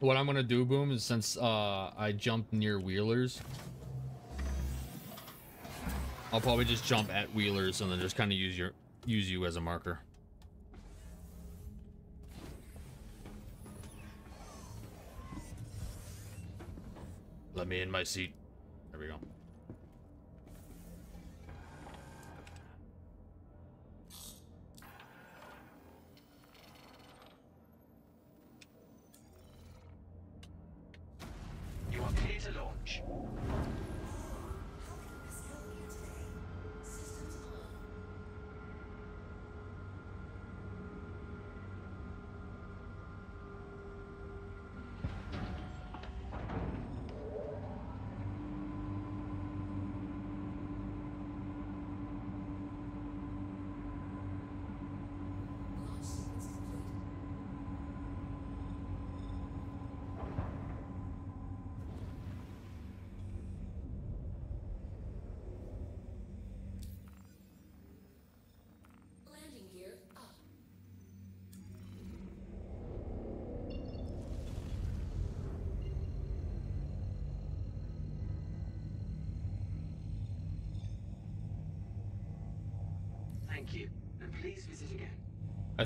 What I'm gonna do, Boom, is since uh, I jumped near Wheelers, I'll probably just jump at Wheelers and then just kind of use your use you as a marker. Let me in my seat. There we go.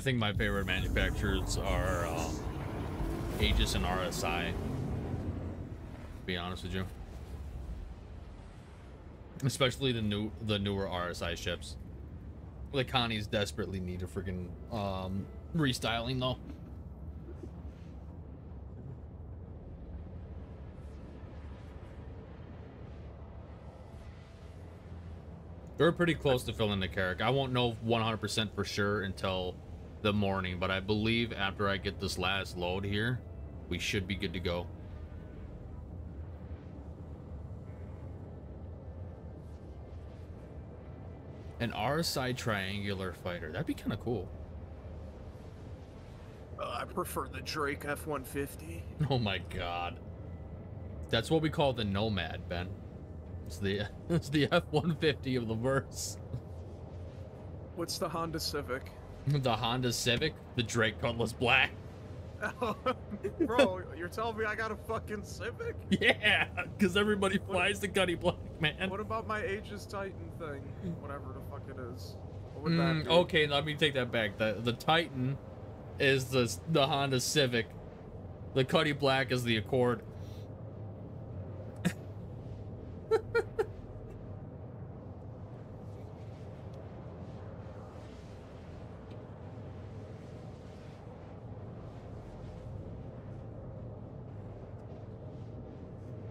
Think my favorite manufacturers are um, Aegis and RSI. To be honest with you, especially the new the newer RSI ships. The Connies desperately need a freaking um, restyling though. They're pretty close to filling the Carrack. I won't know 100% for sure until the morning, but I believe after I get this last load here, we should be good to go. An RSI triangular fighter. That'd be kind of cool. Uh, I prefer the Drake F-150. [LAUGHS] Oh my god. That's what we call the Nomad, Ben. It's the [LAUGHS] it's the F-150 of the verse. What's the Honda Civic? [LAUGHS] The Honda Civic, the Drake Cutlass Black. [LAUGHS] Bro, you're telling me I got a fucking Civic? [LAUGHS] Yeah, because everybody flies the Cutty Black, man. What about my Aegis Titan thing? Whatever the fuck it is. What would Mm, okay, let me take that back. The the Titan is the the Honda Civic. The Cutty Black is the Accord.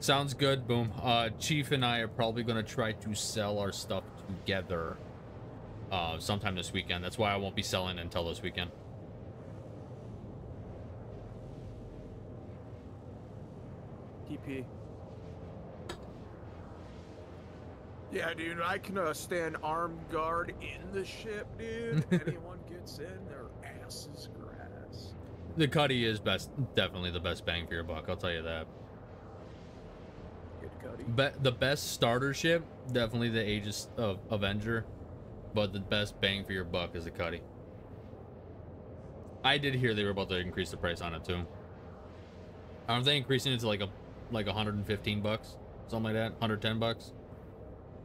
Sounds good. Boom. Uh, Chief and I are probably gonna try to sell our stuff together uh, sometime this weekend. That's why I won't be selling until this weekend. TP. Yeah, dude, I can uh, stand armed guard in the ship, dude. [LAUGHS] Anyone gets in, their ass is grass. The Cutty is best, definitely the best bang for your buck. I'll tell you that. Be- the best starter ship, definitely the Aegis of Avenger, but the best bang for your buck is the Cutty. I did hear they were about to increase the price on it too. Aren't they increasing it to like a like 115 bucks, something like that, 110 bucks?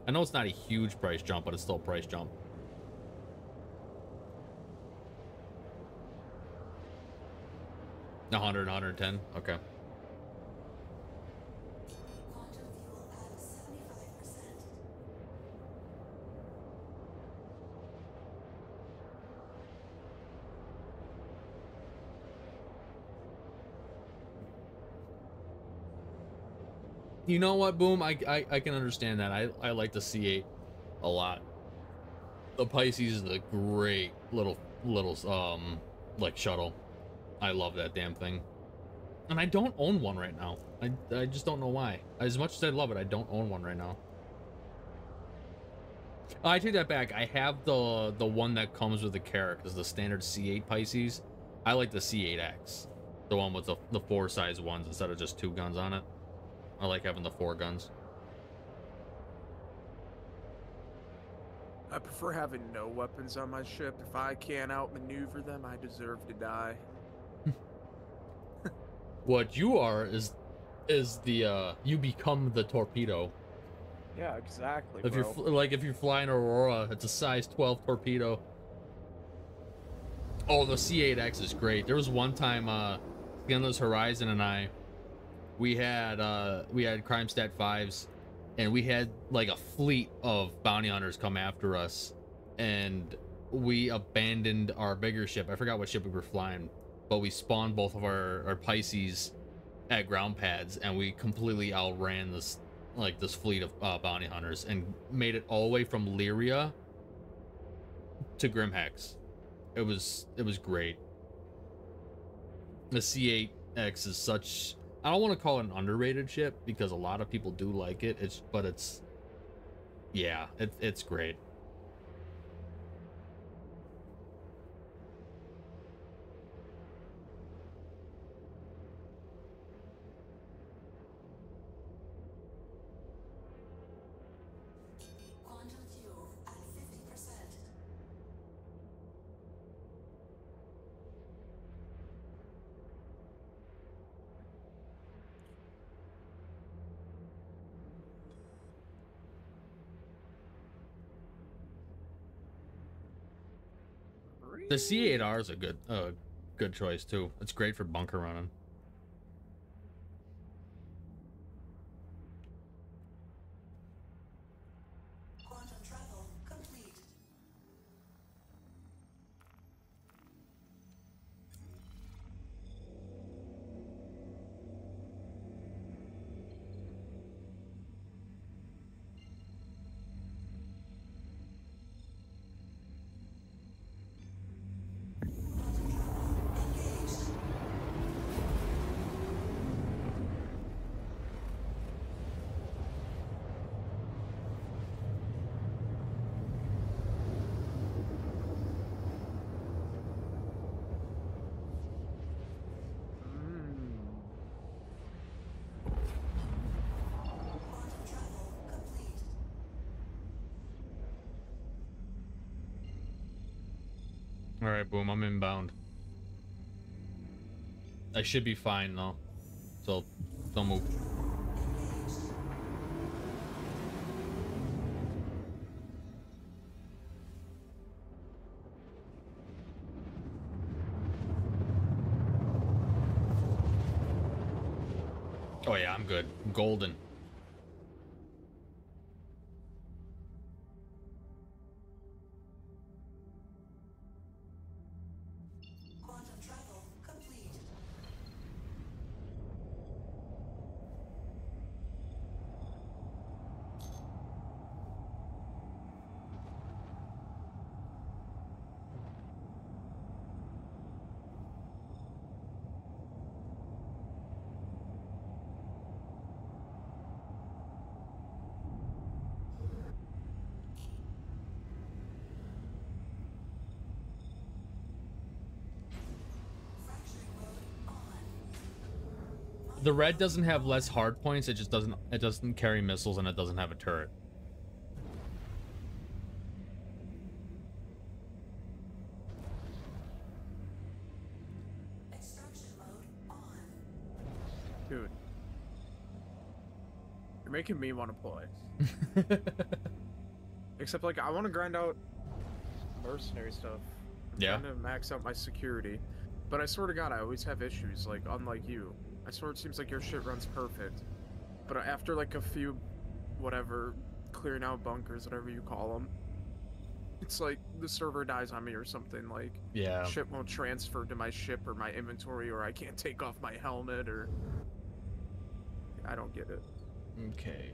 I know it's not a huge price jump, but it's still a price jump. A hundred, 110. Okay. Quantum fuel at 75%. You know what, Boom? I, I, I can understand that. I, I like the C8 a lot. The Pisces is a great little little um like shuttle. I love that damn thing. And I don't own one right now. I, I just don't know why. As much as I love it, I don't own one right now. I take that back. I have the the one that comes with the Carrack, is the standard C8 Pisces. I like the C8X, the one with the the four size ones instead of just two guns on it. I like having the four guns. I prefer having no weapons on my ship. If I can't outmaneuver them, I deserve to die. [LAUGHS] What you are is is the uh you become the torpedo. Yeah, exactly. If you're like if you're flying Aurora, it's a size 12 torpedo. Oh, the C8X is great. There was one time uh Skinless Horizon and I we had uh we had crime stat 5s and we had like a fleet of bounty hunters come after us and we abandoned our bigger ship. I forgot what ship we were flying, but we spawned both of our our Pisces at ground pads and we completely outran this like this fleet of uh, bounty hunters and made it all the way from Lyria to Grimhex. It was it was great. The C8X is such I don't want to call it an underrated ship because a lot of people do like it. It's but it's yeah, it, it's great. Quantum fuel at 50%. The C8R is a good uh good choice too. It's great for bunker running. All right, boom. I'm inbound. I should be fine though. So don't move. Oh yeah, I'm good. Golden. The red doesn't have less hard points. It just doesn't. It doesn't carry missiles and it doesn't have a turret. Extraction mode on. Dude. You're making me want to play. Except, like, I want to grind out mercenary stuff. I'm Yeah. trying to max out my security. But I swear to God, I always have issues, like, unlike you. I swear it seems like your shit runs perfect. But after, like, a few, whatever, clearing out bunkers, whatever you call them, it's like the server dies on me or something. Like, Yeah. shit won't transfer to my ship or my inventory, or I can't [LAUGHS] take off my helmet, or. I don't get it. Okay.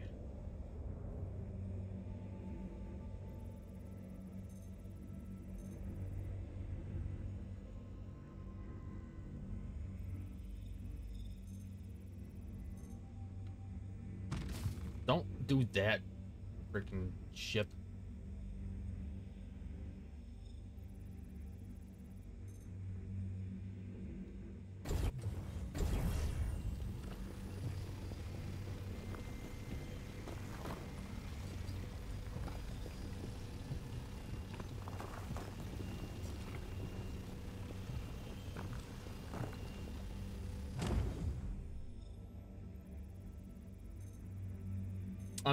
Do that, freaking ship.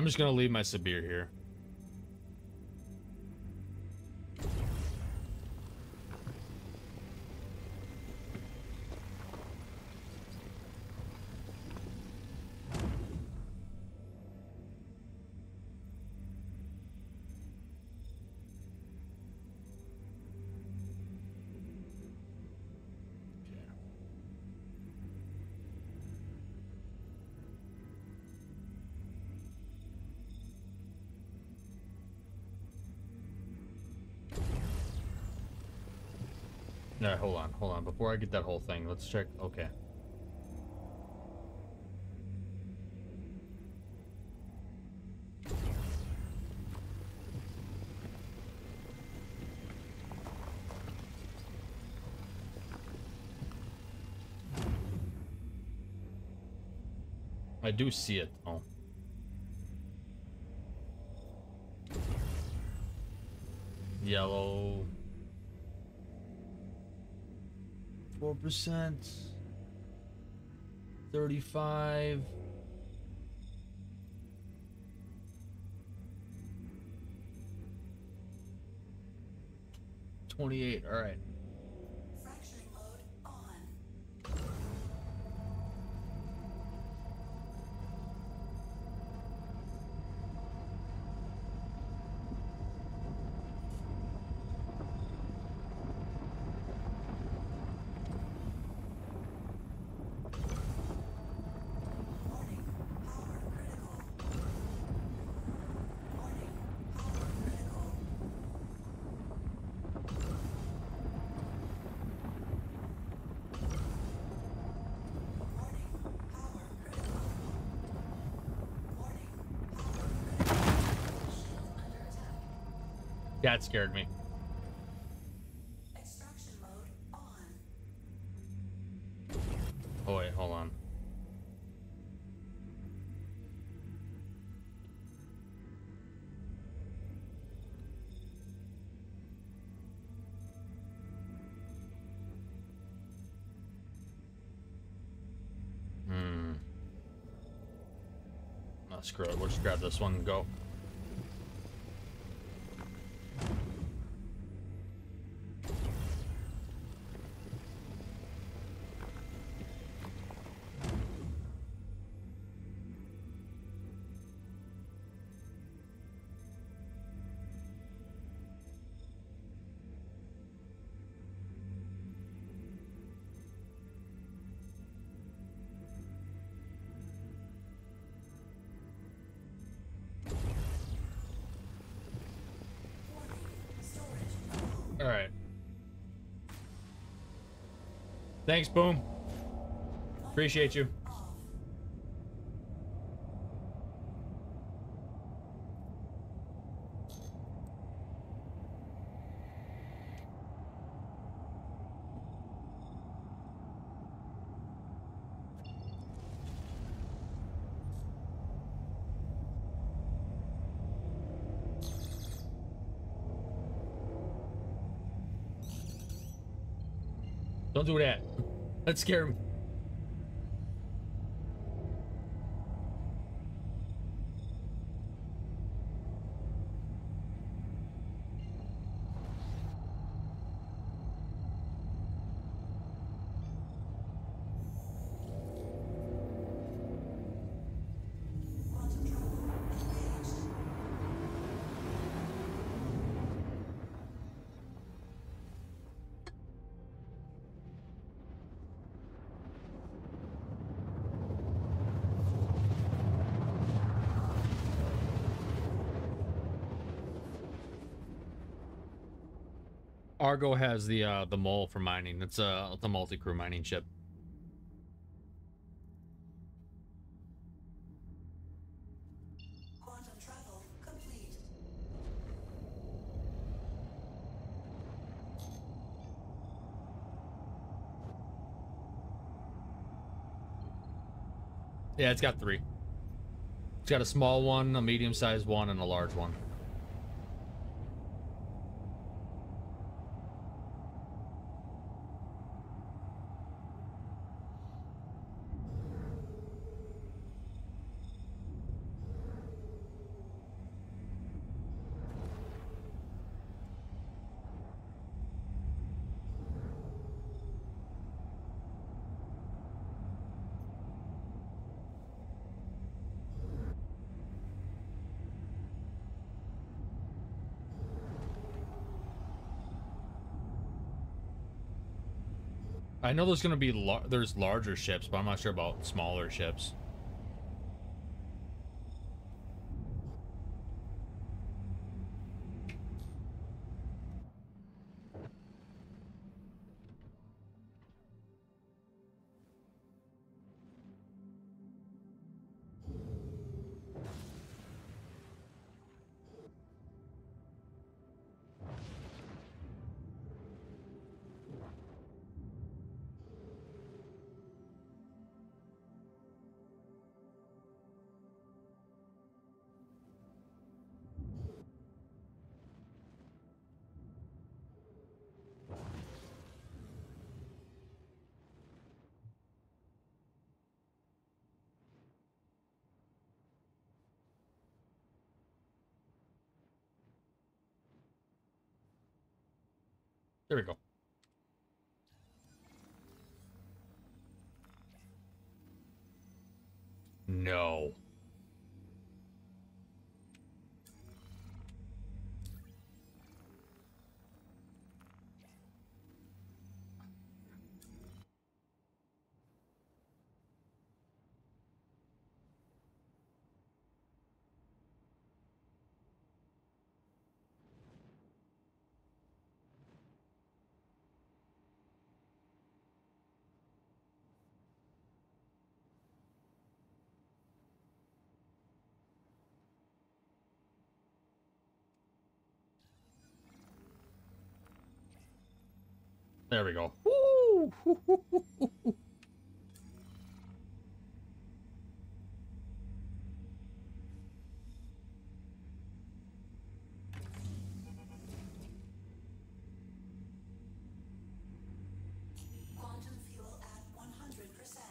I'm just gonna leave my SaBIR here. Hold on, hold on. Before I get that whole thing, let's check. Okay. I do see it. Oh. Percent 35. Twenty-eight. All right. That scared me. Boy, oh, hold on. Hmm. Oh, screw it, we'll just grab this one and go. Thanks, Boom. Appreciate you. Don't do that. That scare me. Argo has the uh the mole for mining. It's uh the multi-crew mining ship. Quantum travel complete. Yeah, it's got three. It's got a small one, a medium-sized one, and a large one. I know there's gonna be lar- there's larger ships, but I'm not sure about smaller ships. There we go. [LAUGHS] Woo! Quantum fuel at 100%.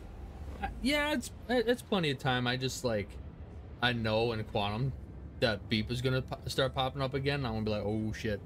yeah, it's it's plenty of time. I just like, I know in quantum that beep is gonna start popping up again. I'm gonna be like, oh shit.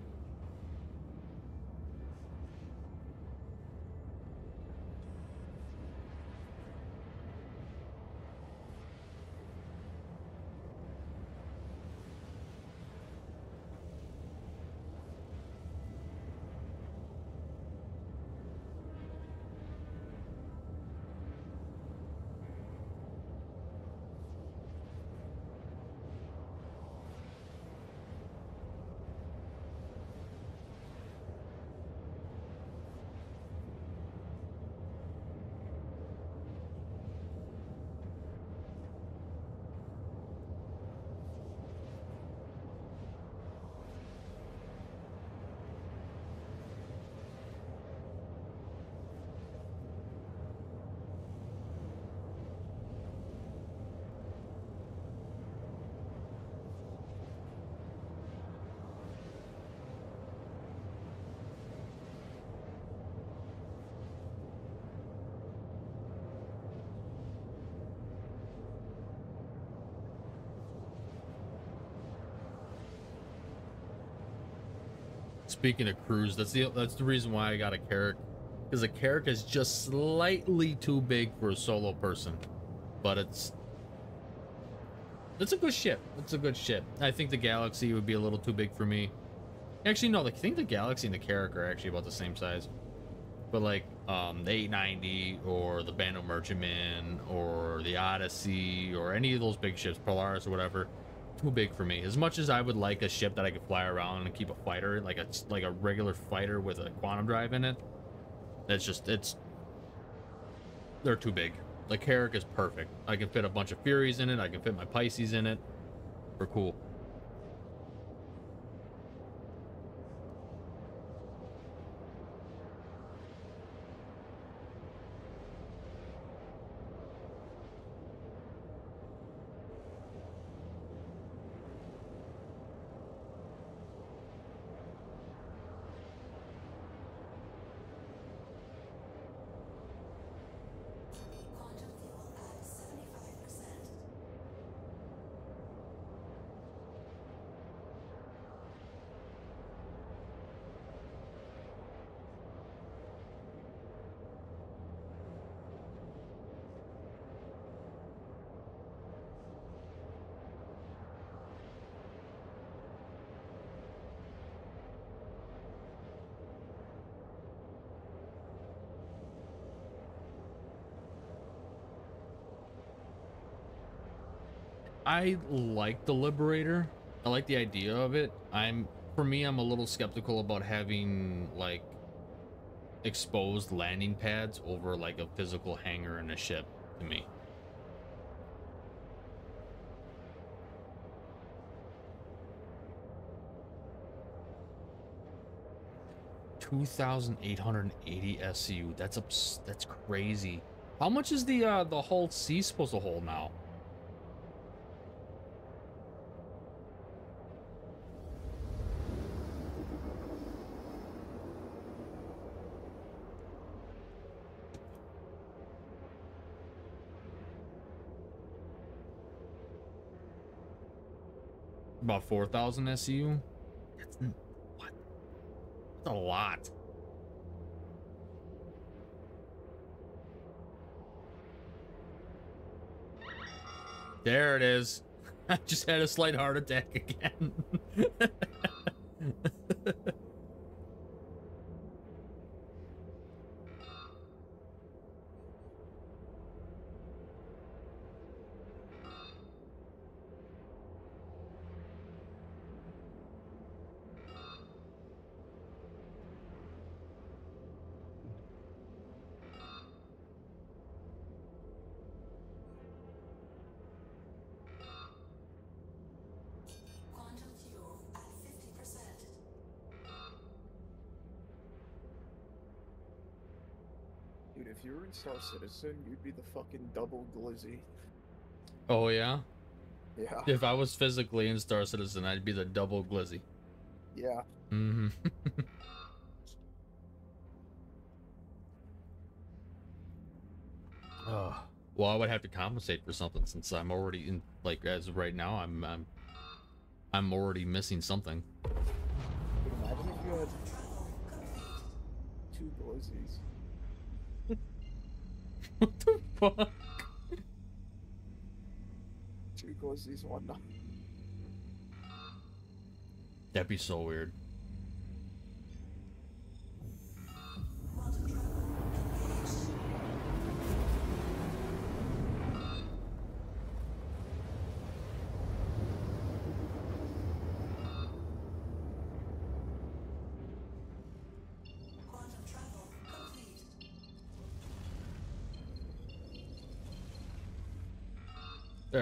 Speaking of crews, that's the that's the reason why I got a Carrack, because a Carrack is just slightly too big for a solo person, but it's it's a good ship. It's a good ship. I think the Galaxy would be a little too big for me. Actually, no. I think the Galaxy and the Carrack are actually about the same size. But like um, the 890 or the Banu Merchantman or the Odyssey or any of those big ships, Polaris or whatever, too big for me. As much as I would like a ship that I could fly around and keep a fighter, like a like a regular fighter with a quantum drive in it, that's just it's they're too big. The Carrack is perfect. I can fit a bunch of Furies in it. I can fit my Pisces in it. We're cool. I like the Liberator. I like the idea of it. I'm for me, I'm a little skeptical about having like exposed landing pads over like a physical hangar in a ship to me. Two thousand eight hundred eighty SCU. That's ups. That's crazy. How much is the uh the hull C supposed to hold now? About 4,000 SU? That's what? That's a lot. There it is. [LAUGHS] I just had a slight heart attack again. [LAUGHS] Star Citizen, you'd be the fucking double glizzy. Oh yeah. Yeah. If I was physically in Star Citizen, I'd be the double glizzy. Yeah. Mm-hmm. [LAUGHS] oh, well, I would have to compensate for something since I'm already in. Like as of right now, I'm I'm I'm already missing something. Dude, imagine if you had two glizzies. What the fuck? Two glizzies, one. That'd be so weird.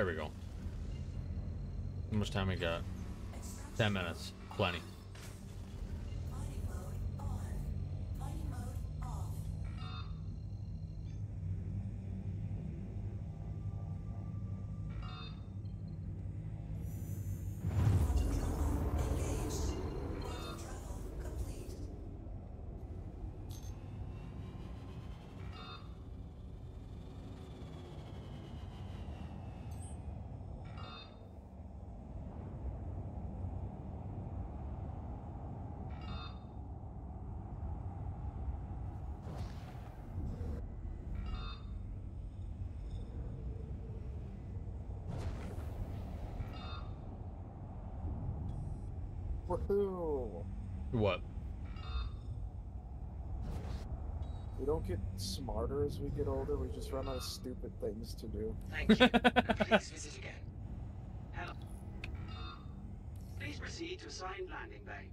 There we go. How much time we got? Ten minutes. Plenty. Woohoo! What? We don't get smarter as we get older, we just run out of stupid things to do. Thank you. [LAUGHS] Please visit again. Hello. Please proceed to assigned landing bay.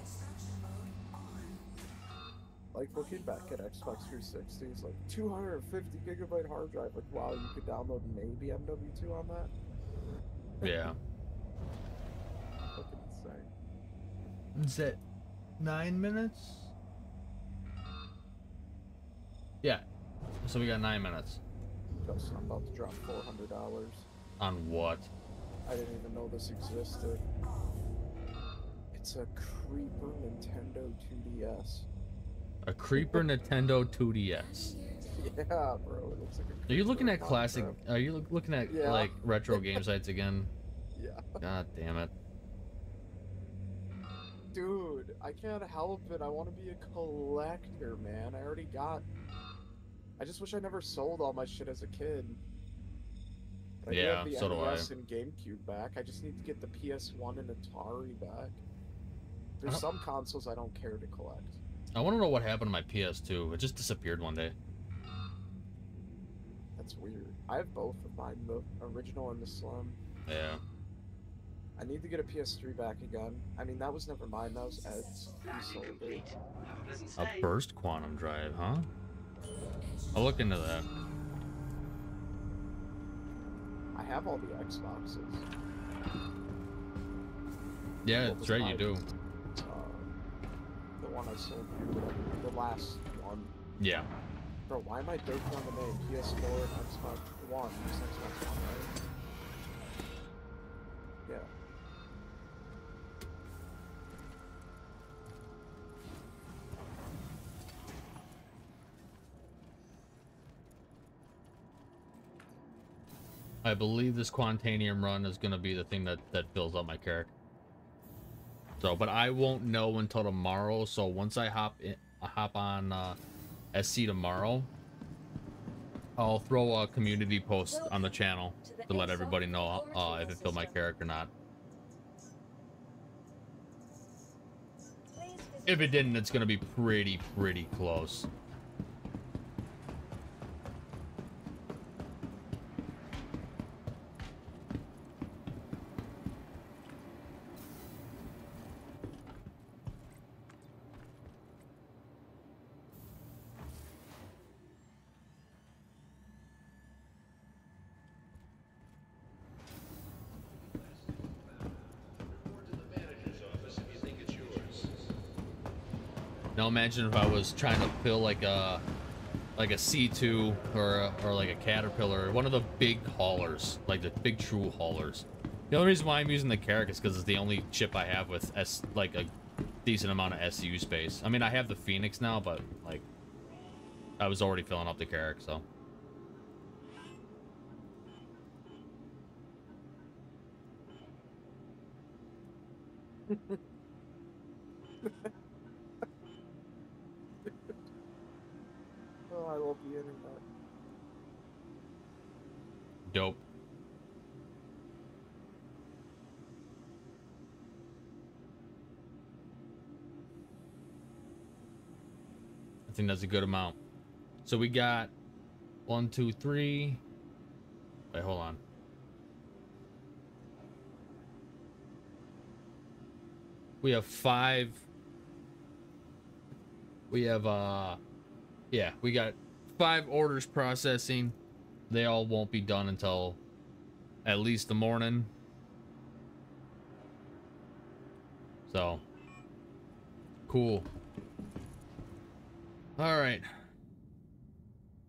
Extraction mode on. Like looking back at Xbox 360, it's like 250 gigabyte hard drive. Like, wow, you could download maybe MW2 on that. Yeah. [LAUGHS] Fucking insane. Is it nine minutes? Yeah. So we got nine minutes. Justin, I'm about to drop $400. On what? I didn't even know this existed. It's a creeper Nintendo 2DS. A creeper Nintendo 2DS. Yeah, bro. It looks like a Are you looking at classic? Are you look- looking at Yeah. like retro game sites again? [LAUGHS] Yeah. God damn it! Dude, I can't help it. I want to be a collector, man. I already got. I just wish I never sold all my shit as a kid. But I Yeah, have the so do I. NES and GameCube back. I just need to get the PS1 and Atari back. There's Uh, some consoles I don't care to collect. I want to know what happened to my PS2. It just disappeared one day. That's weird. I have both of mine, the original and the Slim. Yeah. I need to get a PS3 back again. I mean, that was never mine. That was Ed's. He sold a burst quantum drive, huh? I'll look into that. I have all the Xboxes. Yeah, that's right. You do. The one I sold you. The last one. Yeah. Bro, why am I dirty on the name? PS4 and Xbox One. Xbox One, right? Yeah. I believe this Quantainium run is gonna be the thing that that fills up my Carrack. So, but I won't know until tomorrow. So once I hop in, I hop on uh, SC tomorrow, I'll throw a community post on the channel to let everybody know uh, if it filled my Carrack or not. If it didn't, it's gonna be pretty pretty close. Imagine if I was trying to fill like a like a C2 or a, or like a Caterpillar, one of the big haulers, like the big true haulers. The only reason why I'm using the Carrack is because it's the only chip I have with S like a decent amount of SU space. I mean, I have the Phoenix now, but like I was already filling up the Carrack, so. [LAUGHS] The internet. Dope. I think that's a good amount. So we got one, two, three. Wait, hold on. We have five. We have, uh, yeah, we got five orders processing. They all won't be done until at least the morning. So, cool. All right.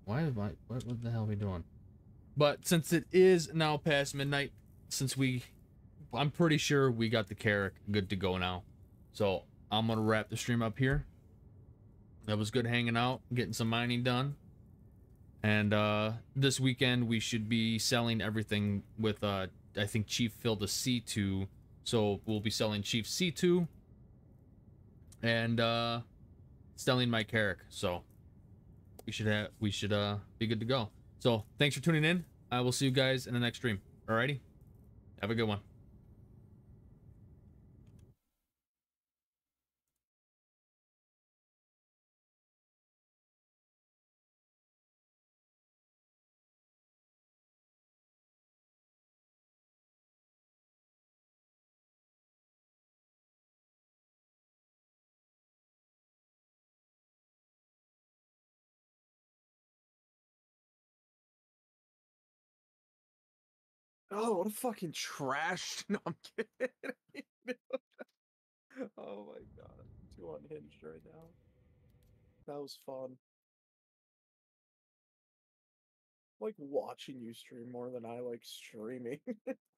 Why am I? What, what the hell are we doing? But since it is now past midnight, since we, I'm pretty sure we got the Carrack good to go now. So I'm gonna wrap the stream up here. That was good hanging out, getting some mining done. And uh, this weekend we should be selling everything with uh, I think Chief filled a C2, so we'll be selling Chief C2 and uh, selling my Carrack. So we should have we should uh be good to go. So thanks for tuning in. I will see you guys in the next stream. Alrighty, have a good one. Oh, what a fucking trash. [LAUGHS] No, I'm kidding. [LAUGHS] oh my god. I'm too unhinged right now. That was fun. like watching you stream more than I like streaming. [LAUGHS]